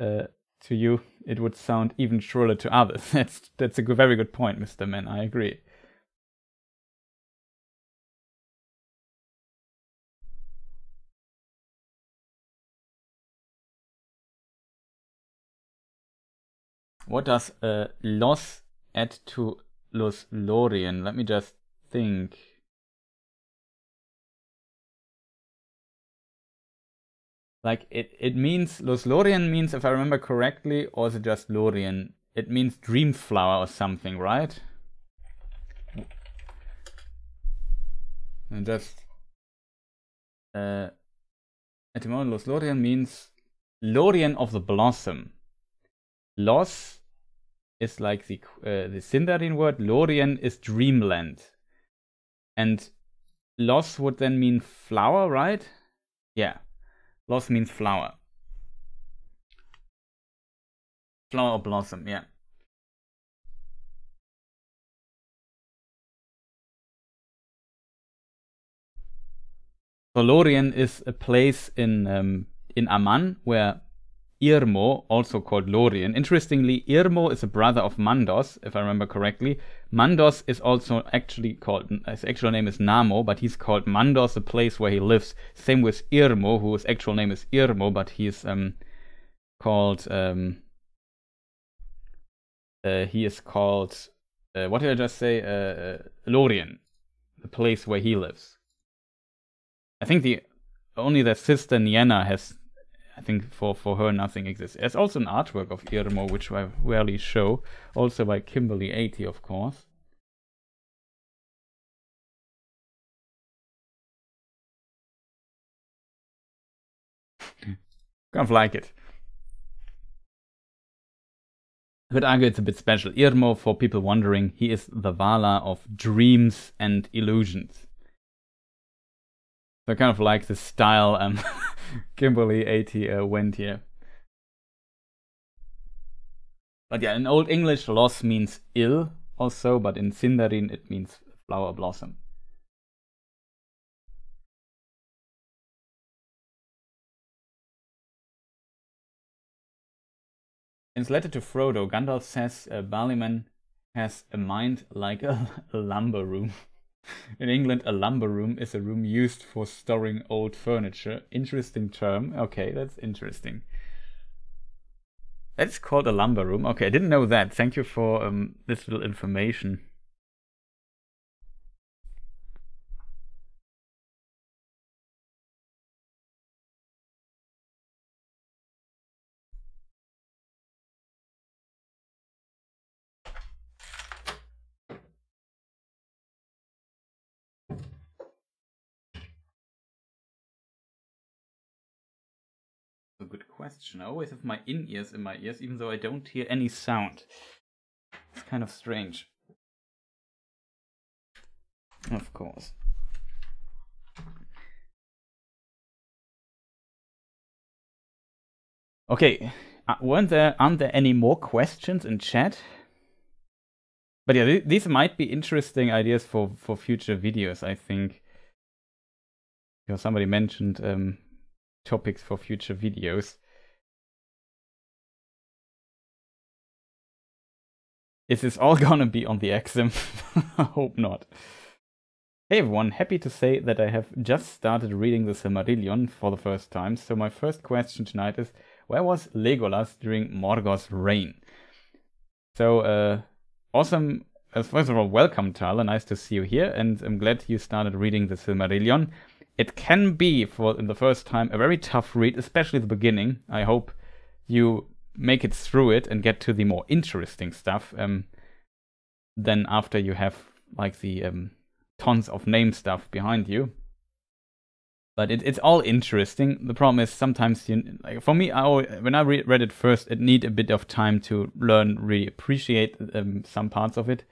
uh, to you, it would sound even shriller to others. (laughs) that's that's a very good point, Mr. Man. I agree. What does uh, loss add to Lothlorien? Let me just think. Like it, it means Lothlorien means, if I remember correctly, or is it just Lorien? It means dream flower or something, right? And just uh, Los Lothlorien means Lorien of the blossom. Los is like the uh, the Sindarin word. Lorien is dreamland, and Los would then mean flower, right? Yeah, Los means flower. Flower blossom, yeah. So Lorien is a place in um, in Aman where Irmo, also called Lorien. Interestingly, Irmo is a brother of Mandos, if I remember correctly. Mandos is also actually called, his actual name is Namo, but he's called Mandos, the place where he lives. Same with Irmo, whose actual name is Irmo, but he's um, called, um, uh, he is called, uh, what did I just say? Uh, uh Lorien, the place where he lives. I think the only the sister Nienna has I think for, for her nothing exists. There's also an artwork of Irmo, which I rarely show, also by Kimberly80, of course. (laughs) kind of like it. I could argue it's a bit special. Irmo, for people wondering, he is the Vala of dreams and illusions. So I kind of like the style um, (laughs) (laughs) Kimberly 80 uh, went here. But yeah, in Old English, loss means ill also, but in Sindarin it means flower blossom. In his letter to Frodo, Gandalf says uh, Barliman has a mind like a, a (laughs) lumber room. In England, a lumber room is a room used for storing old furniture. Interesting term. Okay, that's interesting. That's called a lumber room. Okay, I didn't know that. Thank you for um, this little information. Question. I always have my in ears in my ears, even though I don't hear any sound. It's kind of strange. Of course. Okay, uh, weren't there aren't there any more questions in chat? But yeah, th these might be interesting ideas for for future videos. I think because somebody mentioned um, topics for future videos. Is this all (laughs) gonna be on the Exim? I (laughs) hope not. Hey everyone, happy to say that I have just started reading the Silmarillion for the first time, so my first question tonight is, where was Legolas during Morgoth's reign? So, uh, awesome, uh, first of all, welcome Tyler, nice to see you here, and I'm glad you started reading the Silmarillion it can be for in the first time a very tough read, especially the beginning. I hope you make it through it and get to the more interesting stuff. Um, then after you have like the um, tons of name stuff behind you. But it, it's all interesting. The problem is sometimes you, like for me, I always, when I re- read it first, it need a bit of time to learn, really appreciate um, some parts of it,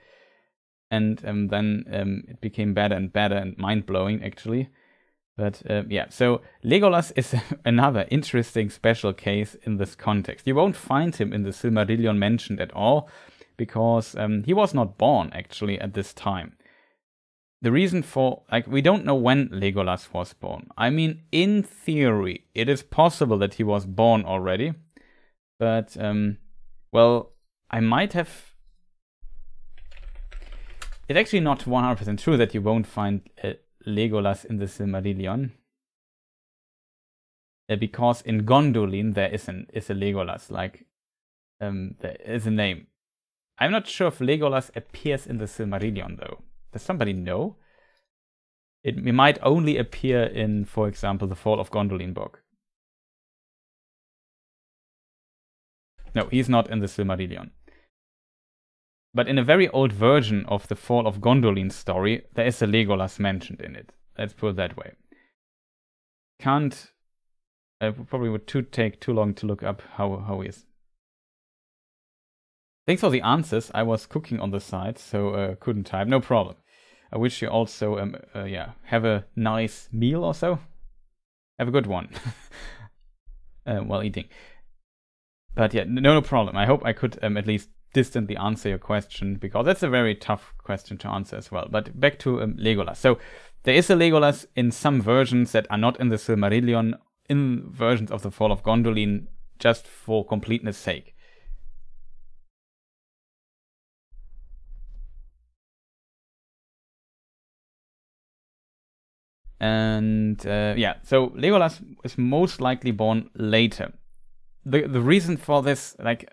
and um, then um, it became better and better and mind blowing actually. But uh, yeah, so Legolas is (laughs) another interesting special case in this context. You won't find him in the Silmarillion mentioned at all because um, he was not born actually at this time. The reason for, like, we don't know when Legolas was born. I mean, in theory, it is possible that he was born already, but, um, well, I might have. It's actually not 100% true that you won't find uh, Legolas in the Silmarillion. Uh, because in Gondolin there is an is a Legolas, like um, there is a name. I'm not sure if Legolas appears in the Silmarillion though. Does somebody know? It, it might only appear in, for example, the Fall of Gondolin book. No, he's not in the Silmarillion. But in a very old version of the Fall of Gondolin story, there is a Legolas mentioned in it. Let's put it that way. Can't. It probably would too take too long to look up how, how he is. Thanks for the answers. I was cooking on the side, so uh, couldn't type. No problem. I wish you also, um, uh, yeah, have a nice meal or so. Have a good one (laughs) uh, while eating. But yeah, no, no problem. I hope I could um, at least distantly answer your question because that's a very tough question to answer as well. But back to um, Legolas. So there is a Legolas in some versions that are not in the Silmarillion, in versions of the Fall of Gondolin, just for completeness sake. And uh, yeah, so Legolas is most likely born later. The the reason for this, like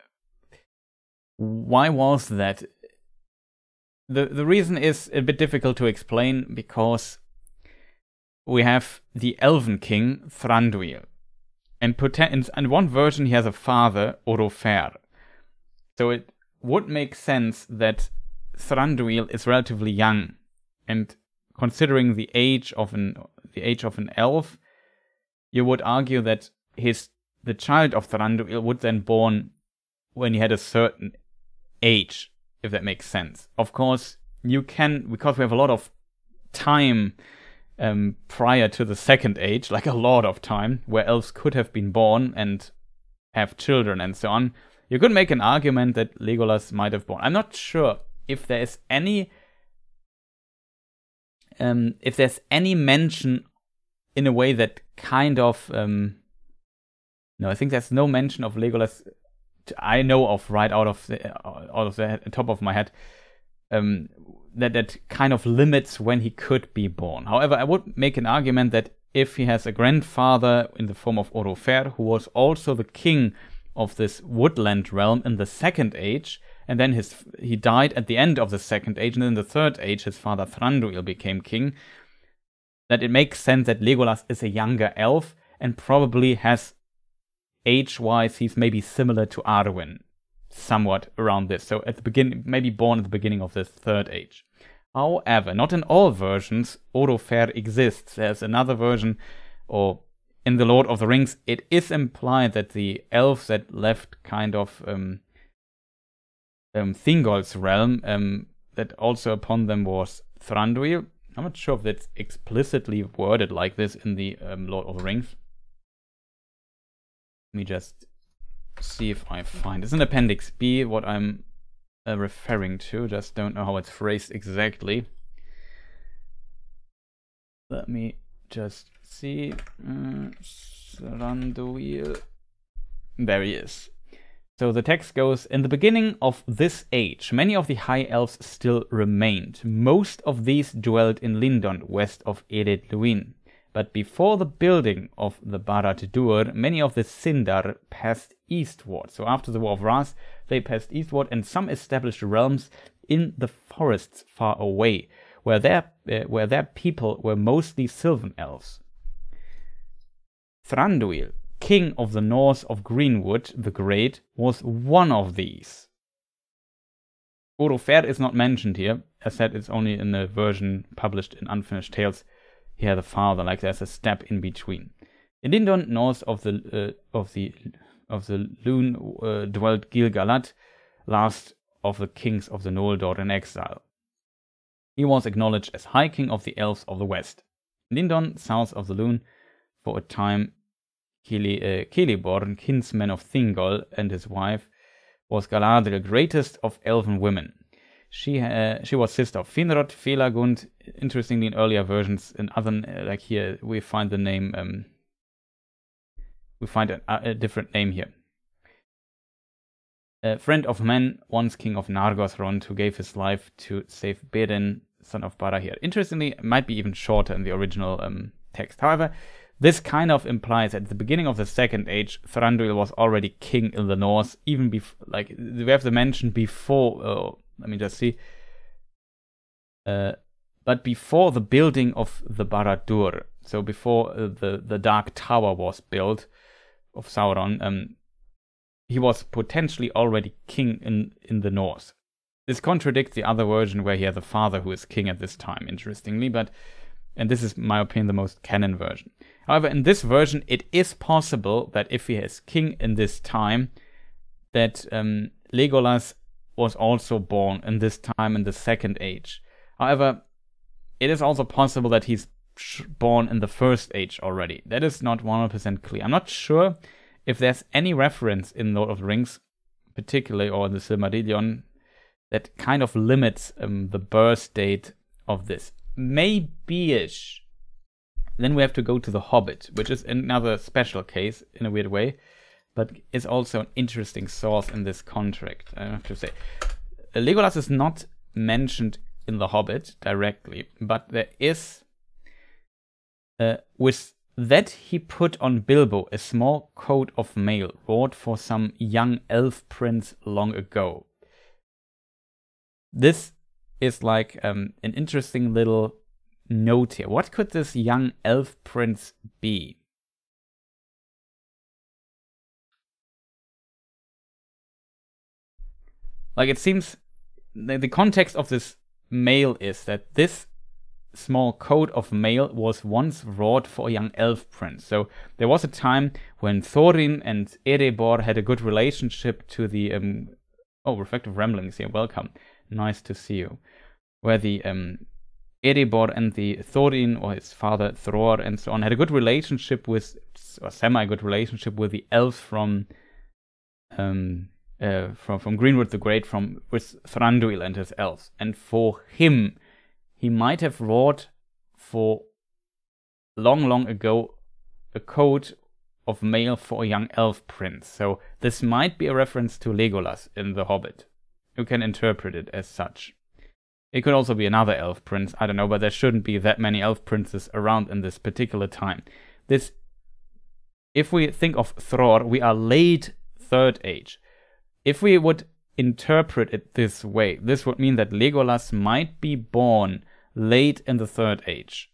why was that? The the reason is a bit difficult to explain because we have the Elven King Thranduil, and one version he has a father Oropher, so it would make sense that Thranduil is relatively young, and considering the age of an the age of an elf, you would argue that his the child of Thranduil would then born when he had a certain age, if that makes sense. Of course, you can because we have a lot of time um, prior to the second age, like a lot of time, where elves could have been born and have children and so on. You could make an argument that Legolas might have born. I'm not sure if there is any um, if there's any mention in a way that kind of um, no, I think there's no mention of Legolas. I know of right out of the out of the top of my head. Um, that that kind of limits when he could be born. However, I would make an argument that if he has a grandfather in the form of Oropher, who was also the king of this woodland realm in the second age, and then his he died at the end of the second age, and in the third age his father Thranduil became king. That it makes sense that Legolas is a younger elf and probably has age-wise he's maybe similar to Arwen, somewhat around this. So at the beginning, maybe born at the beginning of the third age. However, not in all versions Oropher exists. There's another version, or in the Lord of the Rings, it is implied that the elves that left kind of um, um, Thingol's realm, um, that also upon them was Thranduil. I'm not sure if that's explicitly worded like this in the um, Lord of the Rings. Me just see if I find. It's in Appendix B, what I'm uh, referring to. Just don't know how it's phrased exactly. Let me just see. Uh, there he is. So the text goes In the beginning of this age, many of the high elves still remained. Most of these dwelled in Lindon, west of Ered Luin. But before the building of the Barad-dûr, many of the Sindar passed eastward. So after the War of Wrath, they passed eastward, and some established realms in the forests far away, where their, uh, where their people were mostly Sylvan elves. Thranduil, king of the north of Greenwood the Great, was one of these. Oropher is not mentioned here. As said, it's only in the version published in Unfinished Tales here the father, like there's a step in between. In Lindon, north of the uh, of the of the Lune, uh, dwelt Gil-galad, last of the kings of the Noldor in exile. He was acknowledged as High King of the Elves of the West. Lindon, south of the Lune, for a time Kili, uh, kinsman of Thingol, and his wife, was Galadriel, greatest of elven women. She uh, she was sister of Finrod, Felagund. Interestingly, in earlier versions, in other uh, like here, we find the name. Um, we find a, a, different name here. A friend of men, once king of Nargothrond, who gave his life to save Beren, son of Barahir. Interestingly, it might be even shorter in the original um, text. However, this kind of implies at the beginning of the Second Age, Thranduil was already king in the north, even before, like, we have the mention before, uh, let me just see. Uh, but before the building of the Barad-dûr, so before uh, the the Dark Tower was built of Sauron, um, he was potentially already king in in the north. This contradicts the other version where he has a father who is king at this time. Interestingly, but and this is, my opinion, the most canon version. However, in this version, it is possible that if he is king in this time, that um, Legolas was also born in this time in the second age. However, it is also possible that he's born in the first age already. That is not 100% clear. I'm not sure if there's any reference in Lord of the Rings, particularly or in the Silmarillion, that kind of limits um, the birth date of this. Maybe-ish. Then we have to go to The Hobbit, which is another special case in a weird way but is also an interesting source in this contract, I have to say. Legolas is not mentioned in The Hobbit directly, but there is. Uh, with that, he put on Bilbo a small coat of mail wrought for some young elf prince long ago. This is like um, an interesting little note here. What could this young elf prince be? Like it seems the, the context of this mail is that this small coat of mail was once wrought for a young elf prince. So there was a time when Thorin and Erebor had a good relationship to the um, oh reflective ramblings here. Welcome, nice to see you. Where the um, Erebor and the Thorin or his father Thror and so on had a good relationship with or semi good relationship with the elves from um uh, from from Greenwood the Great from with Thranduil and his elves. And for him he might have wrought for long, long ago a coat of mail for a young elf prince. So this might be a reference to Legolas in The Hobbit. You can interpret it as such. It could also be another elf prince, I don't know, but there shouldn't be that many elf princes around in this particular time. This if we think of Thror, we are late third age. If we would interpret it this way, this would mean that Legolas might be born late in the Third Age.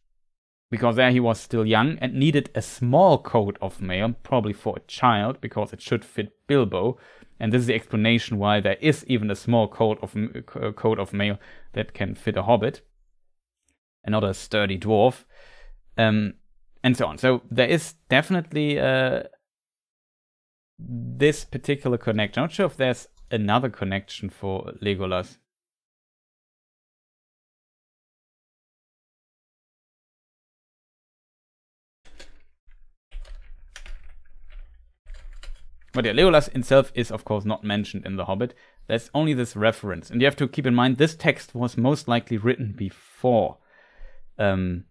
Because there he was still young and needed a small coat of mail, probably for a child, because it should fit Bilbo. And this is the explanation why there is even a small coat of uh, coat of mail that can fit a hobbit, and not a sturdy dwarf, um, and so on. So there is definitely uh, this particular connection. I'm not sure if there's another connection for Legolas. But yeah, Legolas himself is of course not mentioned in The Hobbit. There's only this reference. And you have to keep in mind this text was most likely written before um,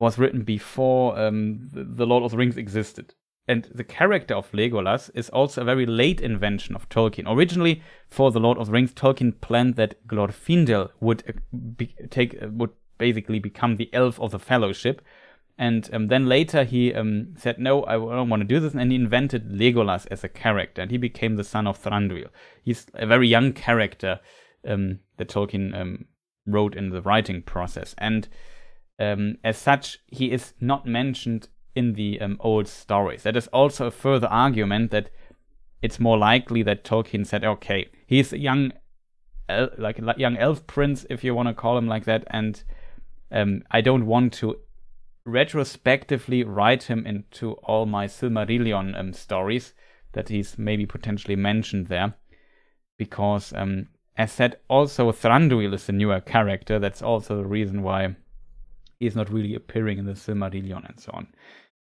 was written before um, the Lord of the Rings existed. And the character of Legolas is also a very late invention of Tolkien. Originally, for the Lord of the Rings, Tolkien planned that Glorfindel would uh, be, take uh, would basically become the elf of the Fellowship, and um, then later he um, said, No, I don't want to do this. And he invented Legolas as a character. And he became the son of Thranduil. He's a very young character um, that Tolkien um, wrote in the writing process. And um, as such, he is not mentioned in the um, old stories. That is also a further argument that it's more likely that Tolkien said, Okay, he's a young. El- like a young elf prince, if you want to call him like that, and I don't want to retrospectively write him into all my Silmarillion um, stories that he's maybe potentially mentioned there. Because, um, as said, also Thranduil is a newer character. That's also the reason why he's not really appearing in the Silmarillion and so on.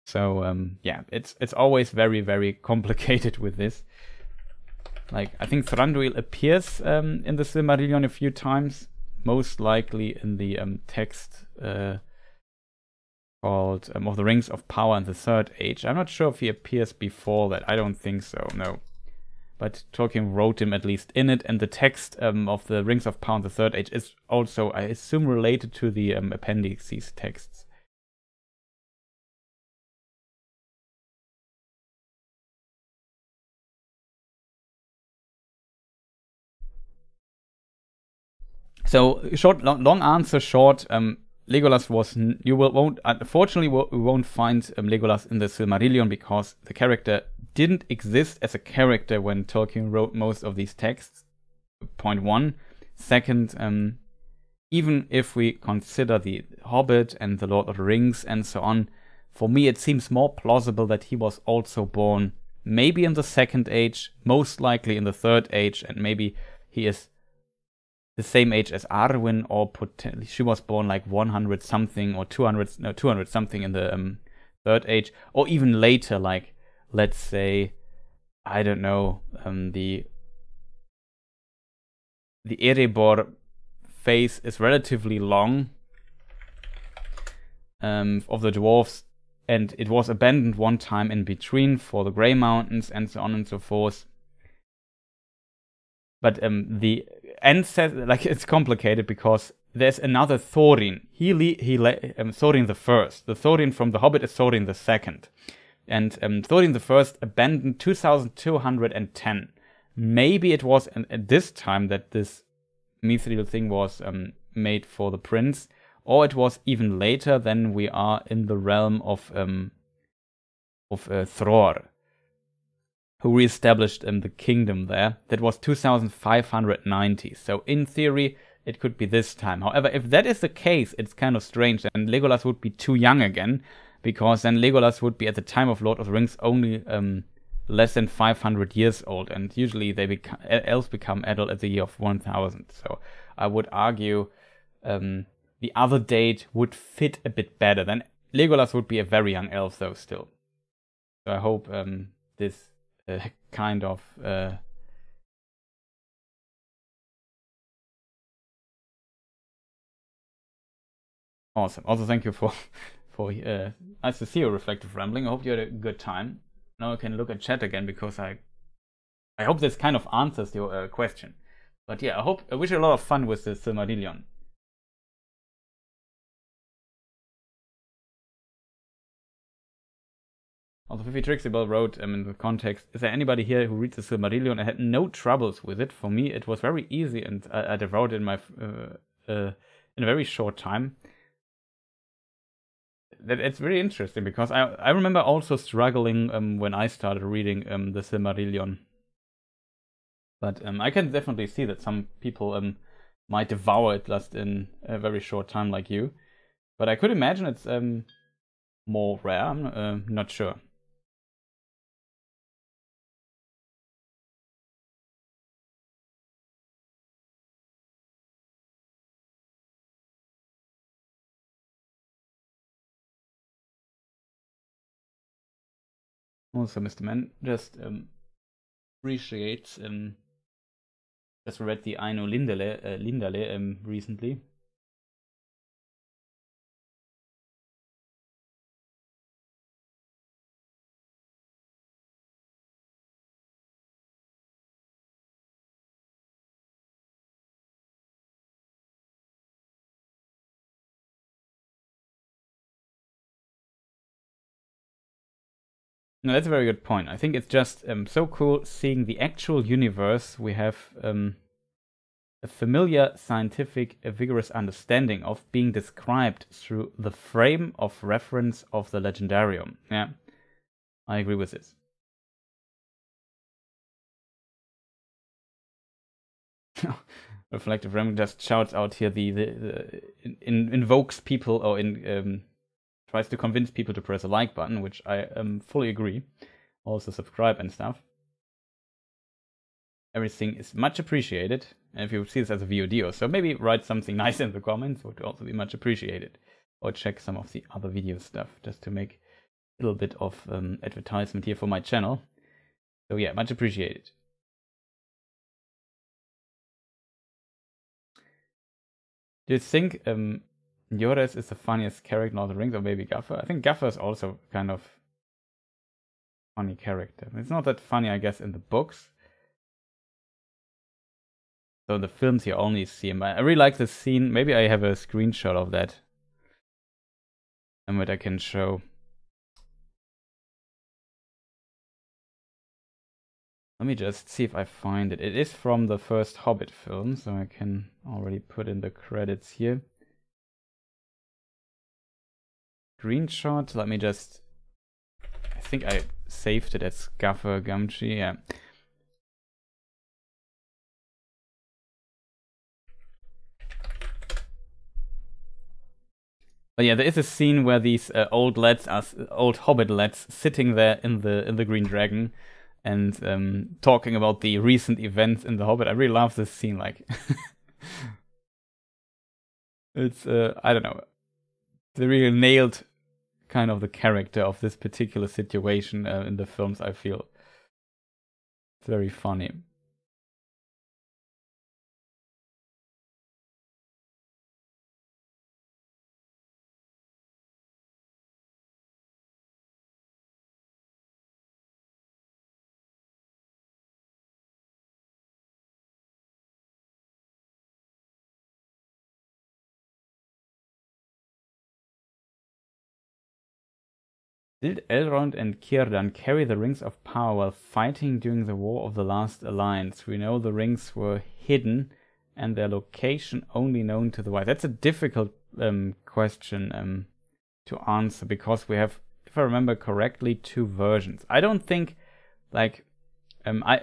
So um, yeah, it's it's always very very (laughs) complicated with this. Like I think Thranduil appears um, in the Silmarillion a few times, most likely in the um, text uh, called um, Of the Rings of Power in the Third Age. I'm not sure if he appears before that. I don't think so, no. But Tolkien wrote him at least in it, and the text um, of the Rings of Power in the Third Age is also, I assume, related to the um, appendices texts. So short, long, long answer short. Um, Legolas was you will won't unfortunately we won't find um, Legolas in the Silmarillion because the character didn't exist as a character when Tolkien wrote most of these texts. Point one. Second, um, even if we consider the Hobbit and the Lord of the Rings and so on, for me it seems more plausible that he was also born maybe in the Second Age, most likely in the Third Age, and maybe he is the same age as Arwen, or potentially she was born like 100 something or 200 no 200 something in the um, third age, or even later, like let's say I don't know um, the the Erebor phase is relatively long um, of the dwarves, and it was abandoned one time in between for the Grey Mountains and so on and so forth. But um, the ancestor, like it's complicated because there's another Thorin. He le- he le- um, Thorin the first. The Thorin from the Hobbit is Thorin the second, and um, Thorin the first abandoned 2210. Maybe it was at this time that this mithril thing was um, made for the prince, or it was even later. Then we are in the realm of um, of uh, Thror who reestablished um, the kingdom there. That was 2590. So in theory, it could be this time. However, if that is the case, it's kind of strange, and Legolas would be too young again, because then Legolas would be at the time of Lord of the Rings only um, less than 500 years old, and usually they become elves become adult at the year of 1000. So I would argue um, the other date would fit a bit better. Then Legolas would be a very young elf, though still. So I hope um, this uh, kind of uh, Awesome. Also, thank you for (laughs) for uh, nice to see you, reflective rambling. I hope you had a good time. Now I can look at chat again because I I hope this kind of answers your uh, question. But yeah, I hope I wish you a lot of fun with the Silmarillion. Also, Fifi Trixibel wrote um, in the context, is there anybody here who reads the Silmarillion? I had no troubles with it. For me, it was very easy and I, I devoured it in my uh, uh, in a very short time that it's very interesting because I I remember also struggling um, when I started reading um, the Silmarillion. But um, I can definitely see that some people um, might devour it just in a very short time, like you. But I could imagine it's um, more rare. I'm uh, not sure. Also, Mr. Man just um, appreciates. Um, just read the Ainulindale, uh, Lindale um, recently. No, that's a very good point. I think it's just um, so cool seeing the actual universe we have um, a familiar scientific, a vigorous understanding of being described through the frame of reference of the legendarium. Yeah, I agree with this. (laughs) Reflective Ram just shouts out here the, the, the in, invokes people or in um, tries to convince people to press a like button, which I um, fully agree. Also subscribe and stuff. Everything is much appreciated. And if you see this as a VOD or so, maybe write something (laughs) nice in the comments, would also be much appreciated. Or check some of the other video stuff just to make a little bit of um, advertisement here for my channel. So yeah, much appreciated. Do you think um, Yodas is the funniest character in all the rings, or maybe Gaffer. I think Gaffer is also kind of funny character. It's not that funny, I guess, in the books. So the films you only see him. I really like the scene. Maybe I have a screenshot of that. And what I can show. Let me just see if I find it. It is from the first Hobbit film, so I can already put in the credits here screenshot. Let me just. I think I saved it as Gaffer Gamgee. Yeah. But yeah, there is a scene where these uh, old lads, are, old Hobbit lads, sitting there in the in the Green Dragon, and um, talking about the recent events in the Hobbit. I really love this scene. Like, (laughs) it's uh, I don't know, they really nailed kind of the character of this particular situation uh, in the films, I feel. It's very funny. Did Elrond and Círdan carry the Rings of Power while fighting during the War of the Last Alliance? We know the rings were hidden and their location only known to the wise. That's a difficult um, question um, to answer because we have, if I remember correctly, two versions. I don't think, like, um, I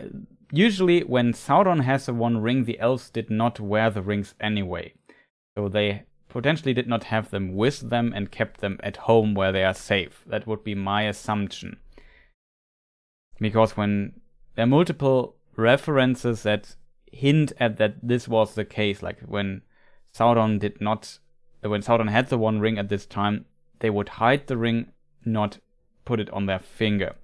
usually when Sauron has a one ring, the elves did not wear the rings anyway. So they potentially did not have them with them and kept them at home where they are safe. That would be my assumption. Because when there are multiple references that hint at that this was the case, like when Sauron did not, when Sauron had the One Ring at this time, they would hide the ring, not put it on their finger.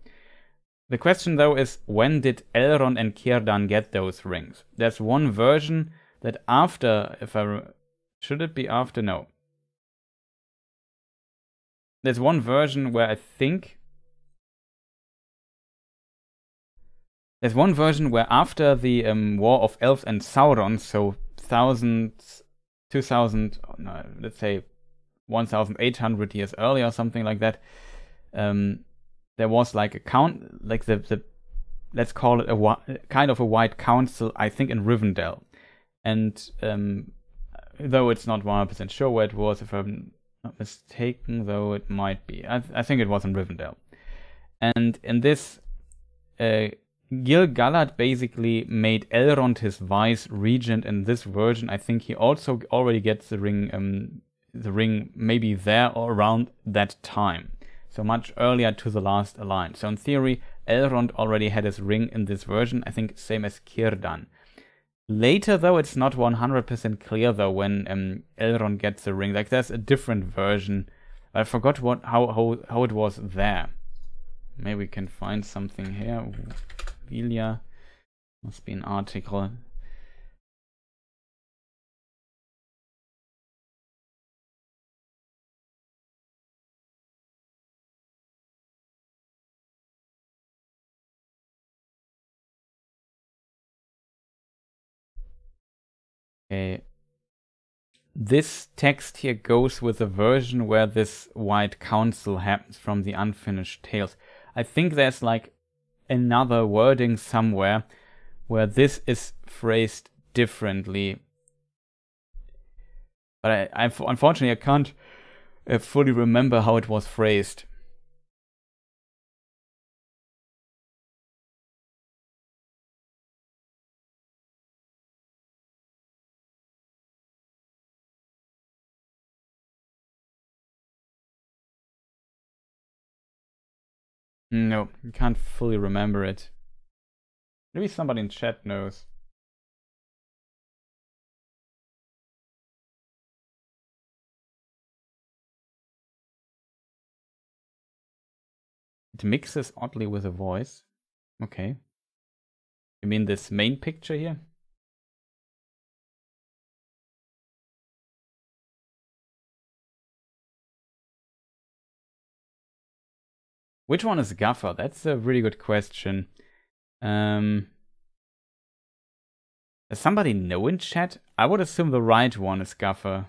The question though is when did Elrond and Círdan get those rings? There's one version that after, if I should it be after? No. There's one version where I think there's one version where after the um, War of Elves and Sauron, so thousands, two thousand, no, let's say one thousand eight hundred years earlier, or something like that. Um, there was like a count, like the the let's call it a kind of a white council, I think in Rivendell, and um, though it's not 100% sure where it was, if I'm not mistaken, though it might be. I, th- I think it was in Rivendell. And in this, uh, Gil-galad basically made Elrond his vice regent in this version. I think he also already gets the ring, um, the ring maybe there or around that time. So much earlier to the last alliance. So in theory, Elrond already had his ring in this version. I think same as Círdan. Later, though, it's not 100% clear, though, when um, Elrond gets the ring. Like, there's a different version. I forgot what how, how, how it was there. Maybe we can find something here. Vilya. Must be an article. Okay. This text here goes with a version where this White Council happens from the Unfinished Tales. I think there's like another wording somewhere where this is phrased differently. But I, I unfortunately I can't uh, fully remember how it was phrased. No, I can't fully remember it. Maybe somebody in chat knows. It mixes oddly with the voice. Okay. You mean this main picture here? Which one is Gaffer? That's a really good question. Um, does somebody know in chat? I would assume the right one is Gaffer.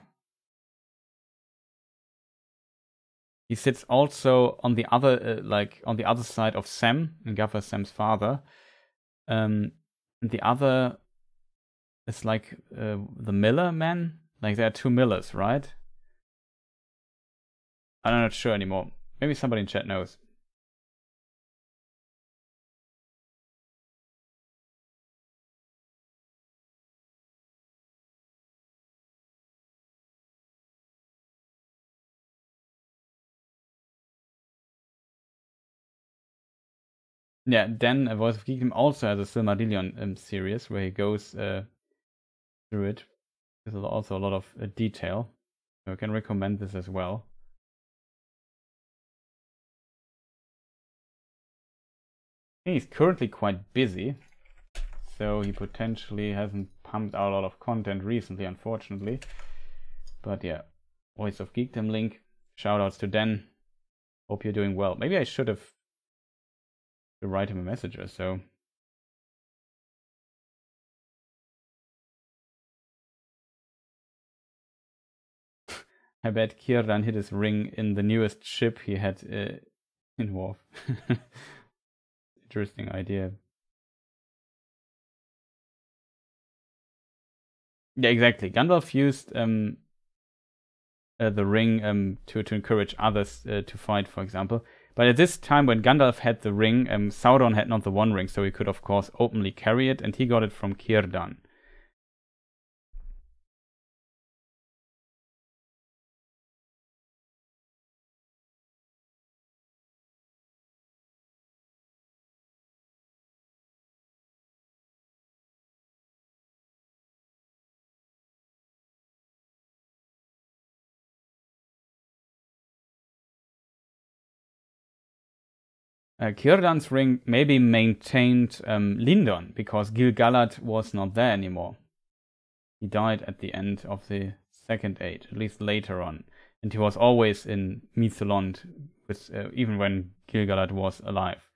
He sits also on the other, uh, like on the other side of Sam, and Gaffer Sam's father. Um, and the other is like uh, the Miller man. Like there are two Millers, right? I'm not sure anymore. Maybe somebody in chat knows. Yeah, then Voice of Geekdom also has a Silmarillion um, series where he goes uh, through it. There's also a lot of uh, detail. So I can recommend this as well. He's currently quite busy, so he potentially hasn't pumped out a lot of content recently, unfortunately. But yeah, Voice of Geekdom link. Shoutouts to Dan. Hope you're doing well. Maybe I should have to write him a message or so. (laughs) I bet Círdan hid his ring in the newest ship he had uh, in Worf. (laughs) Interesting idea. Yeah, exactly. Gandalf used um, uh, the ring um, to to encourage others uh, to fight, for example. But at this time, when Gandalf had the ring, um, Sauron had not the One Ring, so he could, of course, openly carry it, and he got it from Círdan. Uh, Círdan's ring maybe maintained um, Lindon because Gil-galad was not there anymore. He died at the end of the Second Age, at least later on, and he was always in Mithlond, with, uh, even when Gil-galad was alive.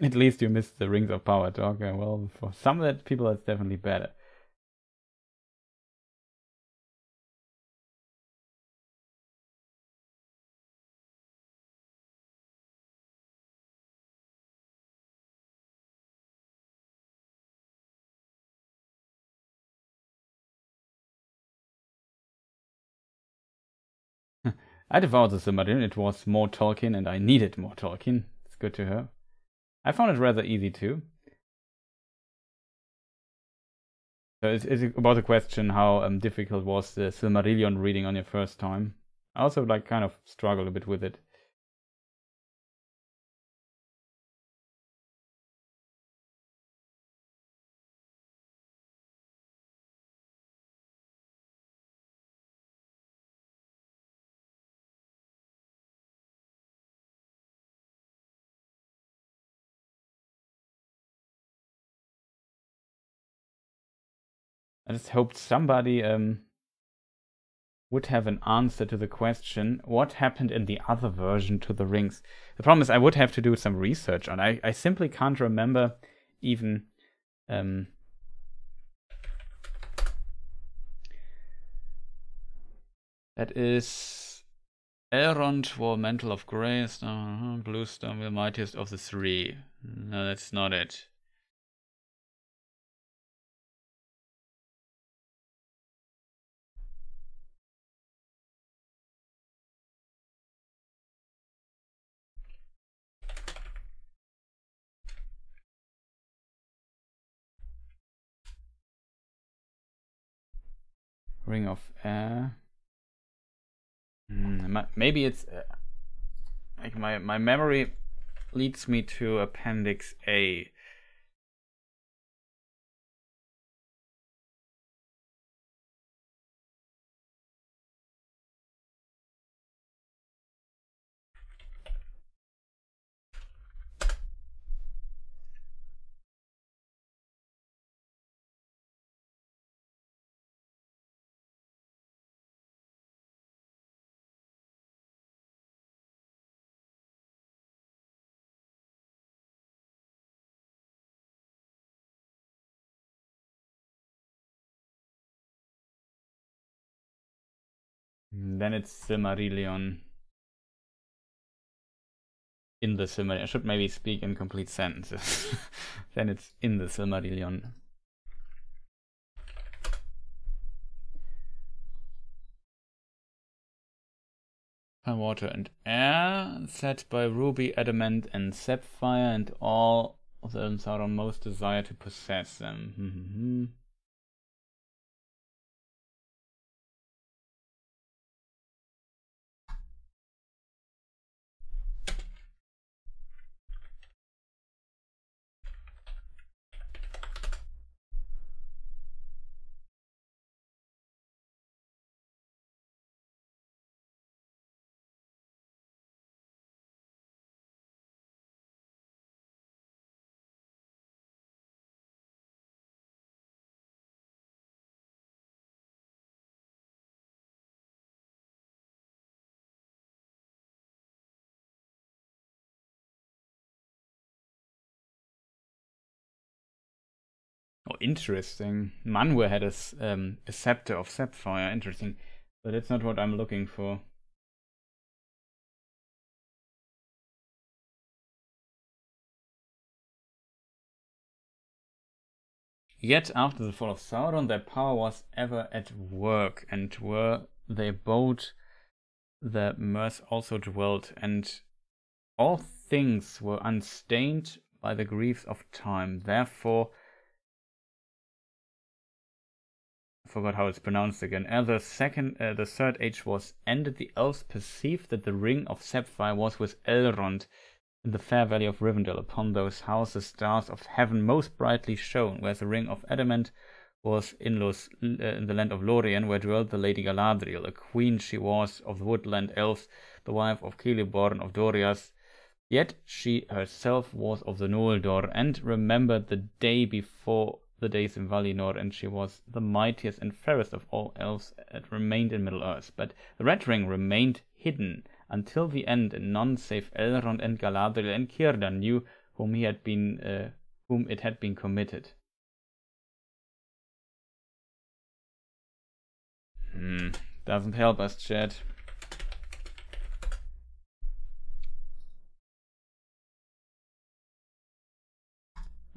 (laughs) At least you missed the Rings of Power talk. Okay, uh, well, for some of that people, that's definitely better. (laughs) I devoured the Silmarillion. It was more Tolkien, and I needed more Tolkien. It's good to hear. I found it rather easy too. So it's, it's about the question how um, difficult was the Silmarillion reading on your first time. I also like kind of struggled a bit with it. I just hoped somebody um, would have an answer to the question what happened in the other version to the rings. The problem is I would have to do some research on. I I simply can't remember even. Um, that is Elrond wore Mantle of Grace, uh, Bluestone, the mightiest of the three. No, that's not it. Ring of Air. Mm, maybe it's uh, like my my memory leads me to Appendix A. Then it's Silmarillion. In the Silmarillion. I should maybe speak in complete sentences. (laughs) then it's in the Silmarillion. Fire, water, and air, set by ruby, adamant, and sapphire, and all of them Sauron most desire to possess them. Mm-hmm. interesting. Manwe had a, um, a scepter of sapphire. Interesting. But that's not what I'm looking for. Yet after the fall of Sauron, their power was ever at work, and were they abode, the mirth also dwelt, and all things were unstained by the griefs of time. Therefore, forgot how it's pronounced again. Ere the second, uh, the third age was ended, the elves perceived that the ring of sapphire was with Elrond in the fair valley of Rivendell. Upon those houses, stars of heaven most brightly shone, where the ring of adamant was in, Los, uh, in the land of Lorien, where dwelt the Lady Galadriel. A queen she was of the woodland elves, the wife of Celeborn of Doriath. Yet she herself was of the Noldor, and remembered the day before the days in Valinor, and she was the mightiest and fairest of all elves that remained in Middle Earth. But the Red Ring remained hidden until the end, and none save Elrond and Galadriel and Círdan knew whom he had been, uh, whom it had been committed. Hmm, doesn't help us, Chad.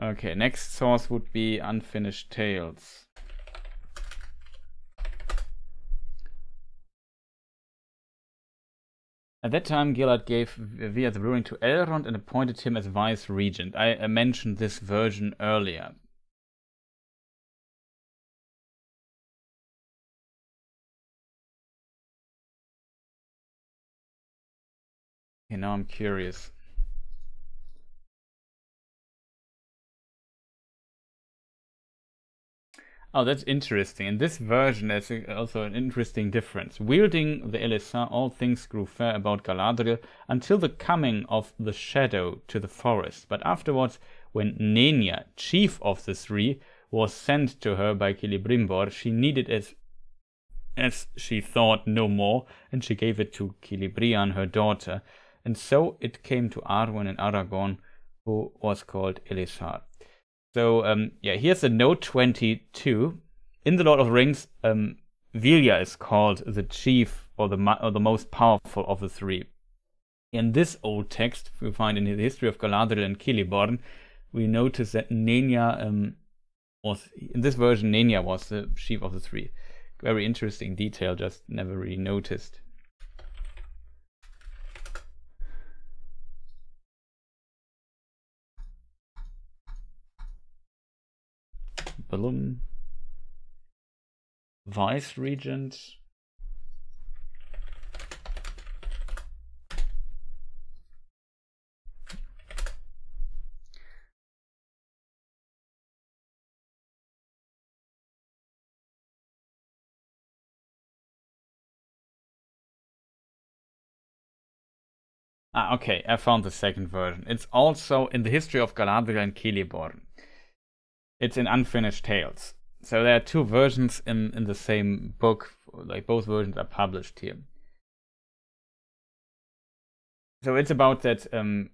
Okay, next source would be Unfinished Tales. At that time, Gilad gave via the ruling to Elrond and appointed him as vice regent. I mentioned this version earlier. Okay, now I'm curious. Oh, that's interesting. In this version, there's also an interesting difference. Wielding the Elessar, all things grew fair about Galadriel until the coming of the shadow to the forest. But afterwards, when Nenya, chief of the three, was sent to her by Celebrimbor, she needed as as she thought no more, and she gave it to Celebrian, her daughter. And so it came to Arwen and Aragorn, who was called Elessar. So um, yeah, here's a note 22. In the Lord of the Rings, um, is called the chief or the or the most powerful of the three. In this old text we find in the history of Galadriel and Celeborn, we notice that Nenya um, was in this version Nenya was the chief of the three. Very interesting detail, just never really noticed. Balloon. Vice Regent. Ah, okay, I found the second version. It's also in the history of Galadriel and Celeborn. It's in Unfinished Tales. So there are two versions in, in the same book, like both versions are published here. So it's about that um,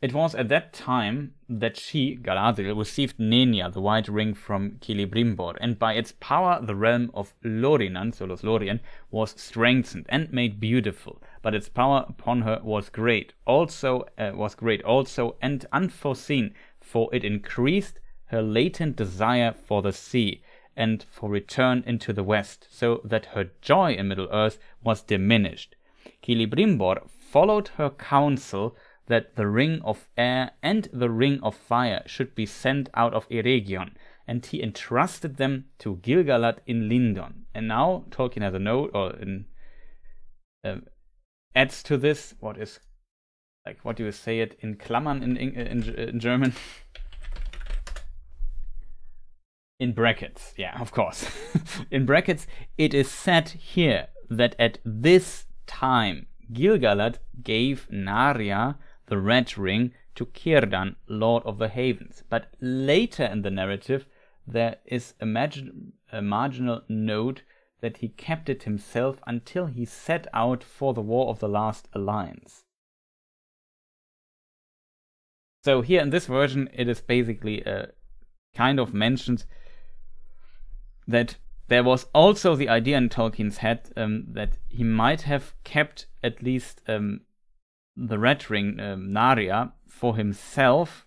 It was at that time that she, Galadriel, received Nenya, the white ring from Celebrimbor, and by its power the realm of Lórinand, so Lothlorien, was strengthened and made beautiful. But its power upon her was great, also uh, was great also and unforeseen, for it increased her latent desire for the sea and for return into the west, so that her joy in Middle Earth was diminished. Celebrimbor followed her counsel that the ring of air and the ring of fire should be sent out of Eregion, and he entrusted them to Gil-galad in Lindon. And now Tolkien has a note, or in, uh, adds to this what is like what do you say it in Klammern in in, in, in German. in brackets, yeah, of course. (laughs) in brackets, it is said here that at this time Gil-galad gave Narya the Red Ring to Círdan, Lord of the Havens. But later in the narrative, there is a, a marginal note that he kept it himself until he set out for the War of the Last Alliance. So here in this version, it is basically a uh, kind of mentioned that there was also the idea in Tolkien's head um, that he might have kept at least um, the red ring um, Narya for himself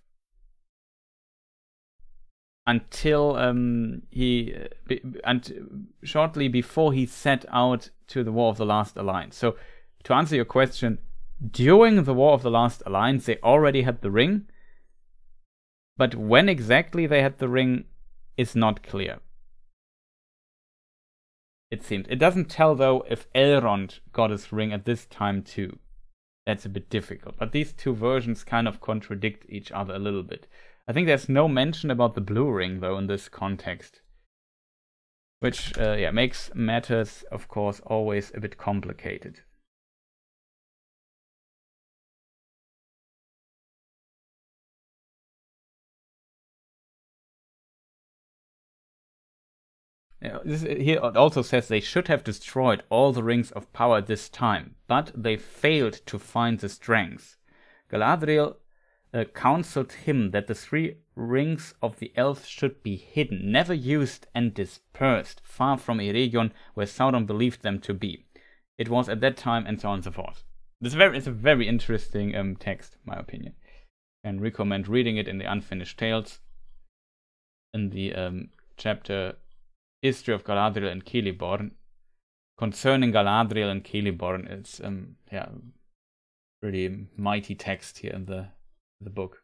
until um, he uh, and shortly before he set out to the War of the Last Alliance. So to answer your question, during the War of the Last Alliance, they already had the ring, but when exactly they had the ring is not clear. It seems. It doesn't tell though if Elrond got his ring at this time too. That's a bit difficult. But these two versions kind of contradict each other a little bit. I think there's no mention about the blue ring though in this context. Which uh, yeah makes matters of course always a bit complicated. This, here it also says they should have destroyed all the rings of power this time, but they failed to find the strength. Galadriel uh, counseled him that the three rings of the elves should be hidden, never used and dispersed, far from Eregion, where Sauron believed them to be. It was at that time, and so on and so forth. This very, it's a very interesting um, text, my opinion, and recommend reading it in the Unfinished Tales. In the um, chapter history of Galadriel and Celeborn. Concerning Galadriel and Celeborn, it's um yeah, pretty mighty text here in the the book.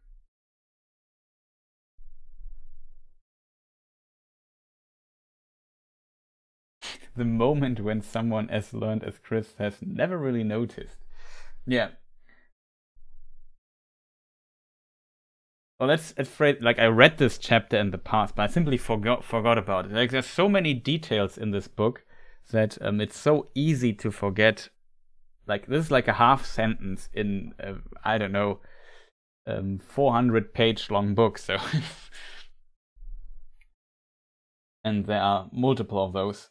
(laughs) the moment when someone as learned as Chris has never really noticed. Yeah, Well, that's afraid. Like I read this chapter in the past, but I simply forgot forgot about it. Like there's so many details in this book that um, it's so easy to forget. Like this is like a half sentence in uh, I don't know, um, 400 page long book. So, (laughs) and there are multiple of those.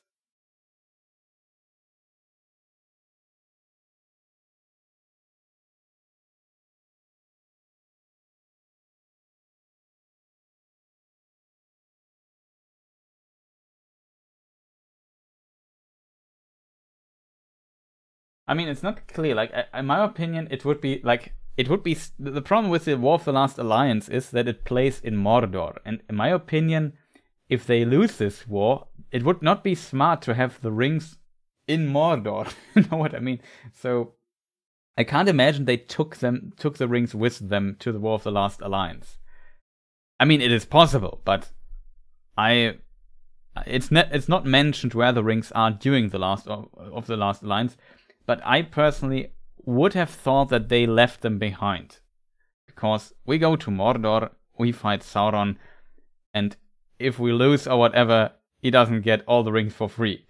I mean, it's not clear. Like, uh, in my opinion, it would be like it would be the problem with the War of the Last Alliance is that it plays in Mordor, and in my opinion, if they lose this war, it would not be smart to have the rings in Mordor. (laughs) you know what I mean? So I can't imagine they took them took the rings with them to the War of the Last Alliance. I mean, it is possible, but I it's not it's not mentioned where the rings are during the last of, of the Last Alliance. But I personally would have thought that they left them behind. Because we go to Mordor, we fight Sauron, and if we lose or whatever, he doesn't get all the rings for free.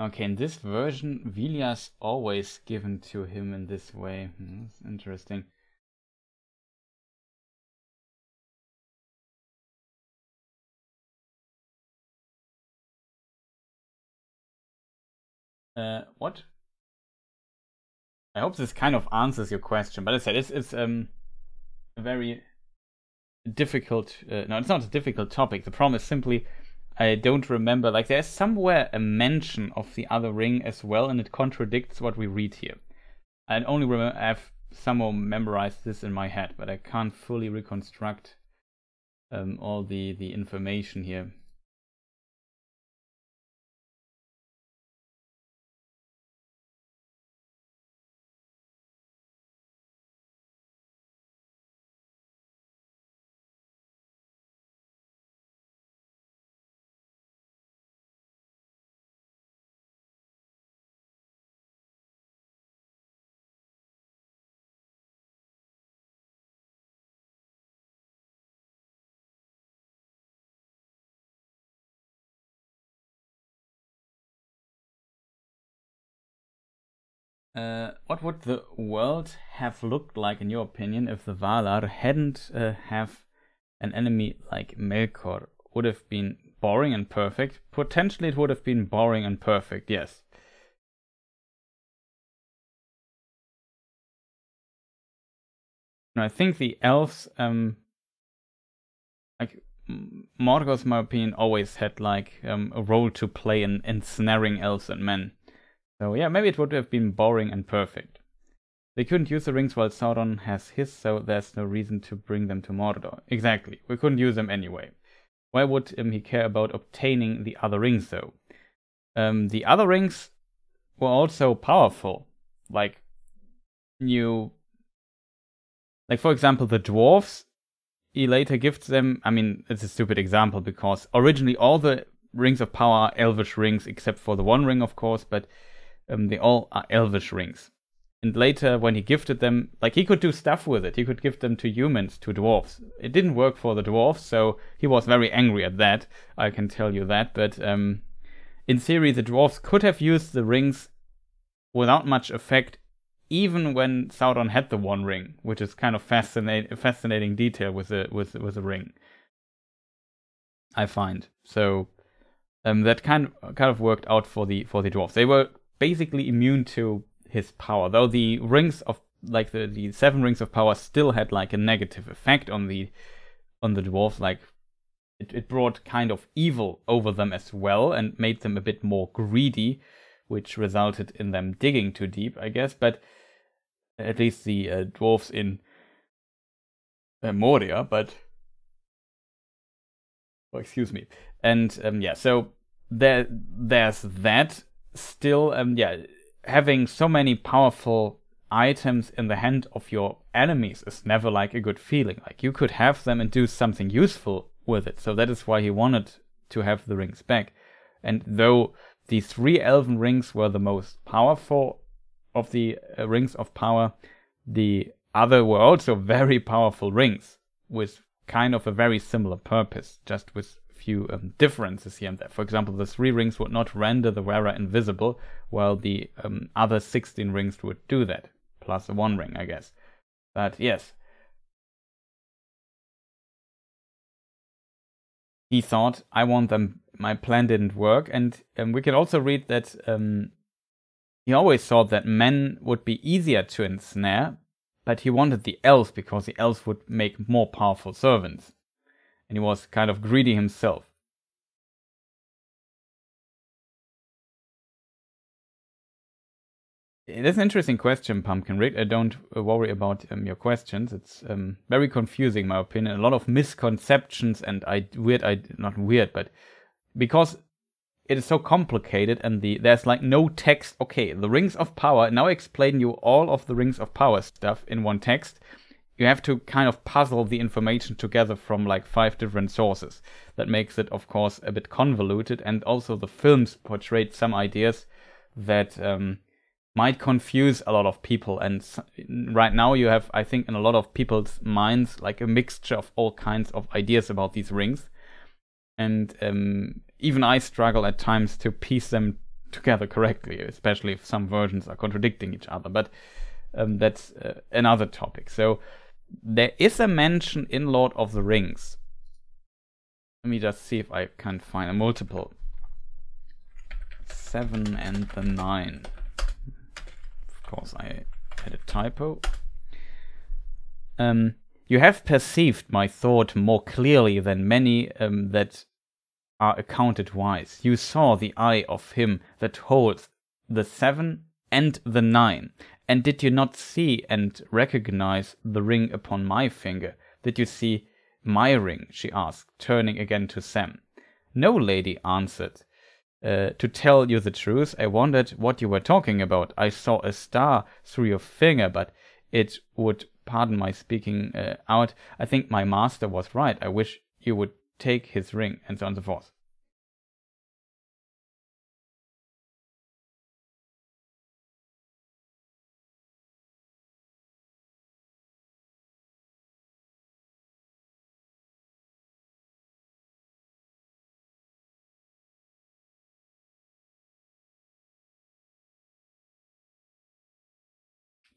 Okay, in this version, Vilya's always given to him in this way. Hmm, that's interesting. Uh, what? I hope this kind of answers your question, but as I said, it's, it's um, a very difficult, uh, no, it's not a difficult topic. The problem is simply I don't remember. Like there's somewhere a mention of the other ring as well, and it contradicts what we read here. I only remember I've somehow memorized this in my head, but I can't fully reconstruct um, all the the information here. Uh, what would the world have looked like, in your opinion, if the Valar hadn't uh, have an enemy like Melkor? Would have been boring and perfect. Potentially, it would have been boring and perfect. Yes. No, I think the elves, um, like Morgoth, in my opinion, always had like um, a role to play in ensnaring elves and men. So yeah, maybe it would have been boring and perfect. They couldn't use the rings while Sauron has his, so there's no reason to bring them to Mordor. Exactly, we couldn't use them anyway. Why would um, he care about obtaining the other rings though? Um, the other rings were also powerful. Like, you. Like, for example, the dwarves, he later gifts them. I mean, it's a stupid example because originally all the rings of power are elvish rings, except for the one ring, of course, but um, they all are elvish rings. And later, when he gifted them, like he could do stuff with it. He could give them to humans, to dwarves. It didn't work for the dwarves, so he was very angry at that. I can tell you that. But um, in theory, the dwarves could have used the rings without much effect, even when Sauron had the One Ring, which is kind of fascinating, fascinating detail with the with with the ring. I find so. Um, that kind of, kind of worked out for the for the dwarfs. They were basically immune to his power, though the rings of like the, the seven rings of power still had like a negative effect on the on the dwarves. Like it, it brought kind of evil over them as well and made them a bit more greedy, which resulted in them digging too deep, I guess. But at least the uh, dwarves in uh, Moria, but oh, excuse me. And um, yeah, so there there's that still, um, yeah, having so many powerful items in the hand of your enemies is never like a good feeling. Like you could have them and do something useful with it. So that is why he wanted to have the rings back. And though the three elven rings were the most powerful of the uh, rings of power, the other were also very powerful rings with kind of a very similar purpose, just with few um, differences here and there. For example, the three rings would not render the wearer invisible, while the um, other 16 rings would do that, plus a one ring, I guess. But yes. He thought, I want them, my plan didn't work. And um, we can also read that um, he always thought that men would be easier to ensnare, but he wanted the elves because the elves would make more powerful servants and he was kind of greedy himself. That's an interesting question, Pumpkin Rick. I don't uh, worry about um, your questions. It's um, very confusing, my opinion. A lot of misconceptions and I weird, I not weird, but because it is so complicated and the there's like no text. Okay, the rings of power. Now I explain you all of the rings of power stuff in one text you have to kind of puzzle the information together from like five different sources. That makes it, of course, a bit convoluted. And also, the films portrayed some ideas that um, might confuse a lot of people. And right now, you have, I think, in a lot of people's minds, like a mixture of all kinds of ideas about these rings. And um, even I struggle at times to piece them together correctly, especially if some versions are contradicting each other. But um, that's uh, another topic. So there is a mention in Lord of the Rings. Let me just see if I can find a multiple. Seven and the nine. Of course, I had a typo. Um, you have perceived my thought more clearly than many um, that are accounted wise. You saw the eye of him that holds the seven and the nine, and did you not see and recognize the ring upon my finger? Did you see my ring? she asked, turning again to Sam. No, lady answered. Uh, to tell you the truth, I wondered what you were talking about. I saw a star through your finger, but it would, pardon my speaking uh, out, I think my master was right. I wish you would take his ring, and so on and so forth.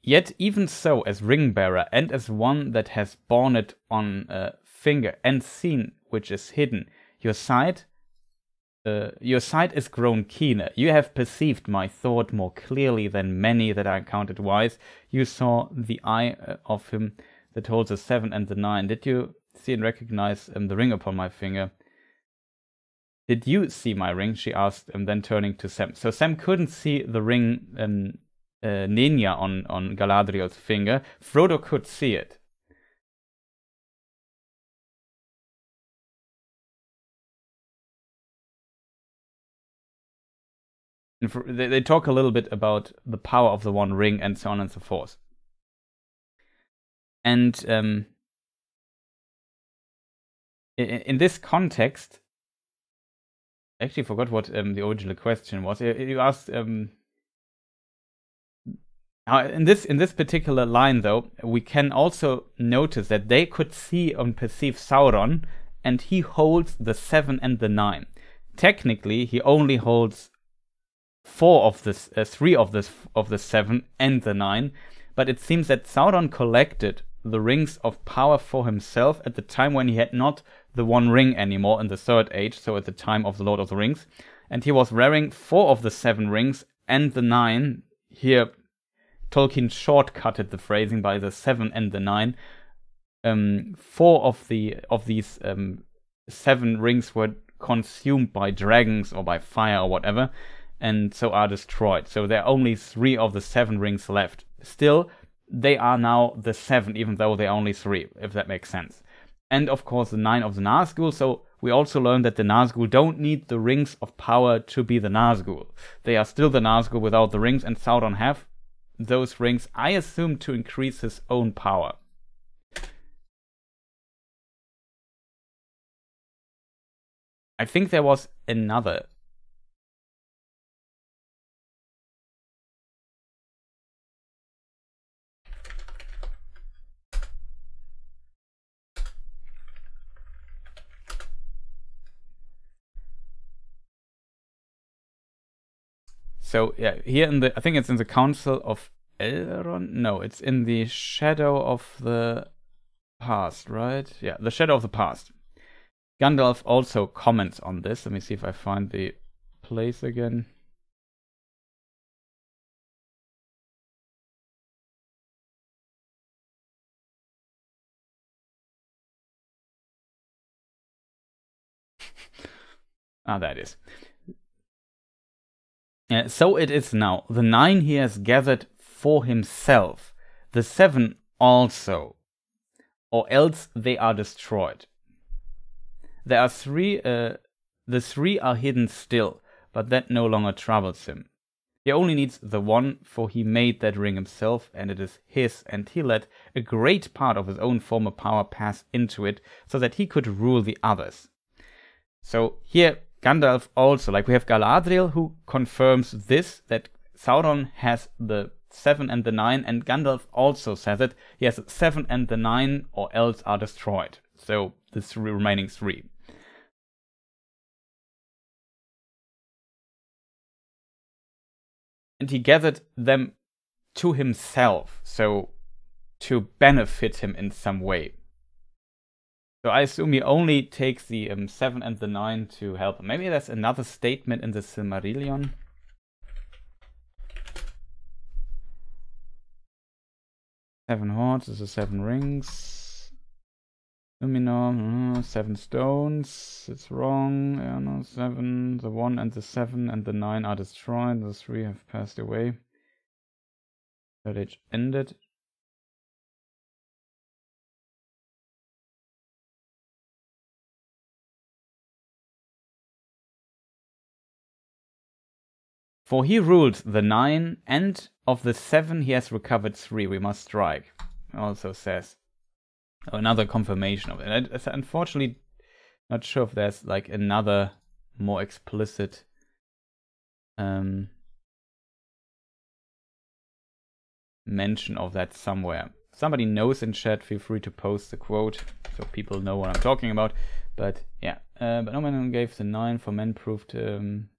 Yet even so, as ring bearer and as one that has borne it on a finger and seen which is hidden, your sight uh, your sight is grown keener. You have perceived my thought more clearly than many that I counted wise. You saw the eye uh, of him that holds the seven and the nine. Did you see and recognize um, the ring upon my finger? Did you see my ring? She asked, and then turning to Sam. So Sam couldn't see the ring um, uh, Nenya on on Galadriel's finger. Frodo could see it. For, they, they talk a little bit about the power of the One Ring and so on and so forth. And um, in, in, this context, I actually forgot what um, the original question was. You asked um, in this in this particular line, though, we can also notice that they could see and perceive Sauron, and he holds the seven and the nine. Technically, he only holds four of this, uh, three of this of the seven and the nine, but it seems that Sauron collected the rings of power for himself at the time when he had not the one ring anymore in the third age, so at the time of the Lord of the Rings, and he was wearing four of the seven rings and the nine. Here, Tolkien shortcutted the phrasing by the seven and the nine. Um, four of the of these um, seven rings were consumed by dragons or by fire or whatever, and so are destroyed. So there are only three of the seven rings left. Still, they are now the seven, even though they are only three, if that makes sense. And of course, the nine of the Nazgul. So we also learned that the Nazgul don't need the rings of power to be the Nazgul. They are still the Nazgul without the rings, and Sauron have those rings, I assume, to increase his own power. I think there was another So yeah, here in the I think it's in the Council of Elrond. No, it's in the Shadow of the Past, right? Yeah, the Shadow of the Past. Gandalf also comments on this. Let me see if I find the place again. (laughs) ah, that is. Uh, so it is now. The nine he has gathered for himself, the seven also, or else they are destroyed. There are three, uh, the three are hidden still, but that no longer troubles him. He only needs the one, for he made that ring himself, and it is his, and he let a great part of his own former power pass into it, so that he could rule the others. So here Gandalf also, like we have Galadriel who confirms this, that Sauron has the 7 and the 9, and Gandalf also says it. He has 7 and the 9, or else are destroyed. So the three remaining 3. And he gathered them to himself, so to benefit him in some way. So I assume he only takes the um, 7 and the 9 to help him. Maybe there's another statement in the Silmarillion. Seven hordes is a seven rings. Numenor, uh, seven stones. It's wrong. Yeah, no, seven. The one and the seven and the nine are destroyed. The three have passed away. Third age ended. For he ruled the nine, and of the seven he has recovered three. We must strike. Also says oh, another confirmation of it. And unfortunately, not sure if there's like another more explicit um, mention of that somewhere. Somebody knows in chat. Feel free to post the quote so people know what I'm talking about. But yeah, uh, but no man gave the nine for men proved um,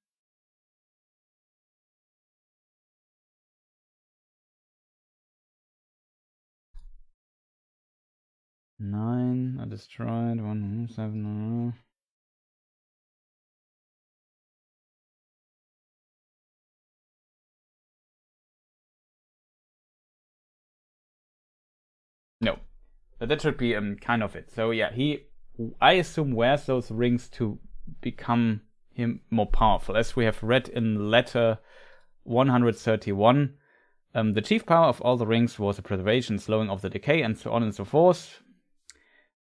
nine are destroyed. One seven. No, but that should be um, kind of it. So yeah, he, I assume, wears those rings to become him more powerful, as we have read in letter 131. Um, the chief power of all the rings was the preservation, slowing of the decay, and so on and so forth.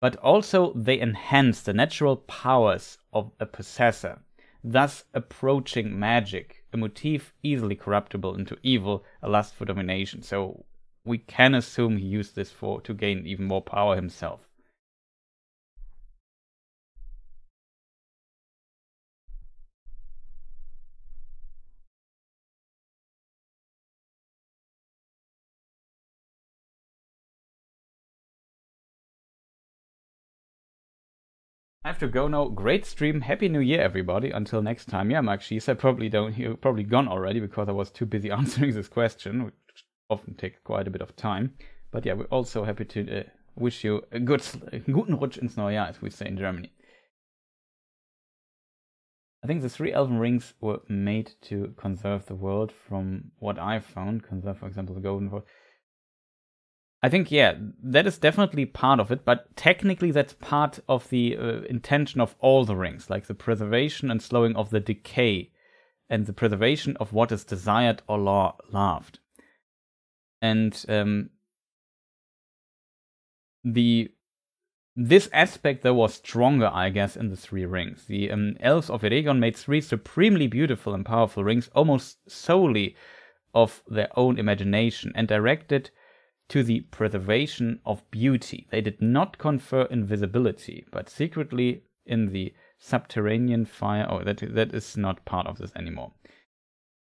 But also, they enhance the natural powers of a possessor, thus approaching magic, a motif easily corruptible into evil, a lust for domination. So we can assume he used this for to gain even more power himself. Have to go now. Great stream. Happy New Year, everybody. Until next time. Yeah, Mark Shees, I probably don't. You're probably gone already because I was too busy (laughs) answering this question, which often take quite a bit of time. But yeah, we're also happy to uh, wish you a good, guten Rutsch ins neue Jahr, as we say in Germany. I think the three elven rings were made to conserve the world from what I've found. Conserve, for example, the golden world. I think, yeah, that is definitely part of it, but technically that's part of the uh, intention of all the rings, like the preservation and slowing of the decay and the preservation of what is desired or lo- loved. And um, the this aspect though was stronger, I guess, in the three rings. The um, elves of Eregion made three supremely beautiful and powerful rings, almost solely of their own imagination, and directed to the preservation of beauty. They did not confer invisibility, but secretly in the subterranean fire. Oh, that that is not part of this anymore.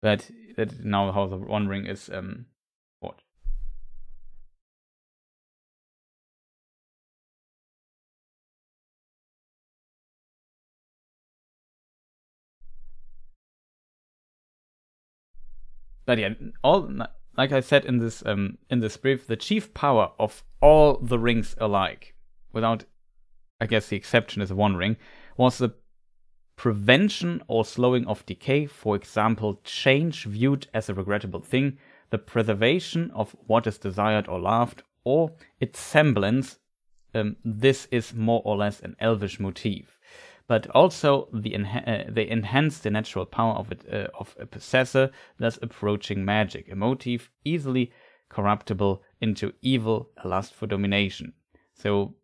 But that now how the One Ring is um, what. But yeah, all like I said in this um, in this brief, the chief power of all the rings alike, without, I guess the exception is one ring, was the prevention or slowing of decay. For example, change viewed as a regrettable thing, the preservation of what is desired or loved, or its semblance. Um, this is more or less an elvish motif but also the enha- uh, they enhance the natural power of it uh, of a possessor, thus approaching magic, a motive easily corruptible into evil, a lust for domination. So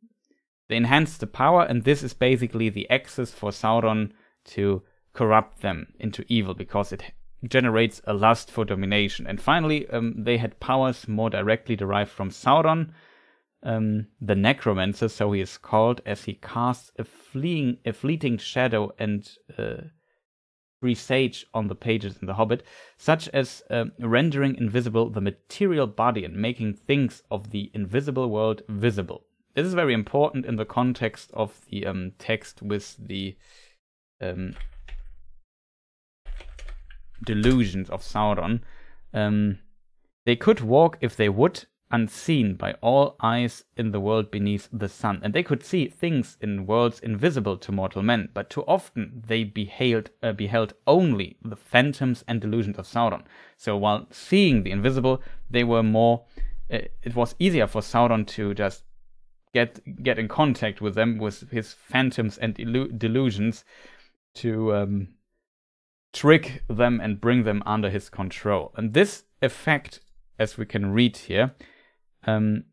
they enhance the power, and this is basically the access for Sauron to corrupt them into evil because it generates a lust for domination. And finally, um, they had powers more directly derived from Sauron, um, the necromancer, so he is called, as he casts a fleeing, a fleeting shadow and uh, presage on the pages in The Hobbit, such as uh, rendering invisible the material body and making things of the invisible world visible. This is very important in the context of the um, text with the um, delusions of Sauron. Um, they could walk if they would, unseen by all eyes in the world beneath the sun, and they could see things in worlds invisible to mortal men, but too often they beheld, uh, beheld only the phantoms and delusions of Sauron. So while seeing the invisible, they were more. Uh, it was easier for Sauron to just get get in contact with them with his phantoms and delusions to um, trick them and bring them under his control. And this effect, as we can read here, um,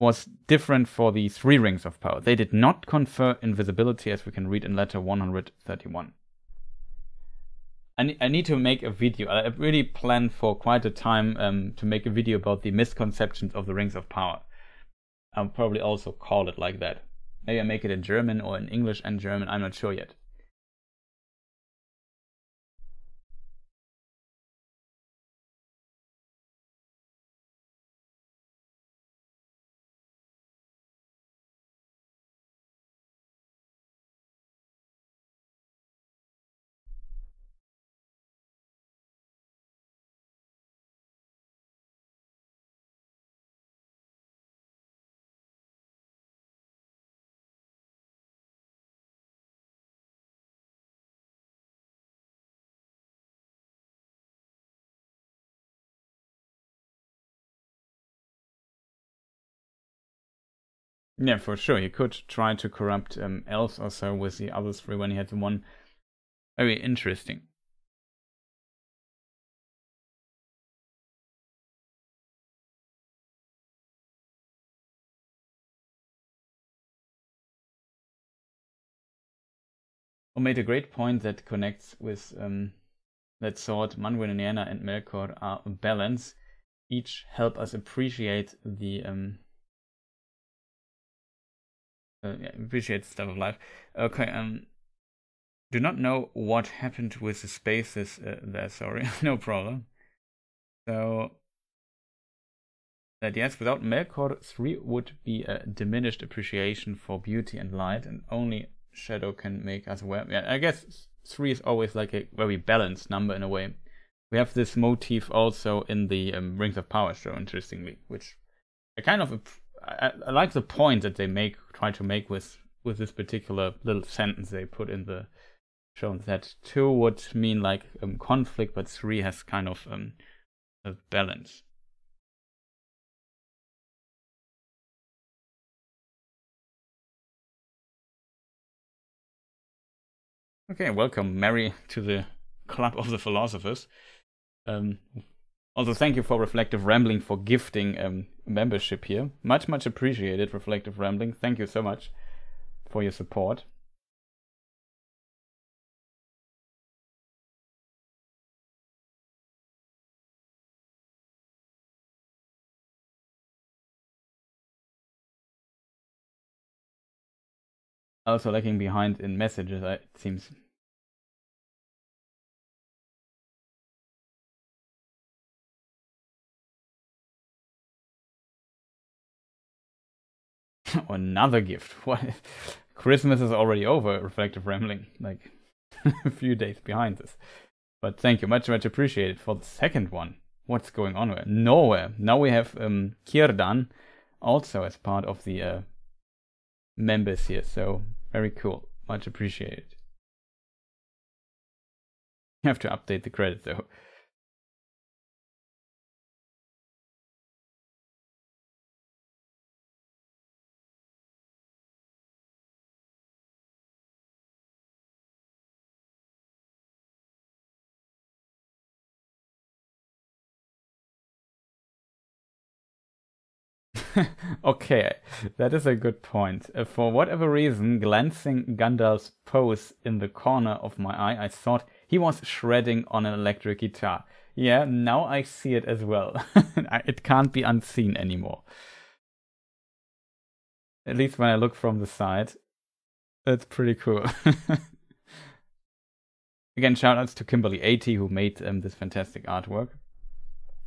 was different for the three rings of power. They did not confer invisibility, as we can read in letter 131. I, ne- I need to make a video. I really planned for quite a time um, to make a video about the misconceptions of the rings of power. I'll probably also call it like that. Maybe I make it in German or in English and German. I'm not sure yet. Yeah, for sure. He could try to corrupt um, elves or so with the other three when he had the one. Very interesting. Or made a great point that connects with um, that Sword, Manwë Nienna, and Melkor are a balance. Each help us appreciate the um, uh, yeah, appreciate stuff of life. Okay, um, do not know what happened with the spaces uh, there. Sorry, (laughs) no problem. So that yes, without Melkor, three would be a diminished appreciation for beauty and light, and only shadow can make us aware. Yeah, I guess three is always like a very balanced number in a way. We have this motif also in the um, Rings of Power show, interestingly, which I kind of I, I, like the point that they make try to make with with this particular little sentence they put in the show that two would mean like um, conflict, but three has kind of um, a balance. Okay, welcome, Mary, to the Club of the Philosophers. Um, also, thank you for Reflective Rambling for gifting um, membership here. Much, much appreciated, Reflective Rambling. Thank you so much for your support. also lagging behind in messages, it seems. (laughs) Another gift. (laughs) What? Christmas is already over. Reflective rambling, like (laughs) a few days behind this. But thank you, much much appreciated for the second one. What's going on here? Nowhere. Now we have um, Círdan also as part of the uh, members here. So very cool. Much appreciated. You have to update the credit though. (laughs) okay, that is a good point. Uh, for whatever reason, glancing Gandalf's pose in the corner of my eye, I thought he was shredding on an electric guitar. Yeah, now I see it as well. (laughs) it can't be unseen anymore. At least when I look from the side. That's pretty cool. (laughs) Again, shoutouts to Kimberly80 who made um, this fantastic artwork.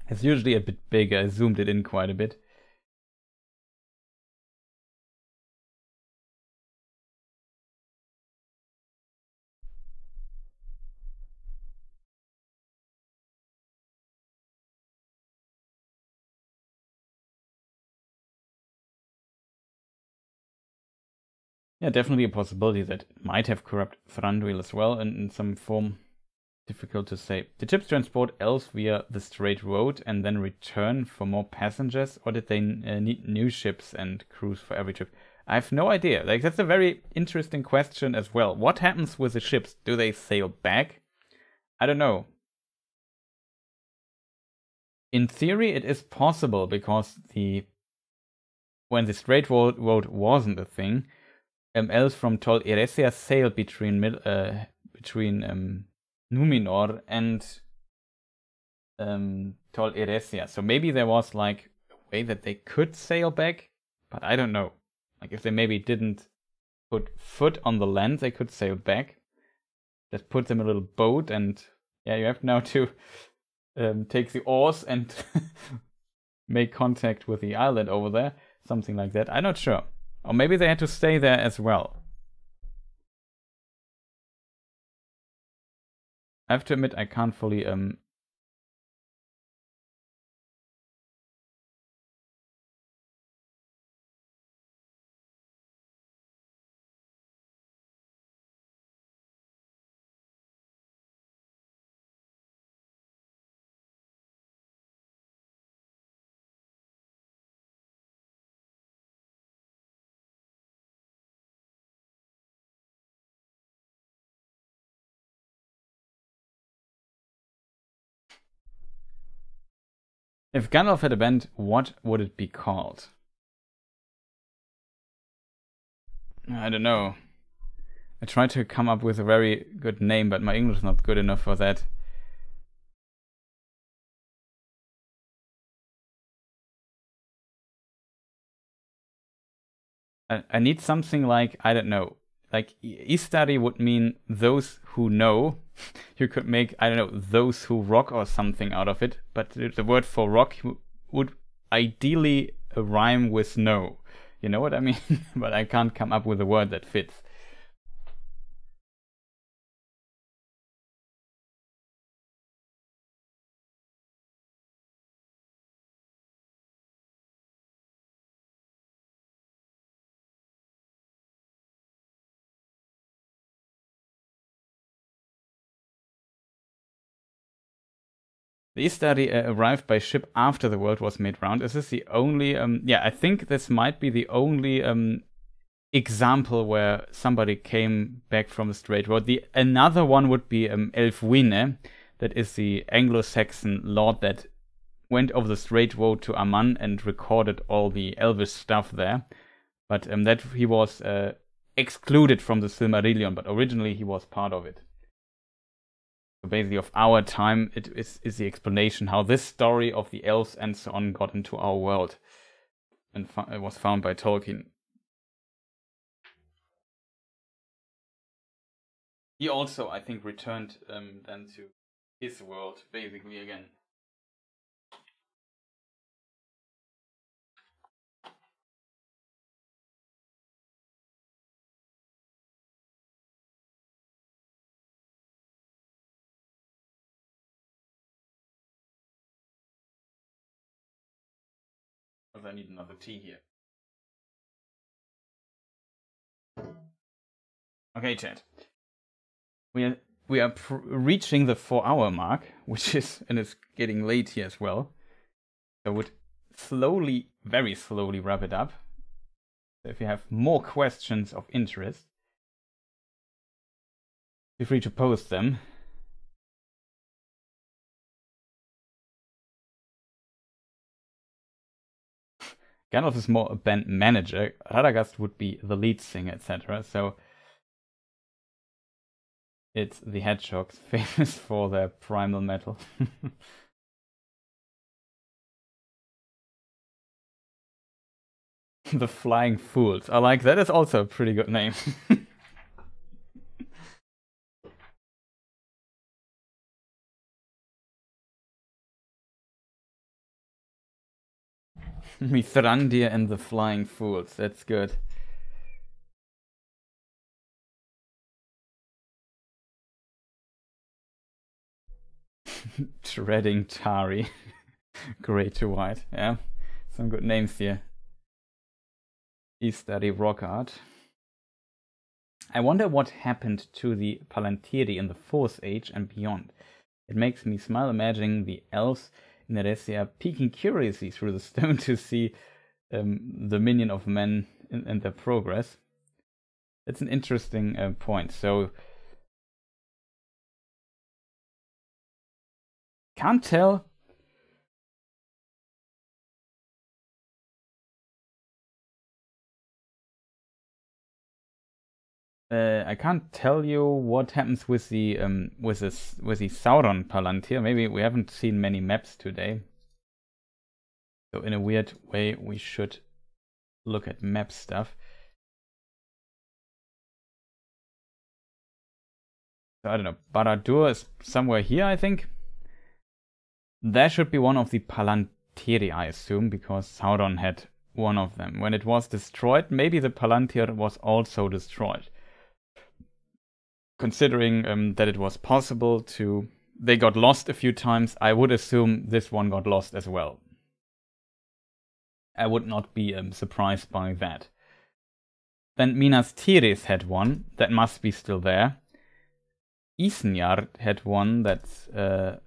It's usually a bit bigger, I zoomed it in quite a bit. Yeah, definitely a possibility that might have corrupt Thranduil as well and in some form. Difficult to say. Did ships transport elves via the straight road and then return for more passengers, or did they uh, need new ships and crews for every trip? I have no idea. Like that's a very interesting question as well. What happens with the ships? Do they sail back? I don't know. In theory, it is possible because the when the straight road, road wasn't a thing, um, from Tol Eressëa sailed between uh, between um, Numenor and um, Tol Eressëa. So maybe there was like a way that they could sail back, but I don't know. Like if they maybe didn't put foot on the land, they could sail back. Just put them a little boat, and yeah, you have now to um, take the oars and (laughs) make contact with the island over there. Something like that. I'm not sure. Or maybe they had to stay there as well. I have to admit I can't fully um If Gandalf had a band, what would it be called? I don't know. I tried to come up with a very good name, but my English is not good enough for that. I, I need something like, I don't know, like Istari would mean those who know. (laughs) you could make, I don't know, those who rock or something out of it, but the word for rock would ideally rhyme with no. You know what I mean? (laughs) but I can't come up with a word that fits. The Istari uh, arrived by ship after the world was made round. Is this the only? Um, yeah, I think this might be the only um, example where somebody came back from the straight road. The another one would be um, Elfwine, that is the Anglo-Saxon lord that went over the straight road to Aman and recorded all the Elvish stuff there. But um, that he was uh, excluded from the Silmarillion, but originally he was part of it basically of our time it is, is the explanation how this story of the elves and so on got into our world and was found by Tolkien. He also, I think, returned um, then to his world basically again. Because I need another tea here. Okay, chat. We are we are reaching the four-hour mark, which is and it's getting late here as well. I would slowly, very slowly, wrap it up. So if you have more questions of interest, feel free to post them. Gandalf is more a band manager. Radagast would be the lead singer, etc. So it's the Hedgehogs, (laughs) famous for their primal metal. (laughs) the Flying Fools. I like that. Is also a pretty good name. (laughs) (laughs) Mithrandir and the Flying Fools. That's good. (laughs) Treading Tari. (laughs) Grey to white. Yeah. Some good names here. Istari rock art. I wonder what happened to the Palantiri in the Fourth Age and beyond. It makes me smile imagining the elves Neresia peeking curiously through the (laughs) stone to see um, the minion of men and their progress. It's an interesting uh, point. So, can't tell. Uh, I can't tell you what happens with the um, with this with the Sauron Palantir. Maybe we haven't seen many maps today. So in a weird way, we should look at map stuff. So I don't know. Barad-dûr is somewhere here, I think. That should be one of the Palantiri, I assume, because Sauron had one of them. When it was destroyed, maybe the Palantir was also destroyed. Considering um, that it was possible to... They got lost a few times, I would assume this one got lost as well. I would not be um, surprised by that. Then Minas Tirith had one that must be still there. Isengard had one that uh,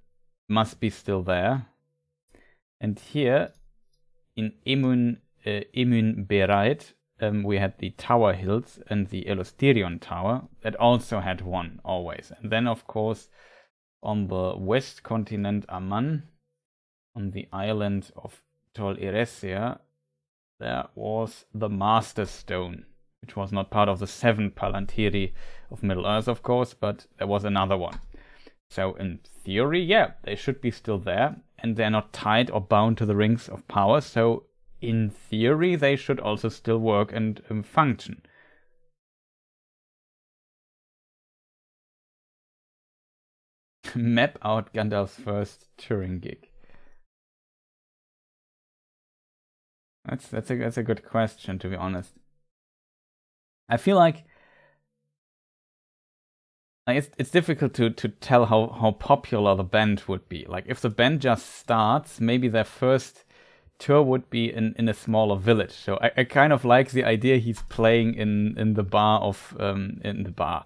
must be still there. And here in Emyn, uh, Beraid, um, we had the Tower Hills and the Elostirion Tower that also had one always. And then, of course, on the west continent, Aman on the island of Tol Eressëa, there was the Master Stone, which was not part of the seven Palantiri of Middle Earth, of course, but there was another one. So in theory, yeah, they should be still there, and they're not tied or bound to the rings of power, so in theory they should also still work and um, function. (laughs) Map out Gandalf's first touring gig. That's that's a that's a good question to be honest. I feel like like it's it's difficult to to tell how how popular the band would be. Like if the band just starts, maybe their first tour would be in in a smaller village. So I, I kind of like the idea he's playing in in the bar of um in the bar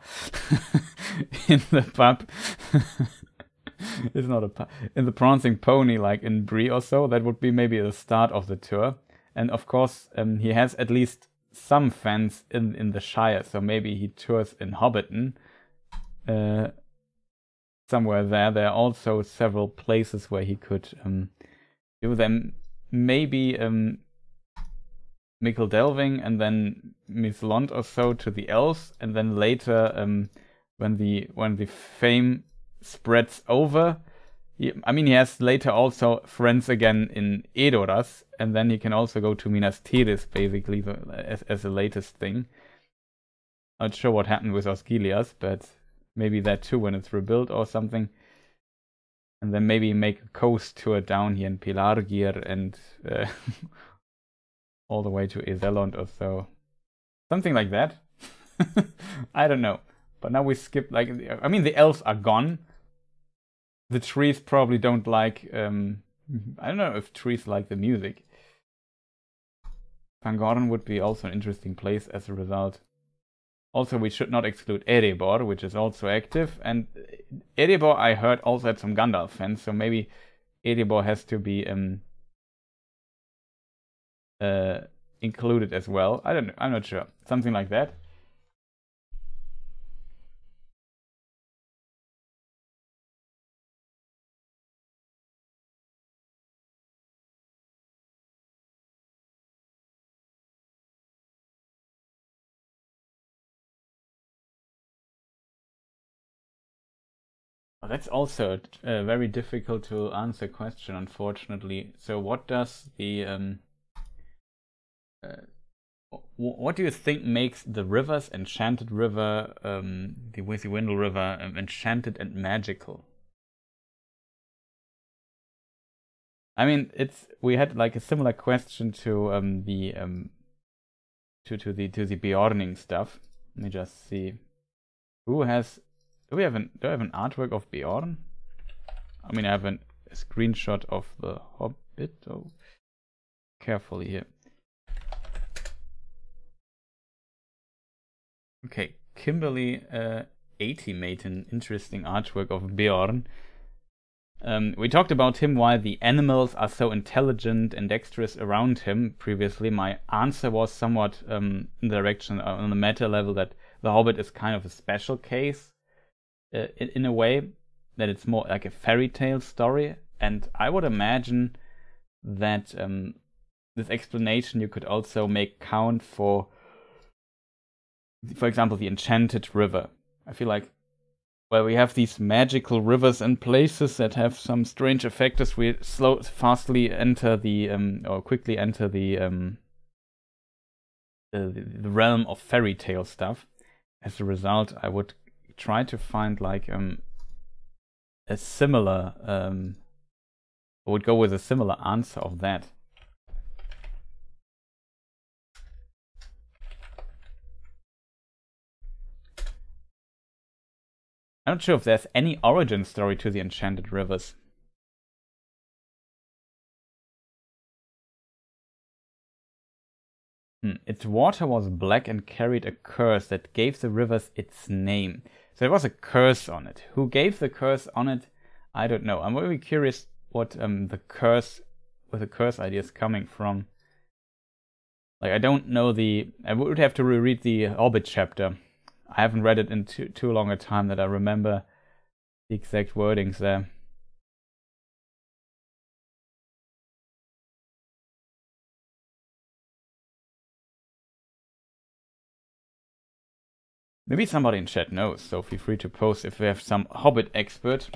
(laughs) in the pub. (laughs) it's not a pub in the prancing pony like in Bree or so. That would be maybe the start of the tour and of course um, he has at least some fans in in the Shire, so maybe he tours in Hobbiton. Uh, somewhere there, there are also several places where he could um, do them. Maybe um, Michel Delving and then Mithlond or so to the elves, and then later um, when the when the fame spreads over, I mean, he has later also friends again in Edoras, and then he can also go to Minas Tirith, basically, as, as the latest thing. Not sure what happened with Osgiliath, but maybe that too when it's rebuilt or something. And then maybe make a coast tour down here in Pelargir and uh, (laughs) all the way to Edhellond or so. Something like that. (laughs) I don't know. But now we skip, like, I mean, the elves are gone the trees probably don't like. Um, I don't know if trees like the music. Fangorn would be also an interesting place as a result. Also, we should not exclude Erebor, which is also active. And Erebor, I heard, also had some Gandalf fans, so maybe Erebor has to be um, uh, included as well. I don't know. I'm not sure. Something like that. That's also a very difficult to answer question, unfortunately. So, what does the um, uh, what do you think makes the rivers, Enchanted River, um, the Withywindle River, um, enchanted and magical? I mean, it's we had like a similar question to um, the um, to to the to the Beorning stuff. Let me just see who has do we have an do I have an artwork of Beorn? I mean I have an, a screenshot of the Hobbit. Oh carefully here. Okay, Kimberly uh, 80 made an interesting artwork of Beorn. Um, we talked about him why the animals are so intelligent and dexterous around him previously. My answer was somewhat um, in the direction uh, on the meta level that the Hobbit is kind of a special case uh, in, a way that it's more like a fairy tale story. And I would imagine that um, this explanation you could also make count for, for example, the Enchanted River. I feel like, well, we have these magical rivers and places that have some strange effect as we slow, fastly enter the, um, or quickly enter the, um, the, the realm of fairy tale stuff. As a result, I would try to find like um a similar um I would go with a similar answer of that. I'm not sure if there's any origin story to the Enchanted Rivers. Hmm. Its water was black and carried a curse that gave the rivers its name. There was a curse on it. Who gave the curse on it? I don't know. I'm very curious what um, the curse, where the curse idea is coming from. Like I don't know the. I would have to reread the Hobbit chapter. I haven't read it in too too long a time that I remember the exact wordings there. Maybe somebody in chat knows, so feel free to post if we have some Hobbit expert.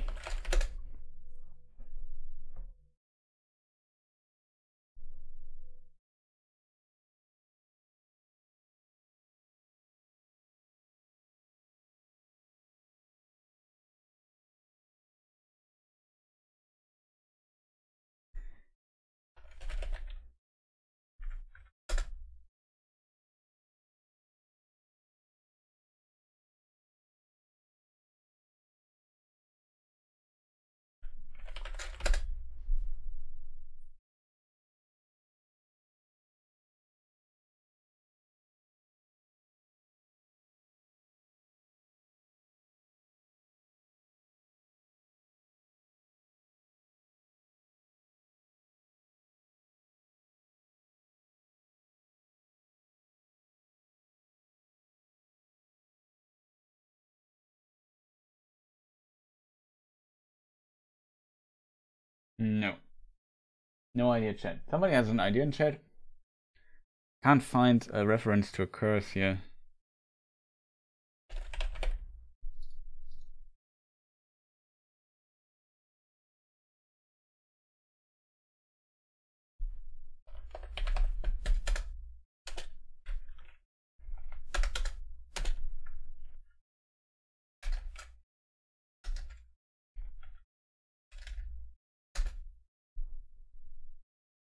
No. No idea, chat. Somebody has an idea in chat? Can't find a reference to a curse here.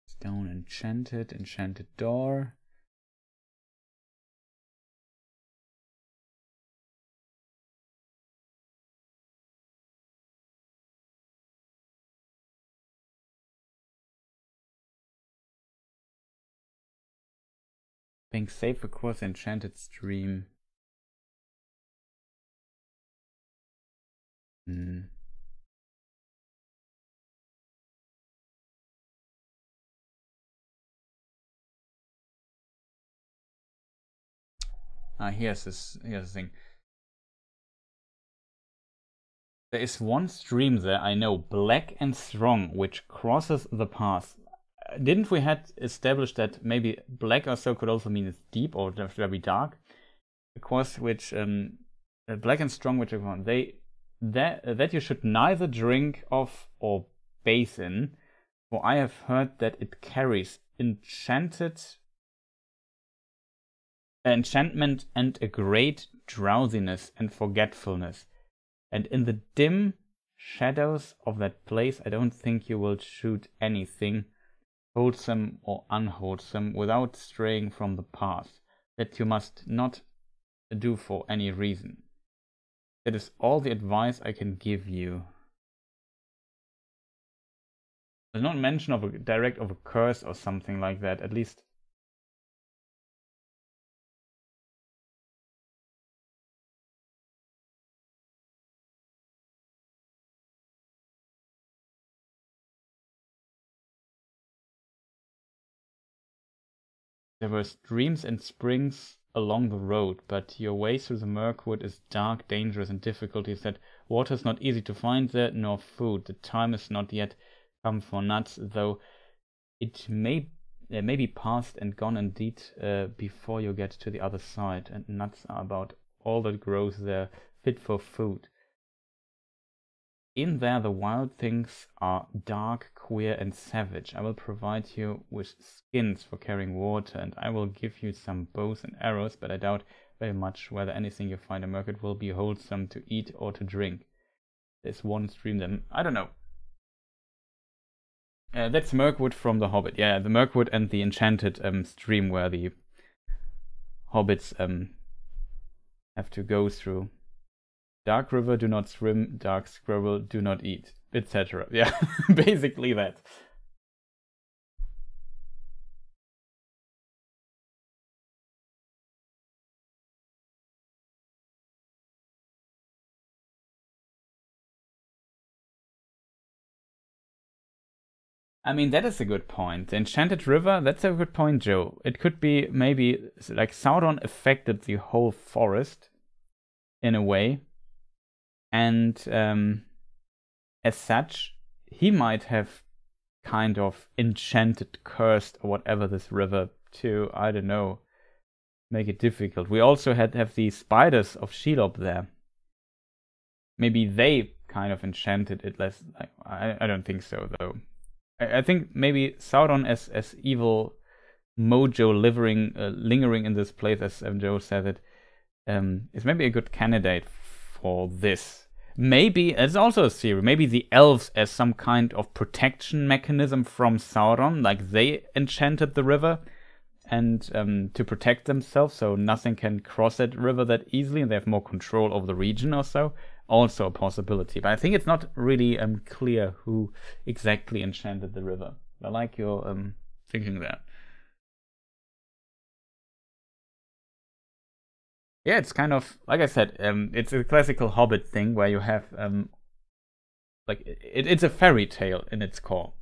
Stone enchanted, enchanted door. Being safe across enchanted stream. Hmm. Ah, here's this. Here's the thing. There is one stream there I know, Black and Strong, which crosses the path. Didn't we had established that maybe black also could also mean it's deep or very dark? Because which um, uh, black and strong, which one they that that you should neither drink of or bathe in, for I have heard that it carries enchanted enchantment and a great drowsiness and forgetfulness. And in the dim shadows of that place, I don't think you will shoot anything, wholesome or unwholesome, without straying from the path that you must not do for any reason. That is all the advice I can give you. There's not mention of a direct of a curse or something like that, at least There were streams and springs along the road, but your way through the Mirkwood is dark, dangerous, and difficult. He said, Water is not easy to find there, nor food. The time is not yet come for nuts, though it may uh, may be past and gone indeed uh, before you get to the other side. And nuts are about all that grows there, fit for food. In there, the wild things are dark, queer, and savage. I will provide you with skins for carrying water, and I will give you some bows and arrows, but I doubt very much whether anything you find in Mirkwood will be wholesome to eat or to drink. There's one stream then. I don't know. Uh, that's Mirkwood from The Hobbit. Yeah, the Mirkwood and the Enchanted um, stream where the hobbits um, have to go through. Dark river, do not swim. Dark squirrel, do not eat, etc. (laughs) Yeah, basically that. I mean, that is a good point. The Enchanted River, that's a good point, Joe. It could be maybe like Sauron affected the whole forest in a way and um, as such, he might have kind of enchanted, cursed, or whatever this river to, I don't know, make it difficult. We also had have the spiders of Shelob there. Maybe they kind of enchanted it less. I, I don't think so though. I, I think maybe Sauron as as evil mojo livering, uh, lingering in this place, as Joe said it, um, is maybe a good candidate for this. Maybe it's also a theory. Maybe the elves as some kind of protection mechanism from Sauron, like they enchanted the river and um, to protect themselves, so nothing can cross that river that easily, and they have more control over the region or so. Also a possibility, but I think it's not really um, clear who exactly enchanted the river. I like your um, thinking there. Yeah, it's kind of like I said. Um, it's a classical Hobbit thing where you have um, like it, it's a fairy tale in its core.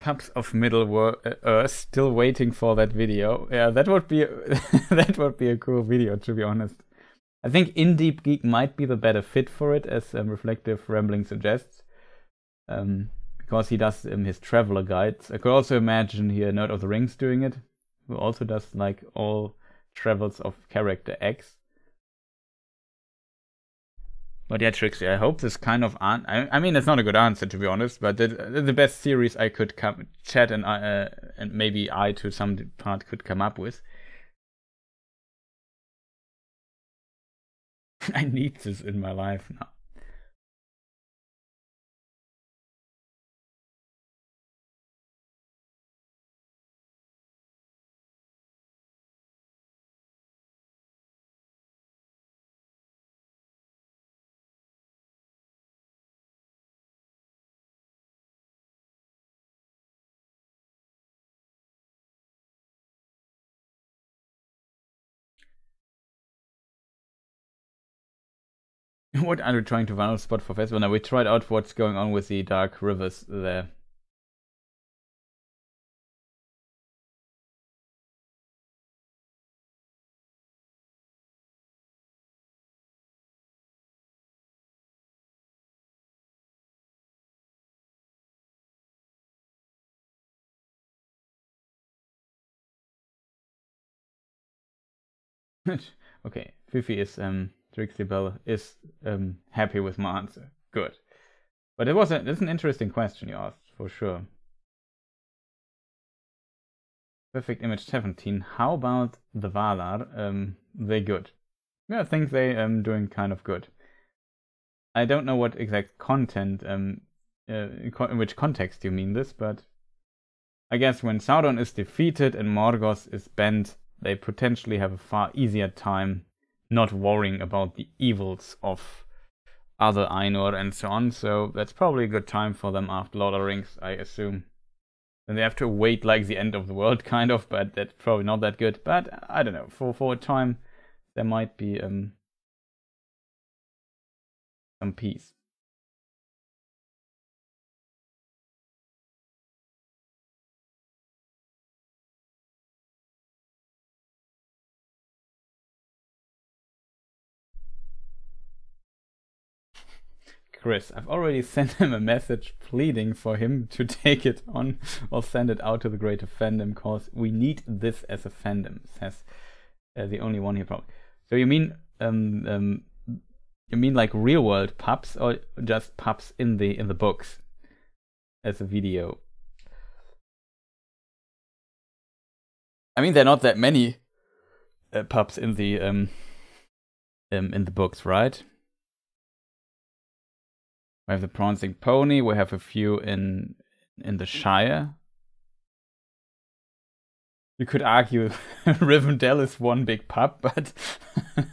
Cups of Middle uh, Earth still waiting for that video. Yeah, that would be (laughs) that would be a cool video to be honest. I think In Deep Geek might be the better fit for it, as um, Reflective Rambling suggests, um, because he does um, his traveler guides. I could also imagine here Nerd of the Rings doing it, who also does like all travels of character X. But yeah, Trixie, I hope this kind of an- I, I mean, it's not a good answer to be honest, but the, the best series I could come chat and uh, and maybe I to some part could come up with. (laughs) I need this in my life now. What are we trying to find a spot for festival? Now we tried out what's going on with the dark rivers there. (laughs) okay, Fifi is um Trixie Bell is um, happy with my answer. Good. But it was a, it's an interesting question you asked, for sure. Perfect Image 17. How about the Valar? Um, they good. Yeah, I think they um doing kind of good. I don't know what exact content um uh, in which context you mean this, but I guess when Sauron is defeated and Morgoth is bent, they potentially have a far easier time not worrying about the evils of other Ainur and so on. So that's probably a good time for them after Lord of the Rings, I assume. And they have to wait like the end of the world, (laughs) kind of, but that's probably not that good. But I don't know. For for a time, there might be um some peace. Chris. I've already (laughs) sent him a message pleading for him to (laughs) take it on or send it out to the greater fandom because we need this as a fandom, says uh, the only one here probably. So you mean um, um, you mean like real world pups or just pups in the in the books as a video? I mean, there are not that many uh, pups in the um, um in the books, right? We have the prancing pony. We have a few in in the Shire. You could argue (laughs) Rivendell is one big pup, but (laughs)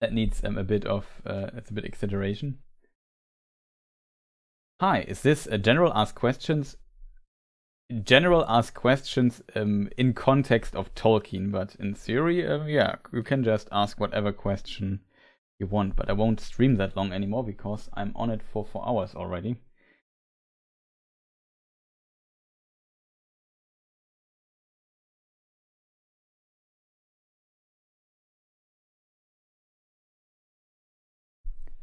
that needs um, a bit of uh, it's a bit exaggeration. Hi, is this a general ask questions? General ask questions um, in context of Tolkien, but in theory, uh, yeah, you can just ask whatever question you want. But I won't stream that long anymore because I'm on it for four hours already.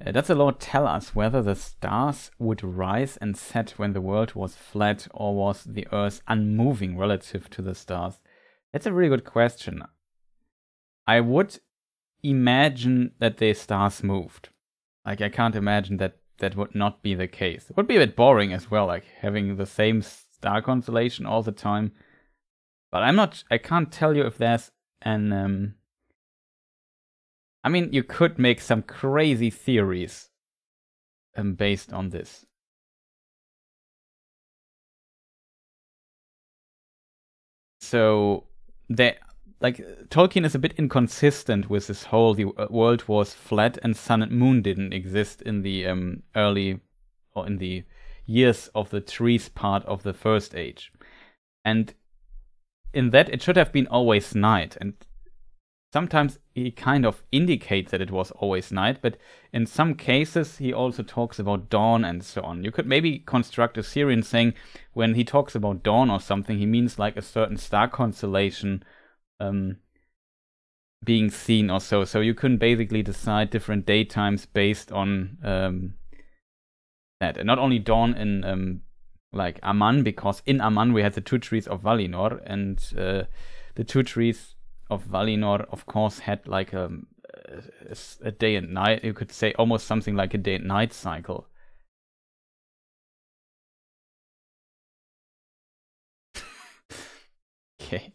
Uh, does the Lord tell us whether the stars would rise and set when the world was flat, or was the Earth unmoving relative to the stars? That's a really good question. I would imagine that the stars moved. Like, I can't imagine that that would not be the case. It would be a bit boring as well, like having the same star constellation all the time. But I'm not, I can't tell you if there's an, um, I mean, you could make some crazy theories um, based on this. So, there like Tolkien is a bit inconsistent with this whole the uh, world was flat and sun and moon didn't exist in the um, early or in the years of the trees part of the first age. And in that it should have been always night and sometimes he kind of indicates that it was always night, but in some cases he also talks about dawn and so on. You could maybe construct a Syrian saying when he talks about dawn or something, he means like a certain star constellation um, being seen or so. So you can basically decide different daytimes based on um, that. And not only dawn in um, like Aman, because in Aman we had the two trees of Valinor, and uh, the two trees of Valinor, of course, had like um, a, a, a day and night. You could say almost something like a day and night cycle. (laughs) okay.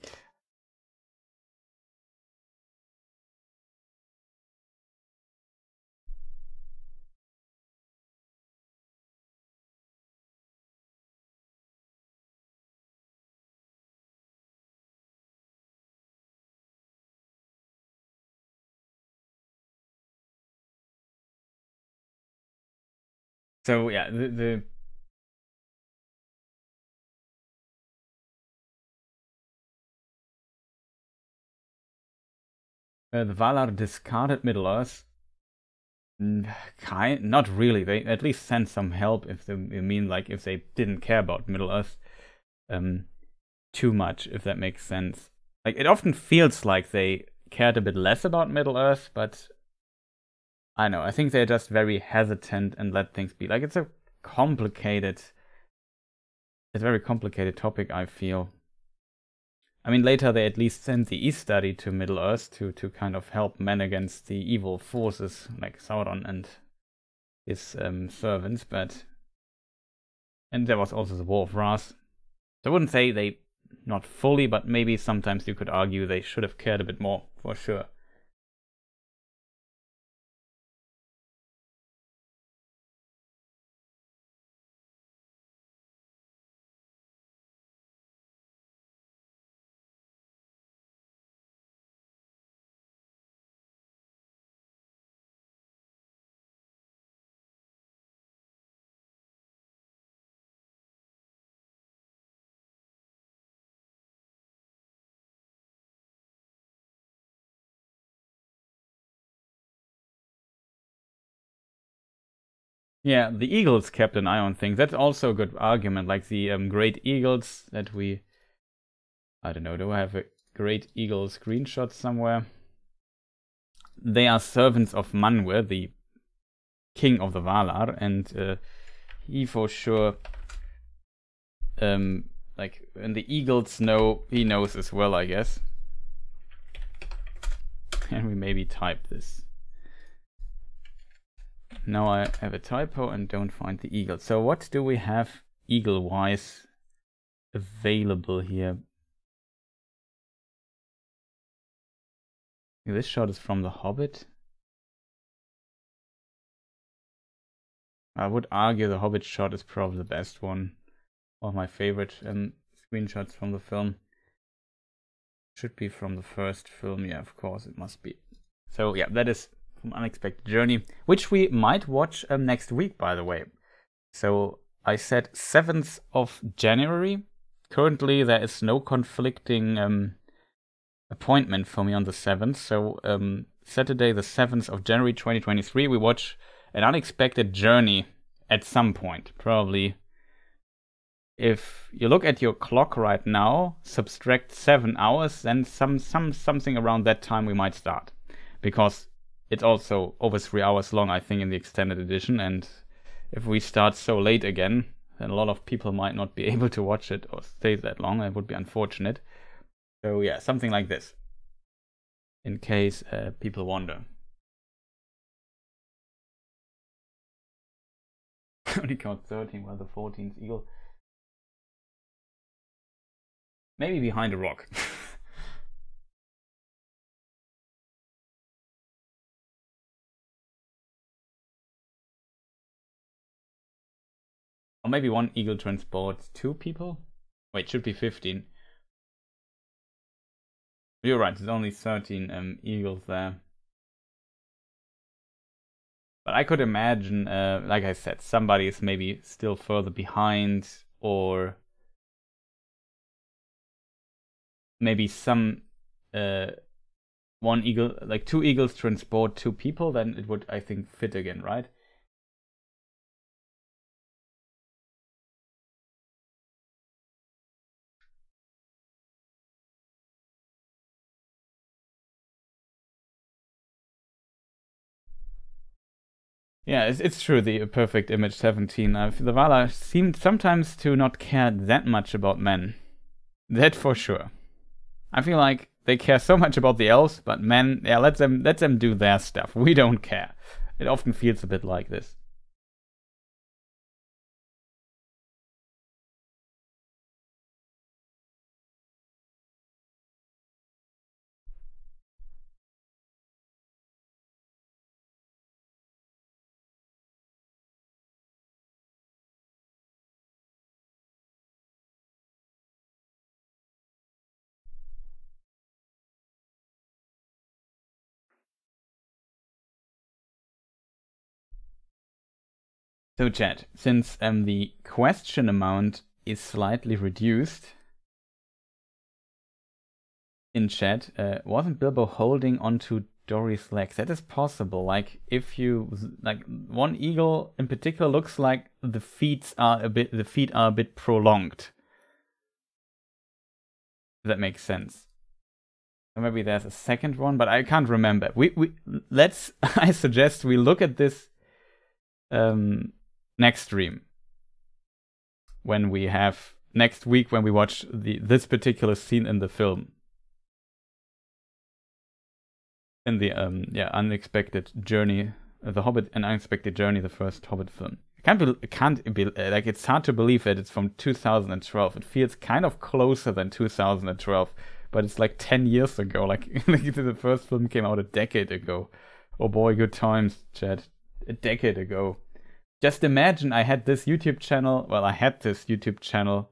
So yeah, the, the Uh, the Valar discarded Middle Earth. Kind, not really. They at least sent some help. If they you mean like if they didn't care about Middle Earth, um, too much. If that makes sense. Like it often feels like they cared a bit less about Middle Earth, but I know. I think they're just very hesitant and let things be. Like it's a complicated, it's a very complicated topic. I feel. I mean, later they at least sent the Istari to Middle Earth to to kind of help men against the evil forces like Sauron and his um, servants, but and there was also the War of Wrath. So I wouldn't say they not fully, but maybe sometimes you could argue they should have cared a bit more for sure. Yeah, the Eagles kept an eye on things. That's also a good argument. Like the um, Great Eagles that we. I don't know, do I have a Great Eagle screenshot somewhere? They are servants of Manwe, the king of the Valar, and uh, he for sure. Um, like, and the Eagles know, he knows as well, I guess. (laughs) And we maybe type this. Now I have a typo and don't find the eagle. So what do we have eagle-wise available here? This shot is from The Hobbit. I would argue the Hobbit shot is probably the best one. Of my favorite um, screenshots from the film. Should be from the first film, yeah, of course it must be. So yeah, that is Unexpected Journey, which we might watch um, next week, by the way. So I said 7th of January. Currently, there is no conflicting um, appointment for me on the 7th. So um, Saturday, the 7th of January 2023, we watch An Unexpected Journey at some point. Probably if you look at your clock right now, subtract seven hours, then some some something around that time we might start. Because it's also over three hours long, I think, in the extended edition. And if we start so late again, then a lot of people might not be (laughs) able to watch it or stay that long. It would be unfortunate. So yeah, something like this. In case uh, people wonder. (laughs) Only count 13 while the 14th eagle. Maybe behind a rock. (laughs) or maybe one eagle transports two people? Wait, should be 15. You're right, there's only 13 um, eagles there. But I could imagine, uh, like I said, somebody is maybe still further behind or maybe some uh, one eagle, like two eagles transport two people, then it would, I think, fit again, right? Yeah, it's, it's true, the perfect image 17. Uh, the Valar seemed sometimes to not care that much about men. That for sure. I feel like they care so much about the elves, but men, yeah, let them let them do their stuff. We don't care. It often feels a bit like this. So chat, since um, the question amount is slightly reduced in chat, uh, wasn't Bilbo holding onto Dori's legs? That is possible. Like if you like one eagle in particular looks like the feet are a bit the feet are a bit prolonged. That makes sense. Or maybe there's a second one, but I can't remember. We we let's (laughs) I suggest we look at this um next stream. When we have next week when we watch the this particular scene in the film. In the um yeah unexpected journey the hobbit an unexpected journey the first hobbit film. I can't be can't be like it's hard to believe that it's from 2012 it feels kind of closer than 2012 but it's like 10 years ago. Like, (laughs) like the first film came out a decade ago. Oh boy good times chad. A decade ago just imagine I had this YouTube channel. Well, I had this YouTube channel.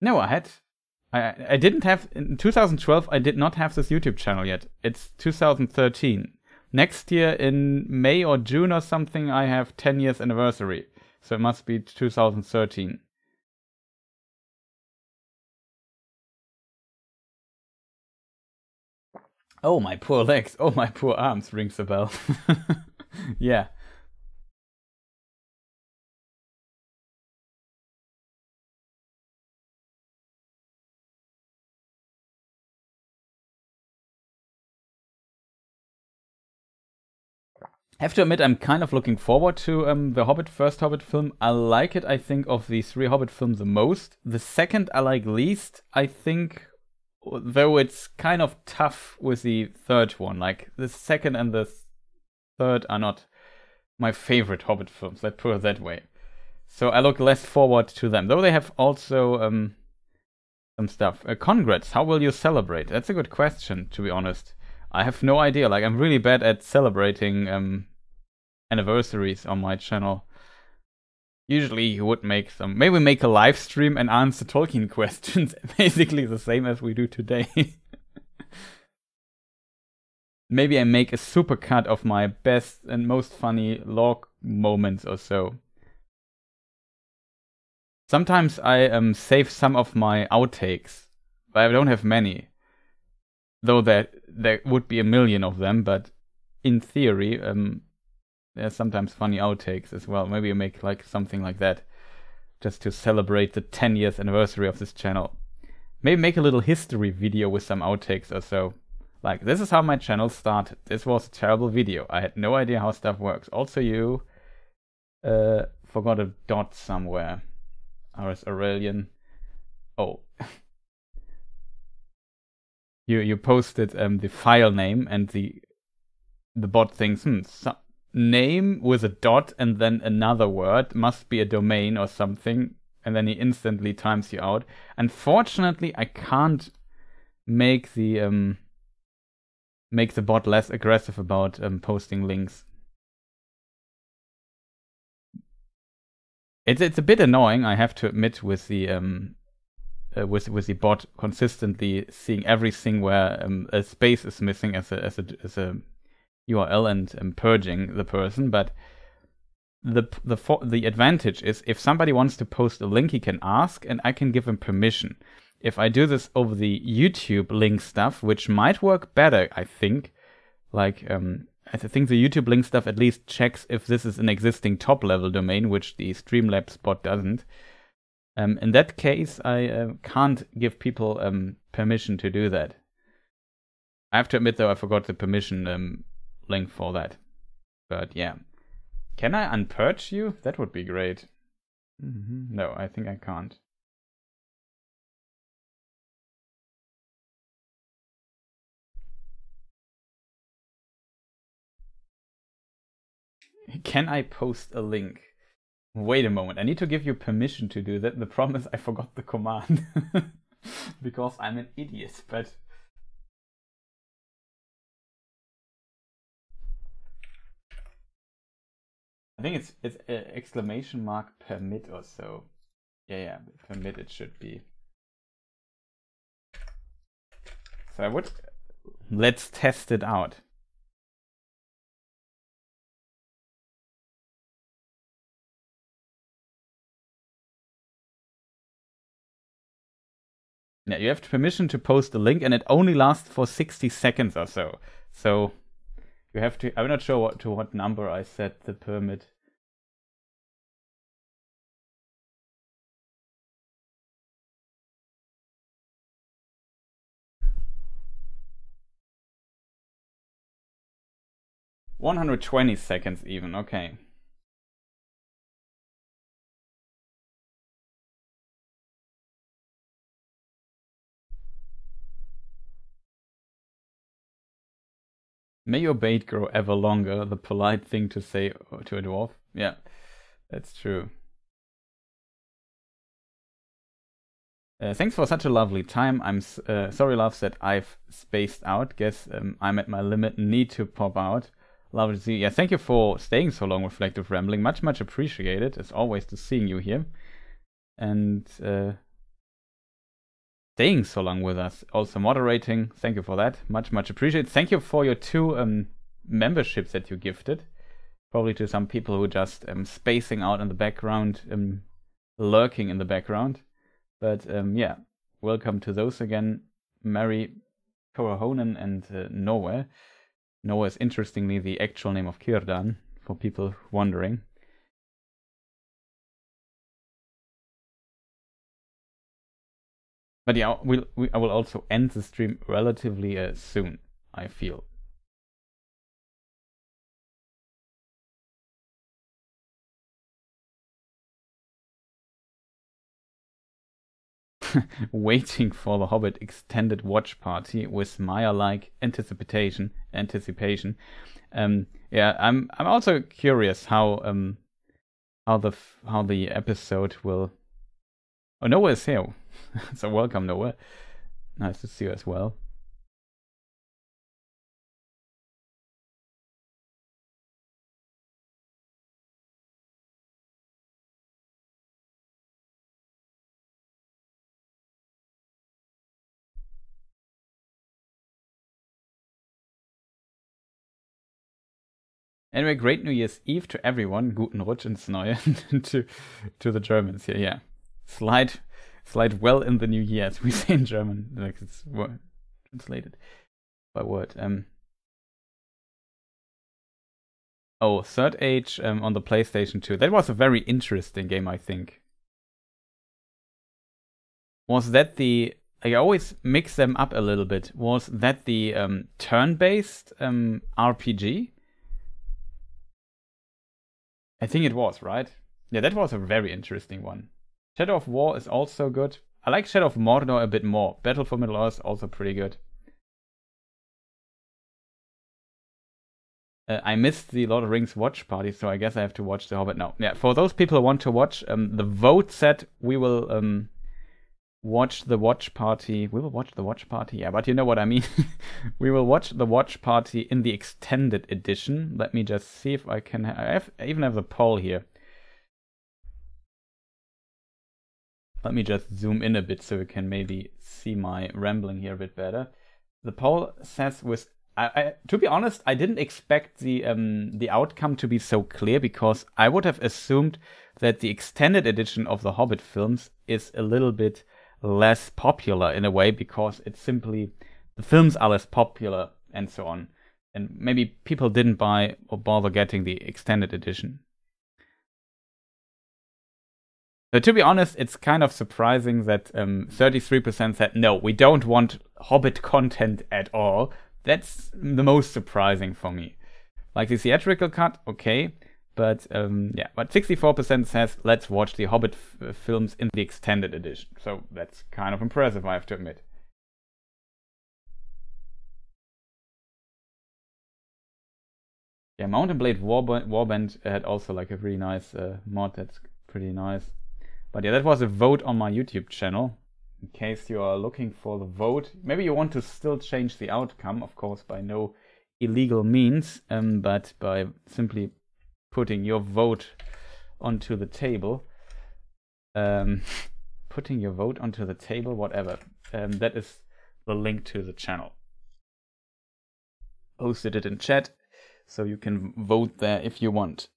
No, I had. I I didn't have in 2012. I did not have this YouTube channel yet. It's 2013. Next year in May or June or something, I have 10 years anniversary. So it must be 2013. Oh, my poor legs. Oh, my poor arms rings a bell. (laughs) yeah. Have to admit, I'm kind of looking forward to um, the Hobbit first Hobbit film. I like it. I think of the three Hobbit films the most. The second I like least. I think, though it's kind of tough with the third one. Like the second and the third are not my favorite Hobbit films. Let's put it that way. So I look less forward to them, though they have also um, some stuff. Uh, congrats. How will you celebrate? That's a good question, to be honest. I have no idea. Like I'm really bad at celebrating um, anniversaries on my channel. Usually you would make some, maybe make a live stream and answer Tolkien (laughs) questions, (laughs) basically the same as we do today. (laughs) maybe I make a supercut of my best and most funny log moments or so. Sometimes I um, save some of my outtakes, but I don't have many. Though there, there would be a million of them, but in theory, um, there's sometimes funny outtakes as well. Maybe you make like something like that just to celebrate the 10 years anniversary of this channel. Maybe make a little history video with some outtakes or so. Like, this is how my channel started. This was a terrible video. I had no idea how stuff works. Also, you uh, forgot a dot somewhere. RS Aurelian. Oh. (laughs) you you posted um, the file name and the the bot thinks, hmm, so, name with a dot and then another word must be a domain or something, and then he instantly times you out. Unfortunately, I can't make the um make the bot less aggressive about um, posting links. It's it's a bit annoying, I have to admit, with the um uh, with with the bot consistently seeing everything where um, a space is missing as a as a as a URL and um, purging the person, but the the the advantage is if somebody wants to post a link, he can ask, and I can give him permission. If I do this over the YouTube link stuff, which might work better, I think, like um, I think the YouTube link stuff at least checks if this is an existing top level domain, which the Streamlabs bot doesn't. Um, in that case, I uh, can't give people um, permission to do that. I have to admit, though, I forgot the permission um, link for that. But yeah. Can I unpurge you? That would be great. Mm-hmm. No, I think I can't. Can I post a link? Wait a moment, I need to give you permission to do that. The problem is I forgot the command. (laughs) because I'm an idiot, but I think it's it's exclamation mark permit or so. Yeah, yeah, permit it should be. So I would let's test it out. Yeah, you have permission to post the link and it only lasts for 60 seconds or so. So you have to, I'm not sure what to what number I set the permit. One hundred twenty seconds even, okay. May your bait grow ever longer, the polite thing to say to a dwarf. Yeah, that's true. Uh, thanks for such a lovely time. I'm uh, sorry, love, that I've spaced out. Guess um, I'm at my limit. Need to pop out. Lovely to see you. Yeah, thank you for staying so long, Reflective Rambling. Much, much appreciated. As always, to seeing you here. And uh, staying so long with us. Also moderating. Thank you for that. Much, much appreciated. Thank you for your two um, memberships that you gifted. Probably to some people who just um, spacing out in the background, um, lurking in the background. But um, yeah, welcome to those again. Mary Korahonen and uh, Noah. Noah is interestingly the actual name of Círdan, for people wondering. But yeah, we'll, we, I will also end the stream relatively uh, soon, I feel. (laughs) Waiting for the Hobbit extended watch party with Maia-like anticipation. Anticipation. Um, yeah, I'm. I'm also curious how um how the how the episode will. Oh, Noah is here. (laughs) so welcome, Noah. Nice to see you as well. Anyway, great New Year's Eve to everyone. Guten Rutsch ins Neue (laughs) to to the Germans here. Yeah, slide slide well in the new year, as we (laughs) say in German, like it's word, translated by word. Um. Oh, Third Age um, on the PlayStation 2. That was a very interesting game, I think. Was that the I always mix them up a little bit. Was that the um, turn-based um, RPG? I think it was, right? Yeah, that was a very interesting one. Shadow of War is also good. I like Shadow of Mordor a bit more. Battle for Middle Earth also pretty good. Uh, I missed the Lord of Rings watch party, so I guess I have to watch The Hobbit now. Yeah, for those people who want to watch, um, the vote said we will um, watch the watch party. We will watch the watch party, yeah, but you know what I mean. (laughs) we will watch the watch party in the extended edition. Let me just see if I can. Ha- I, have, I even have the poll here. Let me just zoom in a bit so we can maybe see my rambling here a bit better. The poll says with I, I, to be honest, I didn't expect the um, the outcome to be so clear because I would have assumed that the extended edition of the Hobbit films is a little bit less popular in a way because it's simply the films are less popular and so on, and maybe people didn't buy or bother getting the extended edition. So to be honest, it's kind of surprising that um, 33% said no, we don't want Hobbit content at all that's the most surprising for me. Like the theatrical cut, okay, but um, yeah, but 64% says let's watch the Hobbit f- films in the extended edition. So that's kind of impressive, I have to admit. Yeah, Mount & Blade Warband, Warband had also like a really nice uh, mod. That's pretty nice. But yeah, that was a vote on my YouTube channel in case you are looking for the vote. Maybe you want to still change the outcome, of course, by no illegal means, um, but by simply putting your vote onto the table. Um, (laughs) putting your vote onto the table, whatever. Um, that is the link to the channel. Posted it in chat, so you can vote there if you want.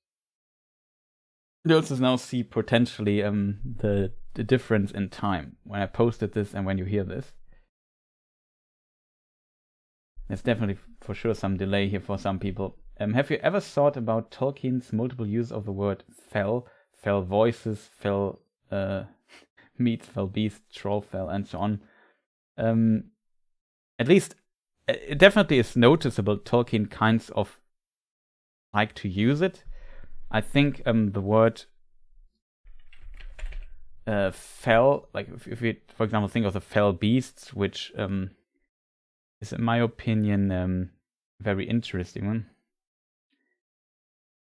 You also now see potentially um, the the difference in time when I posted this and when you hear this. There's definitely for sure some delay here for some people. Um, have you ever thought about Tolkien's multiple use of the word fell, fell voices, fell uh, (laughs) meats, fell beast, troll fell, and so on? Um, at least uh, it definitely is noticeable. Tolkien kinds of like to use it. I think um, the word uh, fell, like if, if we, for example, think of the fell beasts, which um, is, in my opinion, um, very interesting one.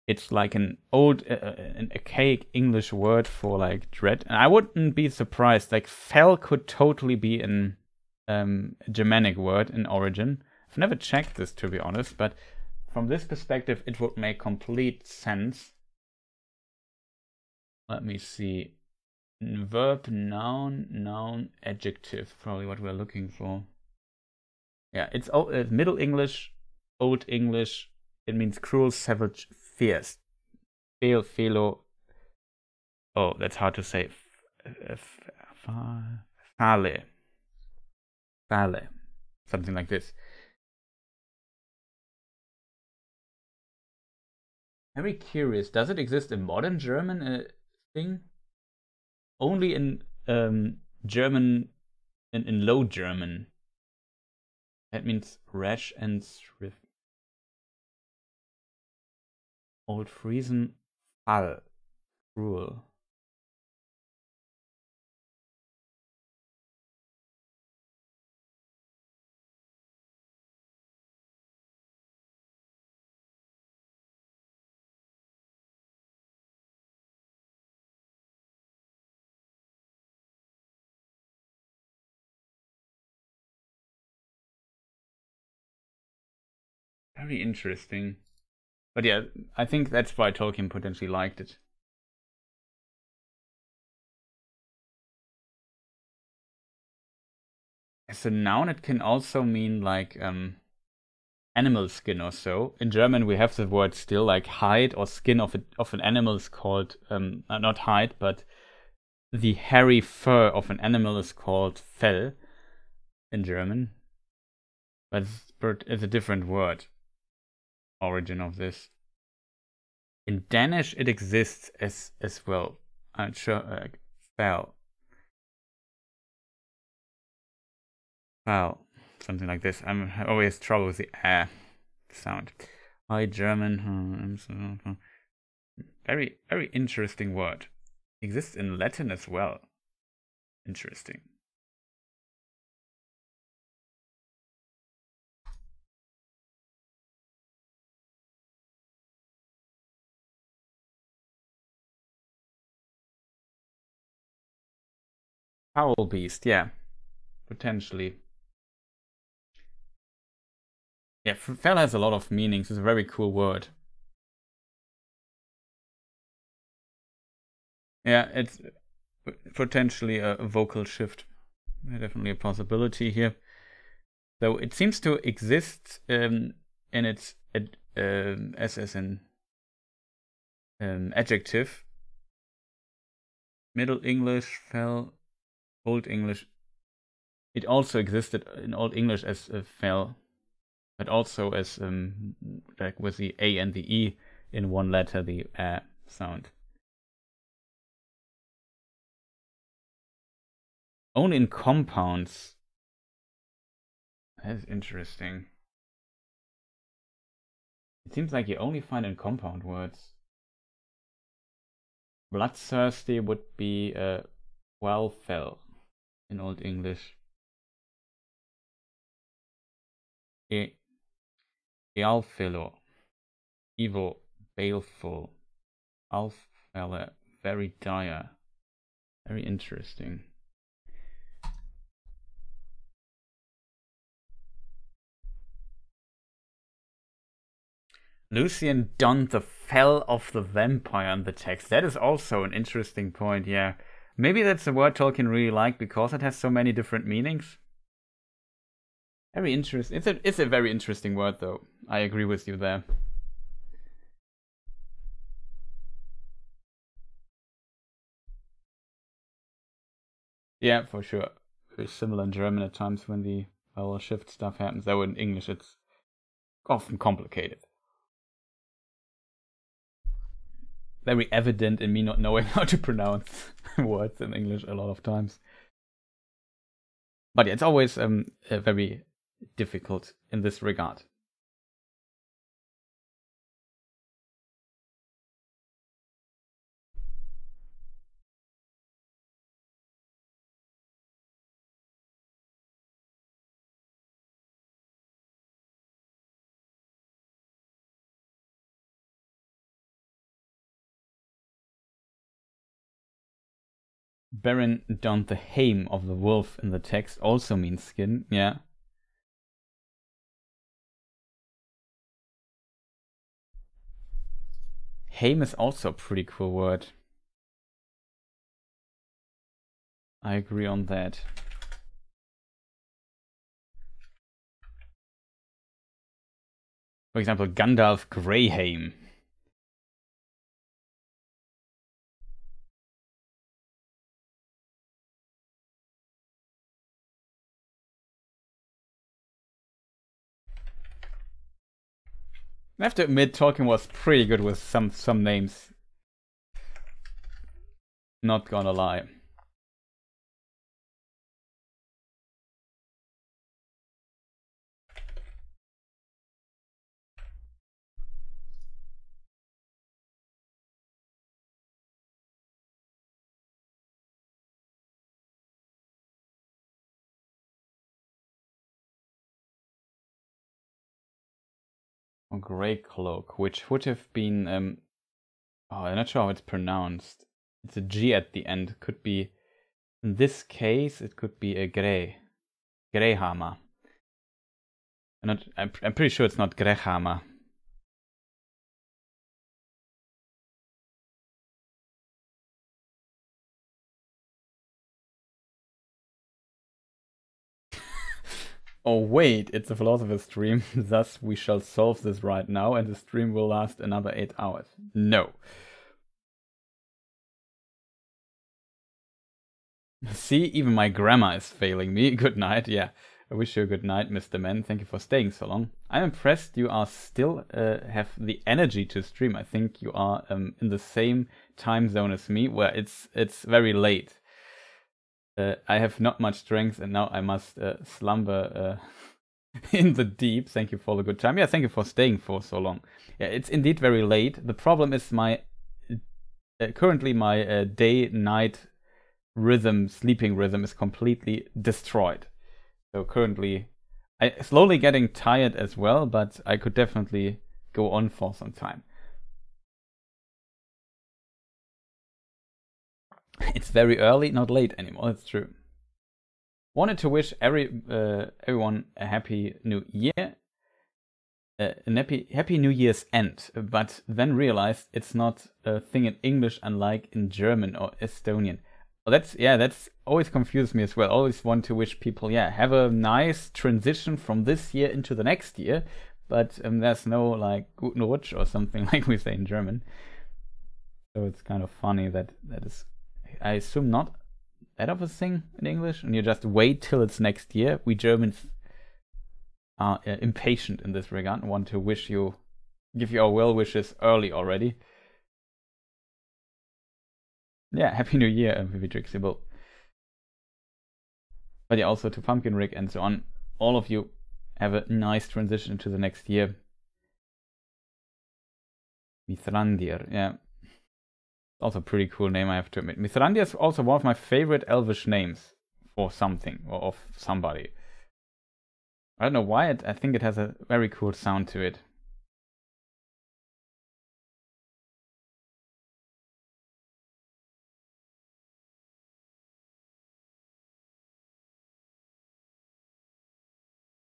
It's like an old, uh, uh, an archaic English word for like dread, and I wouldn't be surprised. Like fell could totally be an um, Germanic word in origin. I've never checked this to be honest, but from this perspective, it would make complete sense. Let me see verb, noun, noun, adjective. Probably what we're looking for. Yeah, it's old, uh, Middle English, Old English. It means cruel, savage, fierce. Fail, felo. Oh, that's hard to say. Fale. Fale. Something like this. Very curious. Does it exist in modern German? Uh, thing? only in um, German, in, in Low German. That means rash and thrift. Old Friesen Fall. Cruel. Very interesting. But yeah, I think that's why Tolkien potentially liked it. As a noun, it can also mean like um, animal skin or so. In German, we have the word still like hide or skin of a, of an animal is called um, uh, not hide, but the hairy fur of an animal is called Fell in German. But it's a different word origin of this. In Danish, it exists as as well. I'm sure uh, fell. Well, something like this. I'm always trouble with the air sound. High German. Very, very interesting word. Exists in Latin as well. Interesting. Foul beast, yeah. Potentially. Yeah, fell has a lot of meanings. It's a very cool word. Yeah, it's potentially a vocal shift. Definitely a possibility here. Though it seems to exist um, in its um, as, as an um, adjective. Middle English fell Old English. It also existed in Old English as a fell, but also as um, like with the a and the e in one letter, the uh sound. Only in compounds. That's interesting. It seems like you only find in compound words. Bloodthirsty would be a well fell in Old English. E Ealfilo, evil, baleful, Alfella, very dire. Very interesting. Lucian donned the fell of the vampire in the text. That is also an interesting point, yeah. Maybe that's a word Tolkien really liked because it has so many different meanings. Very interesting. It's a it's a very interesting word though. I agree with you there. Yeah, for sure. It's similar in German at times when the vowel shift stuff happens. Though in English it's often complicated. Very evident in me not knowing (laughs) how to pronounce (laughs) words in English a lot of times. But yeah, it's always um, very difficult in this regard. Beren down the hame of the wolf in the text also means skin, yeah. Hame is also a pretty cool word. I agree on that. For example, Gandalf Greyhame. I have to admit, Tolkien was pretty good with some some names. Not gonna lie. Grey Cloak, which would have been um oh I'm not sure how it's pronounced. It's a G at the end. Could be in this case it could be a grey. Greyhammer. I'm not I'm, I'm pretty sure it's not Greyhammer. Oh wait, it's a philosopher's stream, (laughs) thus we shall solve this right now and the stream will last another 8 hours. No. See, even my grammar is failing me. (laughs) Good night, yeah. I wish you a good night, Mr. Men. Thank you for staying so long. I'm impressed you are still uh, have the energy to stream. I think you are um, in the same time zone as me, where it's it's very late. Uh, I have not much strength, and now I must uh, slumber uh, (laughs) in the deep. Thank you for the good time. Yeah, thank you for staying for so long. Yeah, it's indeed very late. The problem is my uh, currently my uh, day-night rhythm, sleeping rhythm, is completely destroyed. So currently, I slowly getting tired as well, but I could definitely go on for some time. (laughs) It's very early, not late anymore. That's true. Wanted to wish every uh, everyone a happy new year, uh, a happy happy New Year's end. But then realized it's not a thing in English, unlike in German or Estonian. Well, that's yeah, that's always confused me as well. Always want to wish people yeah have a nice transition from this year into the next year, but um, there's no like Guten Rutsch or something (laughs) like we say in German. So it's kind of funny that that is I assume not that of a thing in English, and you just wait till it's next year. We Germans are uh, impatient in this regard and want to wish you, give you our well wishes early already. Yeah, Happy New Year, MVP Trixible. But yeah, also to Pumpkin Rick and so on. All of you have a nice transition to the next year. Mithrandir, yeah. Also a pretty cool name, I have to admit. Mithrandir is also one of my favorite elvish names for something or of somebody. I don't know why, it, I think it has a very cool sound to it.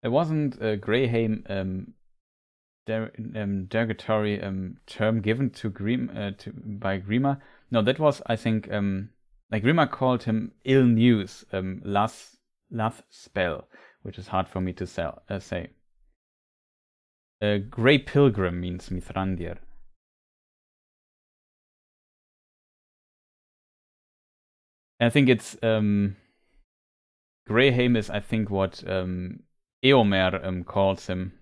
It wasn't uh, um, der um, derogatory um, term given to Grim uh, by Grima. No, that was I think um, like Grima called him ill news, um, last spell, which is hard for me to sell, uh, say. Uh, Grey Pilgrim means Mithrandir. I think it's um, Greyhame is I think what um, Eomer um, calls him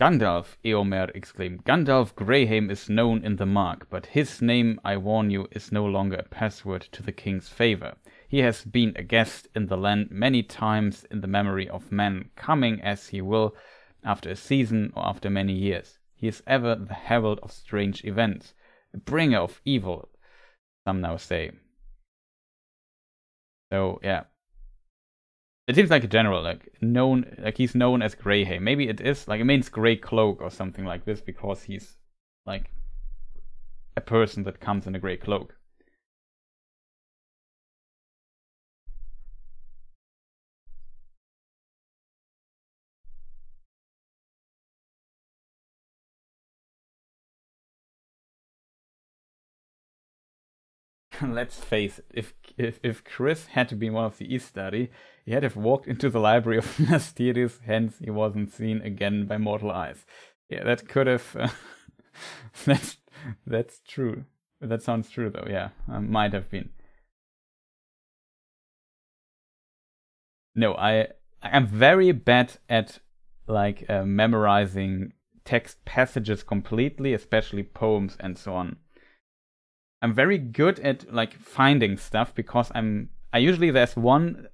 Gandalf, Eomer exclaimed. Gandalf Greyhame is known in the mark, but his name, I warn you, is no longer a password to the king's favor. He has been a guest in the land many times in the memory of men, coming as he will after a season or after many years. He is ever the herald of strange events, a bringer of evil, some now say. So, yeah, it seems like a general, like known, like he's known as Greyhame. Maybe it is like it means Grey Cloak or something like this because he's like a person that comes in a grey cloak. (laughs) let's face it, if, if if Chris had to be one of the Istari, he had to have walked into the library of (laughs) Mysterious, hence he wasn't seen again by mortal eyes. Yeah, that could have. Uh, (laughs) that's that's true. That sounds true, though. Yeah, uh, might have been. No, I I'm very bad at like uh, memorizing text passages completely, especially poems and so on. I'm very good at like finding stuff because I'm I usually there's one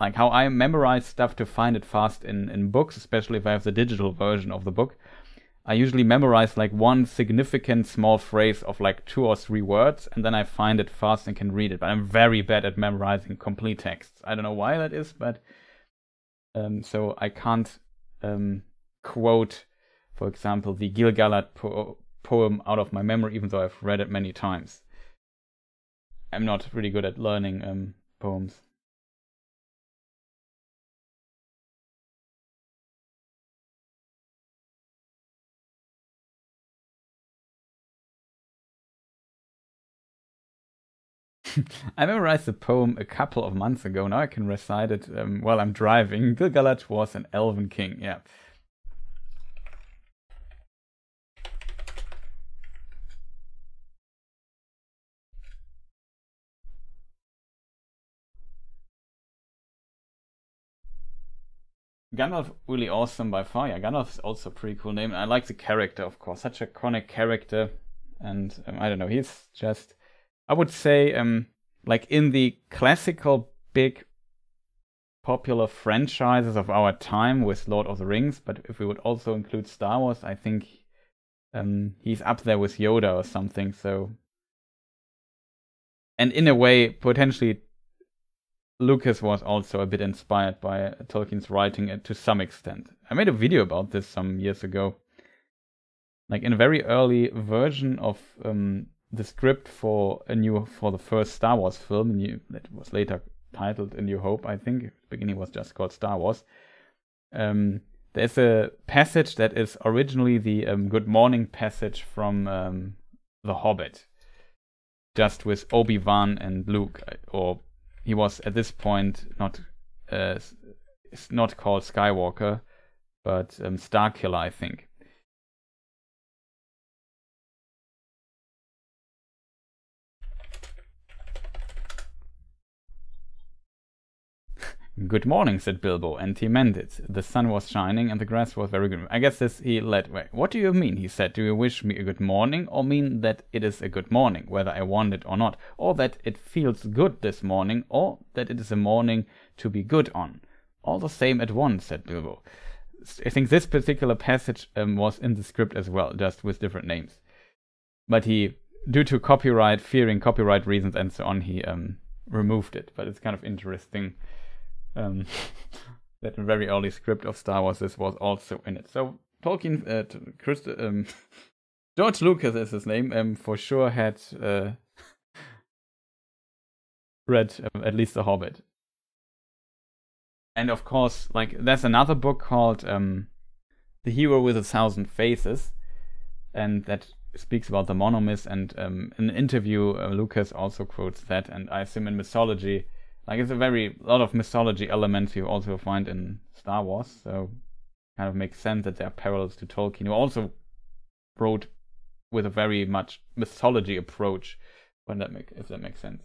like how I memorize stuff to find it fast in in books, especially if I have the digital version of the book. I usually memorize like one significant small phrase of like two or three words and then I find it fast and can read it. But I'm very bad at memorizing complete texts. I don't know why that is, but um, so I can't um, quote, for example, the Gil-galad po- poem out of my memory, even though I've read it many times. I'm not really good at learning um, poems. (laughs) I memorized the poem a couple of months ago. Now I can recite it um, while I'm driving. Gil-galad was an elven king. Yeah. Gandalf really awesome by far. Yeah, Gandalf is also a pretty cool name. I like the character, of course, such a iconic character, and um, I don't know, he's just. I would say um, like in the classical big popular franchises of our time with Lord of the Rings, but if we would also include Star Wars, I think um, he's up there with Yoda or something. So, and in a way, potentially, Lucas was also a bit inspired by Tolkien's writing to some extent. I made a video about this some years ago. Like in a very early version of um, the script for a new for the first Star Wars film, new, that was later titled A New Hope, I think. The beginning was just called Star Wars. Um, there's a passage that is originally the um, Good Morning passage from um, The Hobbit, just with Obi Wan and Luke, uh, or he was at this point not uh, not called Skywalker, but um, Starkiller, I think. Good morning, said Bilbo, and he meant it. The sun was shining and the grass was very green. I guess this he led way. What do you mean? he said. Do you wish me a good morning, or mean that it is a good morning, whether I want it or not, or that it feels good this morning, or that it is a morning to be good on? All the same at once, said Bilbo. I think this particular passage um, was in the script as well, just with different names. But he, due to copyright, fearing copyright reasons and so on, he um, removed it. But it's kind of interesting um, (laughs) that very early script of Star Wars this was also in it. So Tolkien, uh, Christ, um, (laughs) George Lucas is his name, um, for sure had uh, (laughs) read uh, at least The Hobbit. And of course, like there's another book called um, The Hero with a Thousand Faces, and that speaks about the monomyth. And um, in an interview, uh, Lucas also quotes that. And I assume in mythology, like it's a very lot of mythology elements you also find in Star Wars, so kind of makes sense that there are parallels to Tolkien, who also wrote with a very much mythology approach. When that make if that makes sense.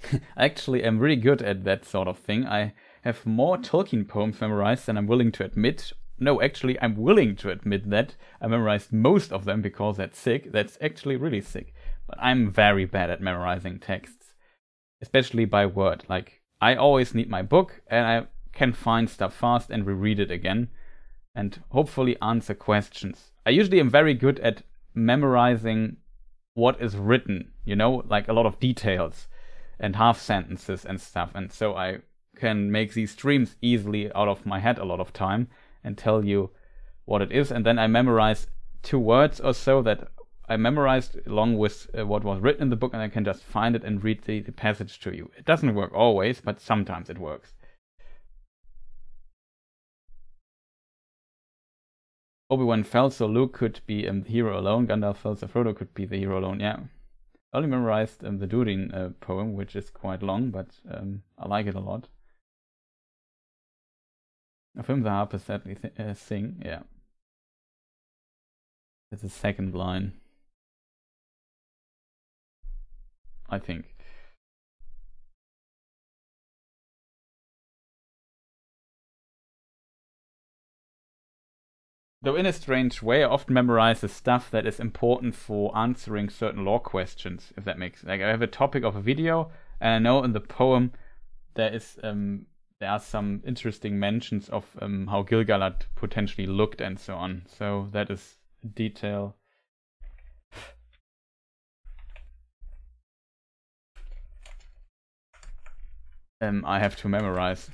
(laughs) Actually, I'm really good at that sort of thing. I have more Tolkien poems memorized than I'm willing to admit. No, actually, I'm willing to admit that. I memorized most of them because that's sick. That's actually really sick. But I'm very bad at memorizing texts, especially by word. Like, I always need my book and I can find stuff fast and reread it again and hopefully answer questions. I usually am very good at memorizing what is written, you know, like a lot of details and half sentences and stuff. And so I can make these streams easily out of my head a lot of time and tell you what it is. And then I memorize two words or so that I memorized along with uh, what was written in the book, and I can just find it and read the, the passage to you. It doesn't work always, but sometimes it works. Obi-Wan fell so Luke could be um, the hero alone, Gandalf fell so Frodo could be the hero alone, yeah. I only memorized um, the Durin uh, poem, which is quite long, but um, I like it a lot. A film the harper sadly th uh, sing, yeah. It's the second line. I think. Though in a strange way, I often memorize the stuff that is important for answering certain lore questions, if that makes like I have a topic of a video and I know in the poem there is um there are some interesting mentions of um, how Gil-galad potentially looked and so on. So that is detail. Um, I have to memorize.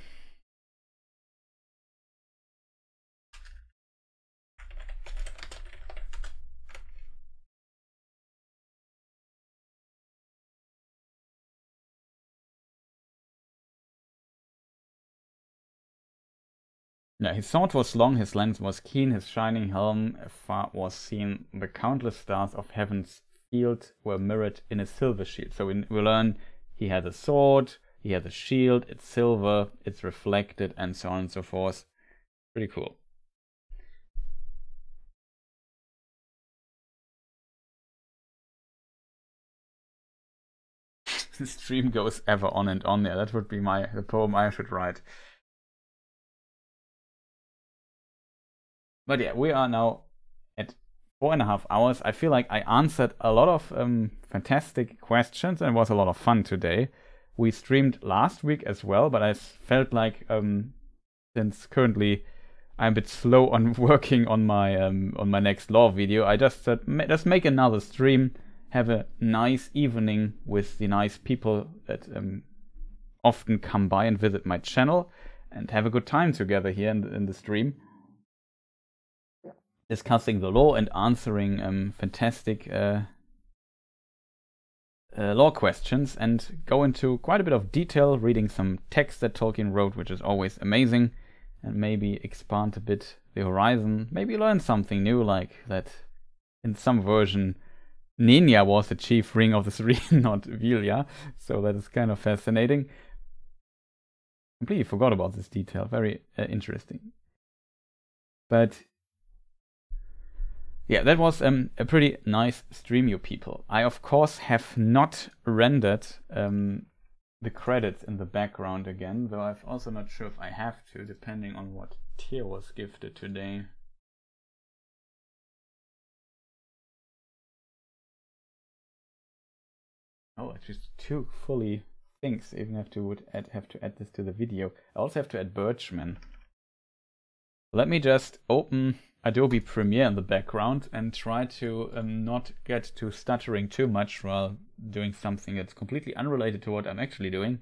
Yeah, his sword was long, his lance was keen, his shining helm afar was seen. The countless stars of heaven's field were mirrored in a silver shield. So we, we learn he had a sword, he had a shield, it's silver, it's reflected, and so on and so forth. Pretty cool. (laughs) the stream goes ever on and on. Yeah, that would be my the poem I should write. But yeah, we are now at four and a half hours. I feel like I answered a lot of um, fantastic questions and it was a lot of fun today. We streamed last week as well, but I felt like um, since currently I'm a bit slow on (laughs) working on my um, on my next lore video, I just said let's make another stream, have a nice evening with the nice people that um, often come by and visit my channel, and have a good time together here in the, in the stream discussing the lore and answering um, fantastic uh, uh, lore questions and go into quite a bit of detail, reading some text that Tolkien wrote, which is always amazing, and maybe expand a bit the horizon, maybe learn something new, like that in some version Nenya was the chief ring of the three, (laughs) not Vilya, so that is kind of fascinating. Completely forgot about this detail, very uh, interesting. But yeah, that was um, a pretty nice stream, you people. I, of course, have not rendered um, the credits in the background again, though I'm also not sure if I have to, depending on what tier was gifted today. Oh, just two fully things. Even have to would add, have to add this to the video. I also have to add Birchman. Let me just open Adobe Premiere in the background and try to um, not get to stuttering too much while doing something that's completely unrelated to what I'm actually doing.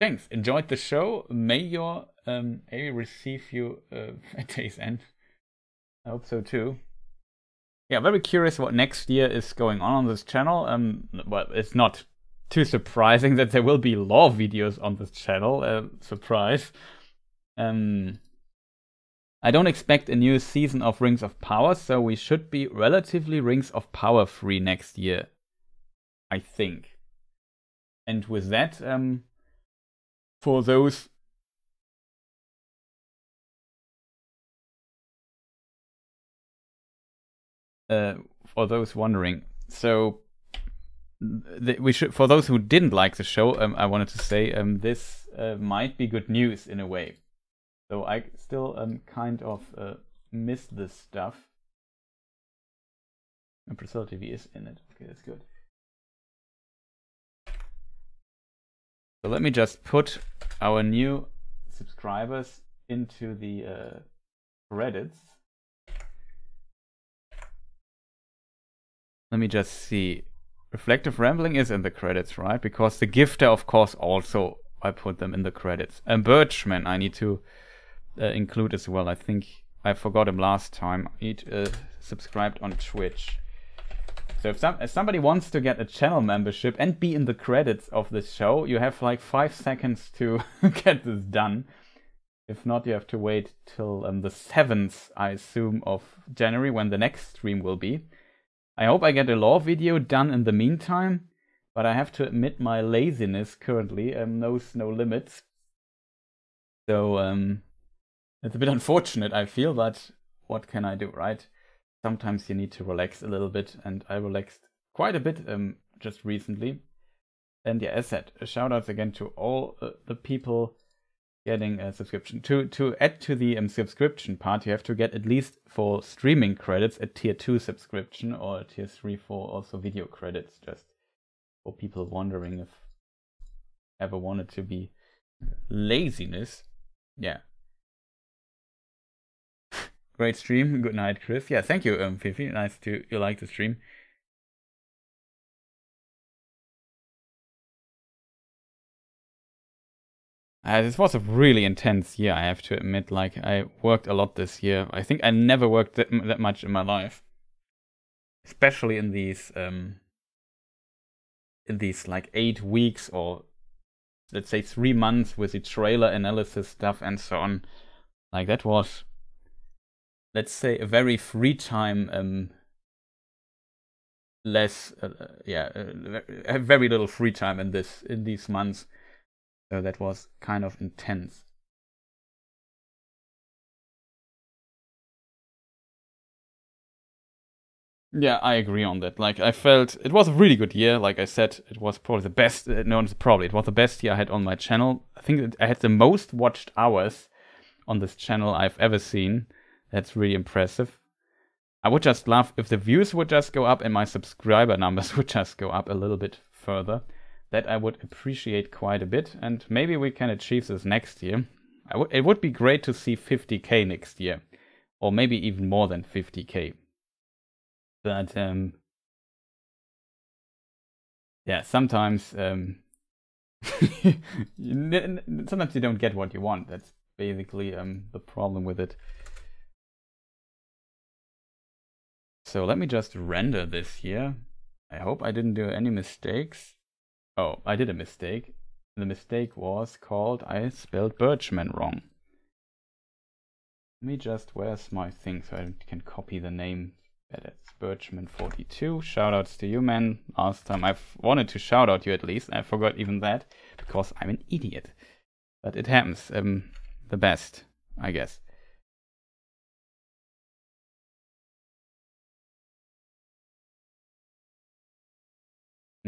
Thanks. Enjoyed the show. May your um, Amy receive you uh, (laughs) at day's end. I hope so too. Yeah, very curious what next year is going on on this channel. Um, well, it's not too surprising (laughs) that there will be lore videos on this channel. Uh, surprise. Um, I don't expect a new season of Rings of Power, so we should be relatively Rings of Power free next year. I think. And with that, um, for those uh, for those wondering, so we should for those who didn't like the show, um, I wanted to say um, this uh, might be good news in a way. So I still um, kind of uh, miss this stuff. And Priscilla TV is in it. Okay, that's good. So let me just put our new subscribers into the uh, credits. Let me just see. Reflective Rambling is in the credits, right? Because the gifter, of course, also I put them in the credits. And Birchman, I need to uh, include as well. I think I forgot him last time. He uh, subscribed on Twitch. So if, some, if somebody wants to get a channel membership and be in the credits of this show, you have like five seconds to (laughs) get this done. If not, you have to wait till um, the 7th, I assume, of January when the next stream will be. I hope I get a lore video done in the meantime, but I have to admit my laziness currently um, knows no limits. So um, it's a bit (laughs) unfortunate, I feel, but what can I do, right? Sometimes you need to relax a little bit, and I relaxed quite a bit um, just recently. And yeah, as said, shout outs again to all uh, the people getting a subscription. To to add to the um, subscription part, you have to get at least for streaming credits a tier 2 subscription or a tier 3 for also video credits, just for people wondering if ever wanted to be laziness. Yeah, Great stream. Good night, Chris. Yeah, thank you, um, Fifi. Nice to you like the stream. Uh, this was a really intense year, I have to admit. Like, I worked a lot this year. I think I never worked that, that much in my life. Especially in these, um, in these like eight weeks or let's say three months with the trailer analysis stuff and so on. Like, that was let's say a very free time um less uh, uh yeah uh, very little free time in this in these months so that was kind of intense Yeah, I agree on that. Like, I felt it was a really good year. Like I said, it was probably the best. Uh, no, probably it was the best year I had on my channel. I think I had the most watched hours on this channel I've ever seen. That's really impressive. I would just love if the views would just go up and my subscriber numbers (laughs) would just go up a little bit further. That I would appreciate quite a bit, and maybe we can achieve this next year. it would be great to see 50k next year, or maybe even more than 50k. But um, yeah, sometimes um, (laughs) sometimes you don't get what you want. That's basically um, the problem with it. So let me just render this here. I hope I didn't do any mistakes. Oh, I did a mistake. The mistake was called, I spelled Birchman wrong. Let me just, where's my thing so I can copy the name that's Birchman42. Shoutouts to you, man. Last time I've wanted to shout out you at least. I forgot even that because I'm an idiot. But it happens. Um, the best, I guess.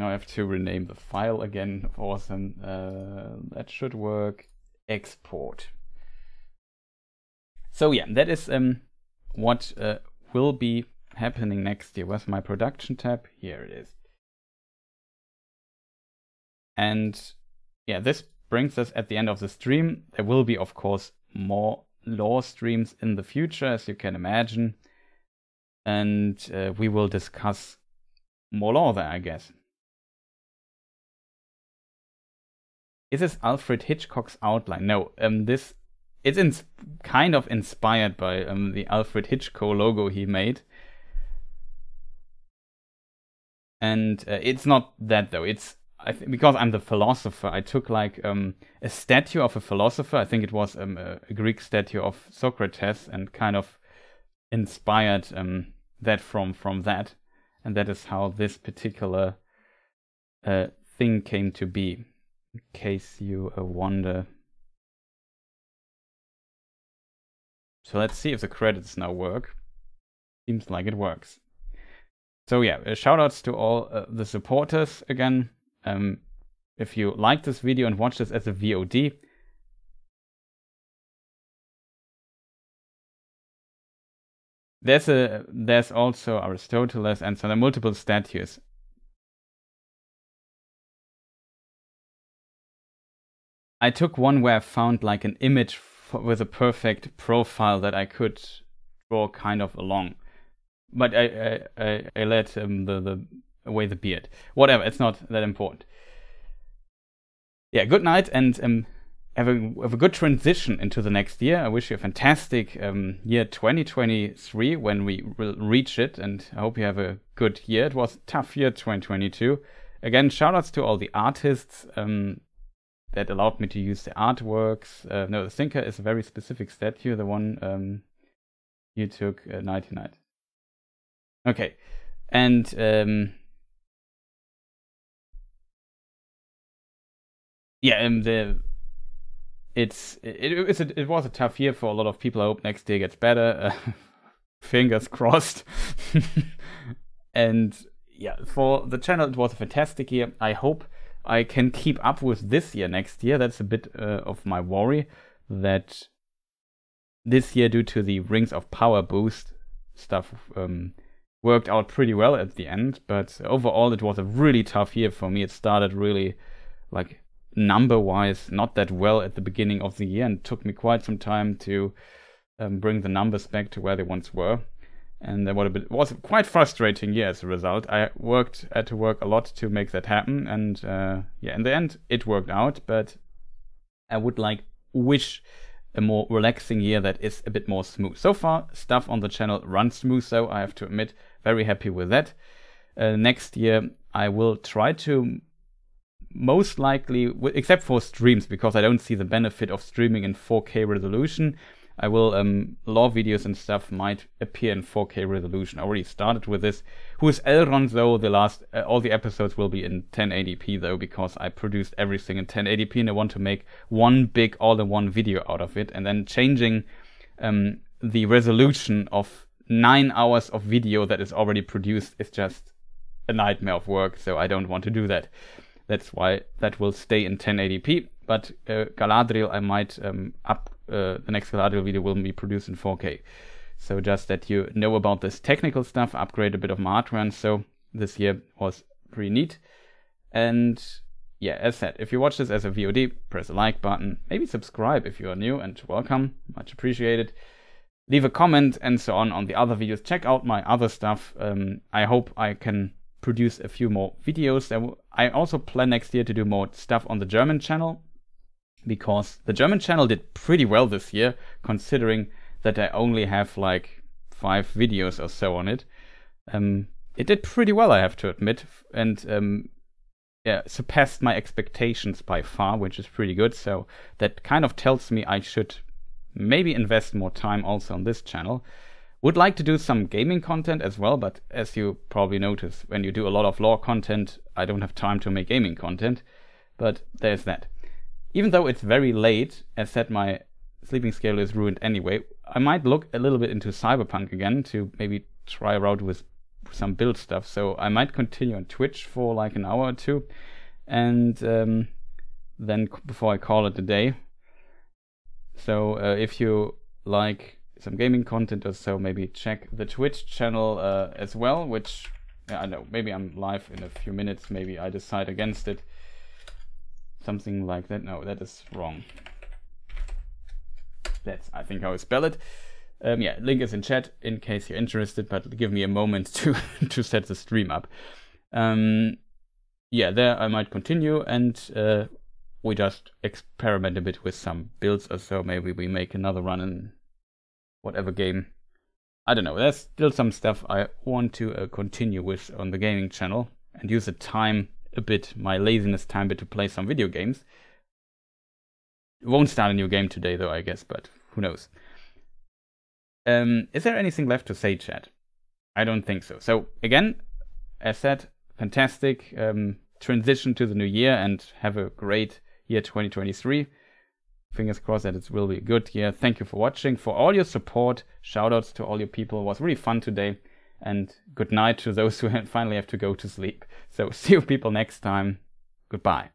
Now I have to rename the file again. Awesome. Uh, that should work. Export. So yeah, that is um, what uh, will be happening next year. Where's my production tab? Here it is. And yeah, this brings us at the end of the stream. There will be, of course, more lore streams in the future, as you can imagine. And uh, we will discuss more lore there, I guess. Is this Alfred Hitchcock's outline? No, um, this it's in, kind of inspired by um, the Alfred Hitchcock logo he made. and uh, it's not that though. It's because I'm the philosopher. I took like um, a statue of a philosopher. I think it was um, a, a, Greek statue of Socrates, and kind of inspired um, that from from that, and that is how this particular uh, thing came to be. In case you wonder. So let's see if the credits now work. Seems like it works. So yeah, uh, shout to all uh, the supporters again. Um, if you like this video and watch this as a VOD, there's a there's also Aristoteles and so there are multiple statues. I took one where I found like an image with a perfect profile that I could draw kind of along but I I, I, let um, the the away the beard. Whatever, it's not that important. Yeah, good night and um, have a have a good transition into the next year. I wish you a fantastic um, year 2023 when we will reach it, and I hope you have a good year. It was a tough year 2022. Again, shoutouts to all the artists um, that allowed me to use the artworks. Uh, no, the Thinker is a very specific statue, the one um, you took uh, Nighty Night. Okay, and um, yeah, um, the it's it, it's a, it was a tough year for a lot of people. I hope next year gets better. Uh, (laughs) fingers crossed. (laughs) and yeah, for the channel, it was a fantastic year. I hope I can keep up with this year next year. That's a bit uh, of my worry that this year, due to the Rings of Power boost stuff, um, worked out pretty well at the end, but overall it was a really tough year for me. It started really like number wise not that well at the beginning of the year and took me quite some time to um, bring the numbers back to where they once were. And it was quite frustrating year as a result. I worked had to work a lot to make that happen, and uh, yeah, in the end it worked out. But I would like wish a more relaxing year that is a bit more smooth. So far, stuff on the channel runs smooth, so I have to admit very happy with that. Uh, next year, I will try to most likely, except for streams, because I don't see the benefit of streaming in 4K resolution. I will um, lore videos and stuff might appear in 4K resolution. I already started with this. Who is Elrond though? The last uh, all the episodes will be in 1080p though because I produced everything in 1080p and I want to make one big all-in-one video out of it and then changing um, the resolution of nine hours of video that is already produced is just a nightmare of work, so I don't want to do that. That's why that will stay in 1080p. But uh, Galadriel, I might um, up uh, the next Galadriel video will be produced in 4K. So just that you know about this technical stuff, upgrade a bit of my hardware, so this year was pretty neat. And yeah, as said, if you watch this as a VOD, press the like button, maybe subscribe if you are new, and welcome, much appreciated. Leave a comment and so on on the other videos. Check out my other stuff. Um, I hope I can produce a few more videos. I also plan next year to do more stuff on the German channel because the German channel did pretty well this year, considering that I only have like five videos or so on it. Um, it did pretty well, I have to admit, and um, yeah, surpassed my expectations by far, which is pretty good. So that kind of tells me I should maybe invest more time also on this channel. Would like to do some gaming content as well, but as you probably notice, when you do a lot of lore content, I don't have time to make gaming content. But there's that. Even though it's very late, as said, my sleeping schedule is ruined anyway, I might look a little bit into Cyberpunk again to maybe try around with some build stuff. So I might continue on Twitch for like an hour or two, and um, then before I call it a day. So uh, if you like some gaming content or so, maybe check the Twitch channel uh, as well. Which I know maybe I'm live in a few minutes. Maybe I decide against it. Something like that. No, that is wrong. That's I think how I spell it. Um, yeah, link is in chat in case you're interested, but give me a moment (laughs) to to set the stream up. Um, yeah, there I might continue and uh, we just experiment a bit with some builds or so. Maybe we make another run in whatever game. I don't know. There's still some stuff I want to uh, continue with on the gaming channel and use the time a bit, my laziness time bit to play some video games. Won't start a new game today though, I guess, but who knows. Um, is there anything left to say, Chad? I don't think so. So again, as said, fantastic um, transition to the new year and have a great year 2023. Fingers crossed that it will be a good year. Thank you for watching, for all your support. Shoutouts to all your people. It was really fun today. And good night to those who (laughs) finally have to go to sleep. So (laughs) see you people next time. Goodbye.